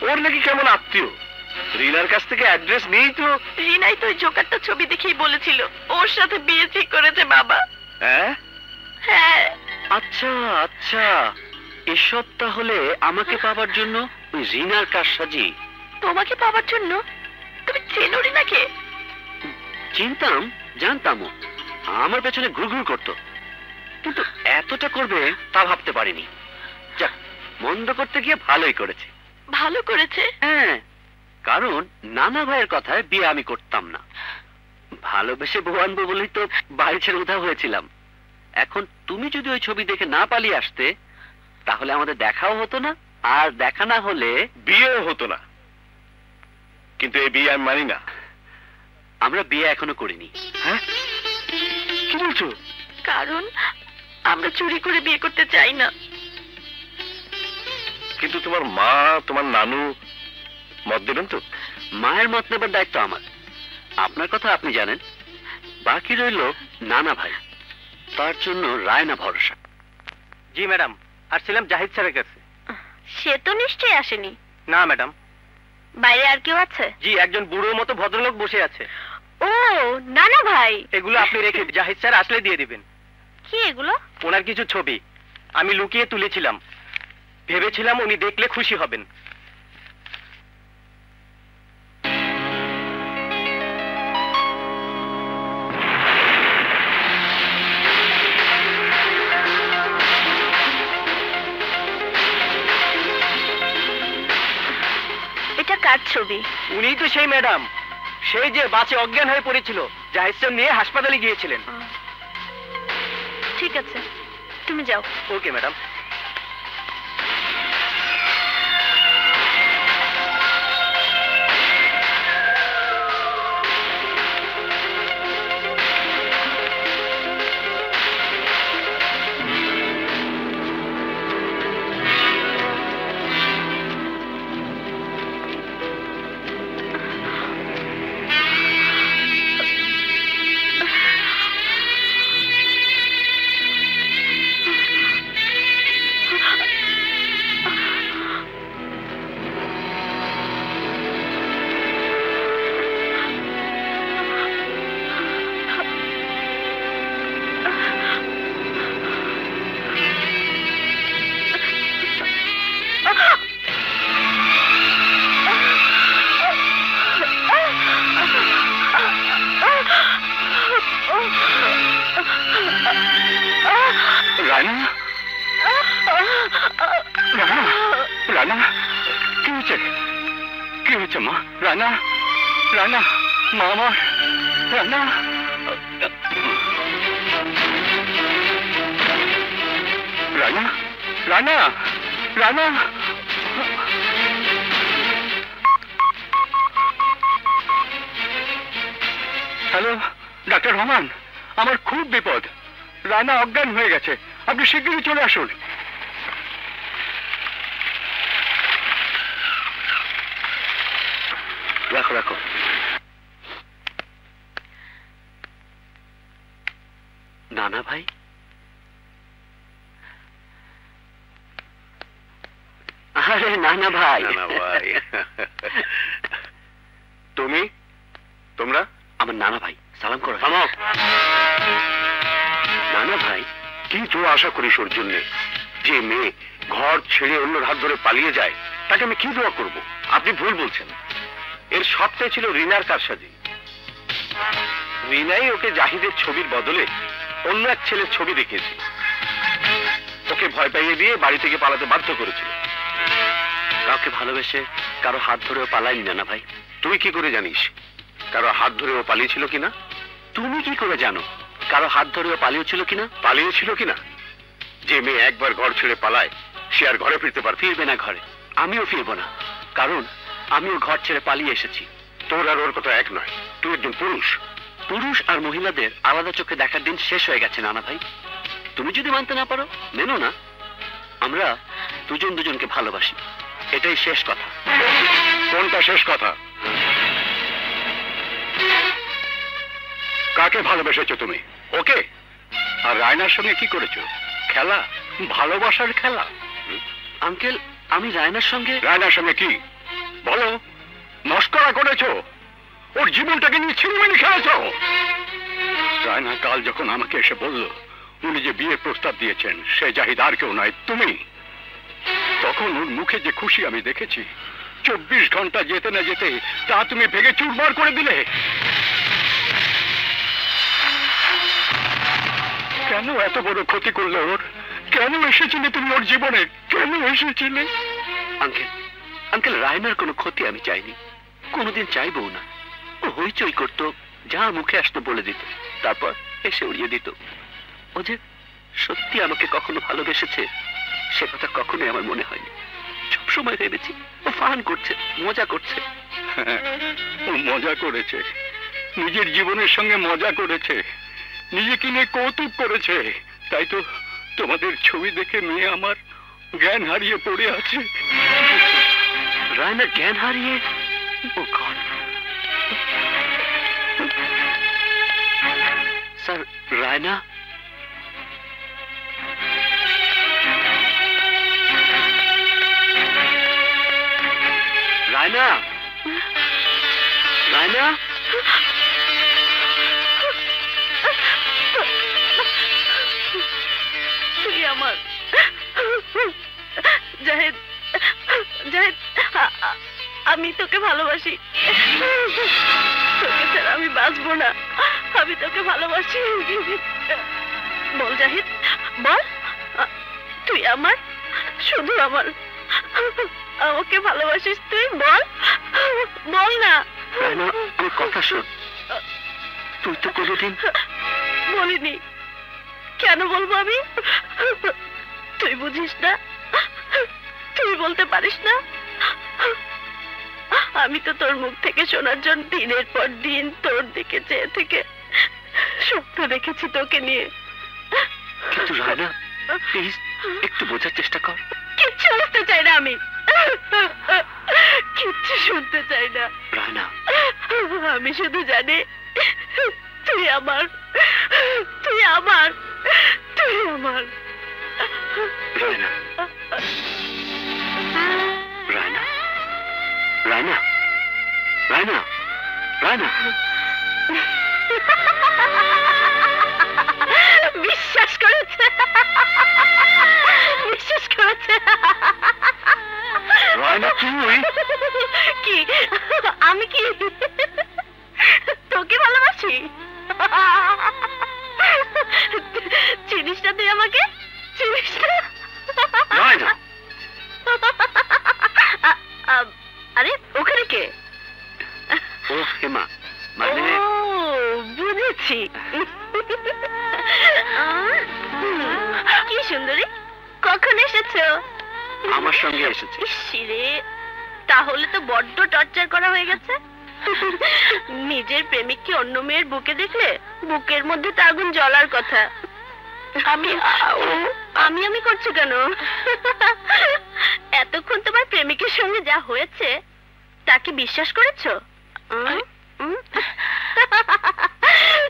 ওর নাকি কেমন আত্মীয়? রিনার কাছ থেকে অ্যাড্রেস নেই তো রিনাই তো জোকারটা ছবি দেখেই বলেছিল। ওর সাথে বিয়ে ঠিক করেছে বাবা। হ্যাঁ? হ্যাঁ। আচ্ছা আচ্ছা। এসব তাহলে আমাকে পাবার জন্য ওই রিনার কারসাজি তোমাকে পাওয়ার জন্য? তুমি চেনো রিনাকে? চিনতাম জানতামও। আমার পেছনে ঘুরঘুর করতো। কিন্তু এতটা করবে তা ভাবতে পারিনি। যাক মন্দ করতে গিয়ে ভালোই করেছে। ভালো করেছে? হ্যাঁ কারণ নানা ভাইয়ের কথায় বিয়ে আমি করতাম না। ভালোবেসে বউ আনব বলেই তো বাড়ি ছেড়ে উধাও হয়েছিলাম। এখন তুমি যদি ওই ছবি দেখে না পালিয়ে আসতে তাহলে আমাদের দেখাও হতো না আর দেখা না হলে বিয়েও হতো না। কিন্তু এই বিয়ে আমি মানি না। আমরা বিয়ে এখনও করিনি। হ্যাঁ? কি বলছো? কারণ আমরা চুরি করে বিয়ে করতে চাই না। কিন্তু তোমার মা তোমার নানু মত দেবেন তো? মায়ের মত নেবার দায়িত্ব আমার। আপনার কথা আপনি জানেন। বাকি রইল নানা ভাই। তার জন্য রায় না ভরসা। জি ম্যাডাম। আসছিলাম জাহিদ স্যারের কাছে। সে তো নিশ্চয়ই আসেনি। না ম্যাডাম। বাইরে আর কেউ আছে? জি একজন বুড়োর মতো ভদ্রলোক বসে আছে। ও নানা ভাই। এগুলো আপনি রেখে জাহিদ স্যার আসলে দিয়ে দিবেন। কি এগুলো? ওনার কিছু ছবি। আমি লুকিয়ে তুলেছিলাম। ভেবেছিলাম উনি দেখলে খুশি হবেন। এটা কার ছবি? উনিই তো সেই ম্যাডাম। সেই যে বাসে অজ্ঞান হয়ে পড়েছিল নিয়ে হাসপাতালে গিয়েছিলেন। ঠিক আছে তুমি যাও। Okay madam. অজ্ঞান হয়ে গেছে। আপনি শিগগিরই চলে আসুন। রাখো রাখো। নানা ভাই? আরে নানা ভাই। করিস ওর জন্যে যে মেয়ে ঘর ছেড়ে অন্যর হাত ধরে পালিয়ে যায়, তাকে আমি কি দোয়া করব? আপনি ভুল বলছেন। এর সবটাই ছিল রিনার কারসাজি। রিনাই ওকে জাহিদের ছবির বদলে অন্য এক ছেলের ছবি দেখিয়েছে। ওকে ভয় পাইয়ে দিয়ে বাড়ি থেকে পালাতে বাধ্য করেছিল। কাউকে ভালোবেসে কারও হাত ধরেও পালাইনি নানা ভাই। তুই কি করে জানিস? কারও হাত ধরে ও পালিয়েছিল কিনা? তুমি কি করে জানো? কারও হাত ধরেও পালিয়েছিল কিনা? পালিয়েছিল কিনা? যে মেয়ে একবার ঘর ছেড়ে পালায়, সে আর ঘরে ফিরতে পারত ফিরবে না ঘরে। আমিও ফিরবো না। কারণ আমিও ঘর ছেড়ে পালিয়ে এসেছি। তোর আর ওর কথা এক নয়। তুই একজন পুরুষ। পুরুষ আর মহিলাদের আলাদা চোখে দেখার দিন শেষ হয়ে গেছে, নানা ভাই। তুমি যদি মানতে না পারো, মেনো না। আমরা দুজন দুজনকে ভালোবাসি। এটাই শেষ কথা। কোনটা শেষ কথা? কাকে ভালোবেসেছো তুমি? ওকে? আর রায়নার সঙ্গে কি করেছ? খেলা? ভালোবাসার খেলা? আঙ্কেল আমি রায়নার সঙ্গে রায়নার সঙ্গে কি? বলো। মস্করা করেছ। ওর জীবনটাকে নিয়ে ছিনিমিনি খেলেছো। রায়না কাল যখন আমাকে এসে বলল উনি যে বিয়ের প্রস্তাব দিয়েছেন সে জাহিদ আর কেউ নয় তুমি। তখন ওর মুখে যে খুশি আমি দেখেছি চব্বিশ ঘণ্টা যেতে না যেতে তা তুমি ভেঙে চুরমার করে দিলে। কেন এত বড় ক্ষতি করলে ওর? কেন এসেছিলে তুমি ওর জীবনে? কেন এসেছিলে? আঙ্কেল আঙ্কেল রায়নার কোনো ক্ষতি আমি চাইনি। কোনোদিন চাইবও না। ও হইচই করতো যা মুখে আসতো বলে দিত। তারপর এসে উড়িয়ে দিত। ও যে সত্যি আমাকে কখনো ভালোবেসেছে সে কথা কখনোই আমার মনে হয়নি। সবসময় ভেবেছি ও ফান করছে মজা করছে। হ্যাঁ, ও মজা করেছে। নিজের জীবনের সঙ্গে মজা করেছে। নিজেকে নিয়ে কৌতুক করেছে। তাই তো তোমাদের ছবি দেখে মেয়ে আমার জ্ঞান হারিয়ে পড়ে আছে। রায়না জ্ঞান হারিয়ে? Oh God. Sir, Raina? Raina? Raina? আমার। জাহেদ জাহেদ আমি তোকে ভালোবাসি। তোকে ছাড়া আমি বাঁচবো না। আমি তোকে ভালোবাসি। বল জাহিদ বল। তুই আমার শুধু আমার। আমাকে ভালোবাসিস তুই বল। বল না। কথা শোন। তুই তো কোনোদিন বলিনি। কেন বলব আমি? তুই বুঝিস না? তুই বলতে পারিস না? আমি তো তোর মুখ থেকে শোনার জন্য দিনের পর দিন তোর দিকে চেয়ে থেকে স্বপ্ন দেখেছি তোকে নিয়ে। কিন্তু রায়না প্লিজ একটু বোঝার চেষ্টা কর। কিচ্ছু বুঝতে চাই না আমি। কিচ্ছু শুনতে চাই না। রায়না। আমি শুধু জানি তুই আমার তুই আমার আমার। বিশ্বাস করেছে বিশ্বাস করেছে। রায়না তুই কি? আমি কি তোকে ভালোবাসি? চিনিস না তুই আমাকে চিনিস না। আরে ওখানে কে? ও হেমা মানে বুঝেছি। কি সুন্দরী কখন এসেছ? আমার সঙ্গে এসেছে। ইসিরে তাহলে তো বড্ড টর্চার করা হয়ে গেছে। নিজের প্রেমিককে অন্য মেয়ের বুকে দেখলে বুকের মধ্যে তো আগুন জ্বলার কথা। আমি আমি আমি করছ কেন? এতক্ষণ তোমার প্রেমিকের সঙ্গে যা হয়েছে তাকে বিশ্বাস করেছ?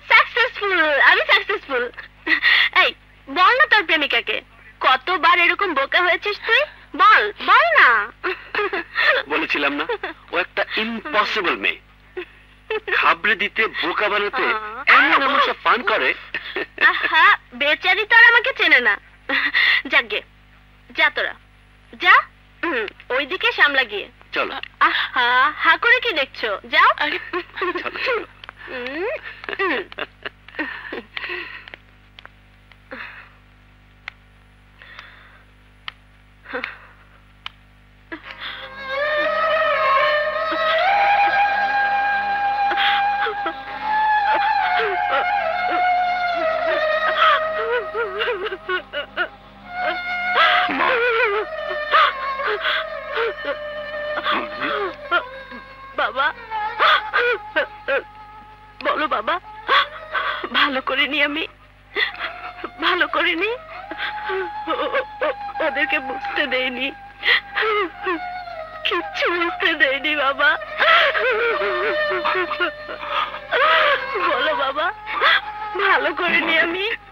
সাকসেসফুল আমি সাকসেসফুল এই বল না তোর প্রেমিকাকে। কতবার এরকম বোকা হয়েছিস তুই? বল বল না। বলেছিলাম না ও একটা ইম্পসিবল মেয়ে। খাবড়ে দিতে বোকা বানাতে এমন এমন সব ফান করে। আহা বেচারি তো আর আমাকে চেনে না। যাকে যা তোরা। যা ওইদিকে সামলা গিয়ে। চলো। আহা হা করে কি দেখছ? যাও। চলো বাবা, বলো বাবা, ভালো করিনি আমি, ভালো করিনি ওদেরকে বুঝতে দেয়নি কিচ্ছু বুঝতে দেয়নি বাবা। বলো বাবা, ভালো করিনি আমি।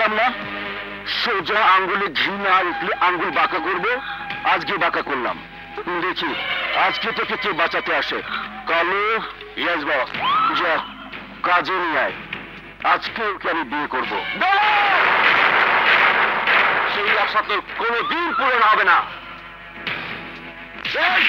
একদিন না, সোজা আঙ্গুলে ঘি না উঠলে আঙ্গুল বাঁকা করব, আজকে বাঁকা করলাম। দেখি, আজকে তোকে কে বাঁচাতে আসে? কালো, ইয়াস বাবা, যা, কাজে নিয়ে আয়। আজকে ওকে আমি বিয়ে করব। সেই আশা তোর কোনো দিন পূরণ হবে না। এই!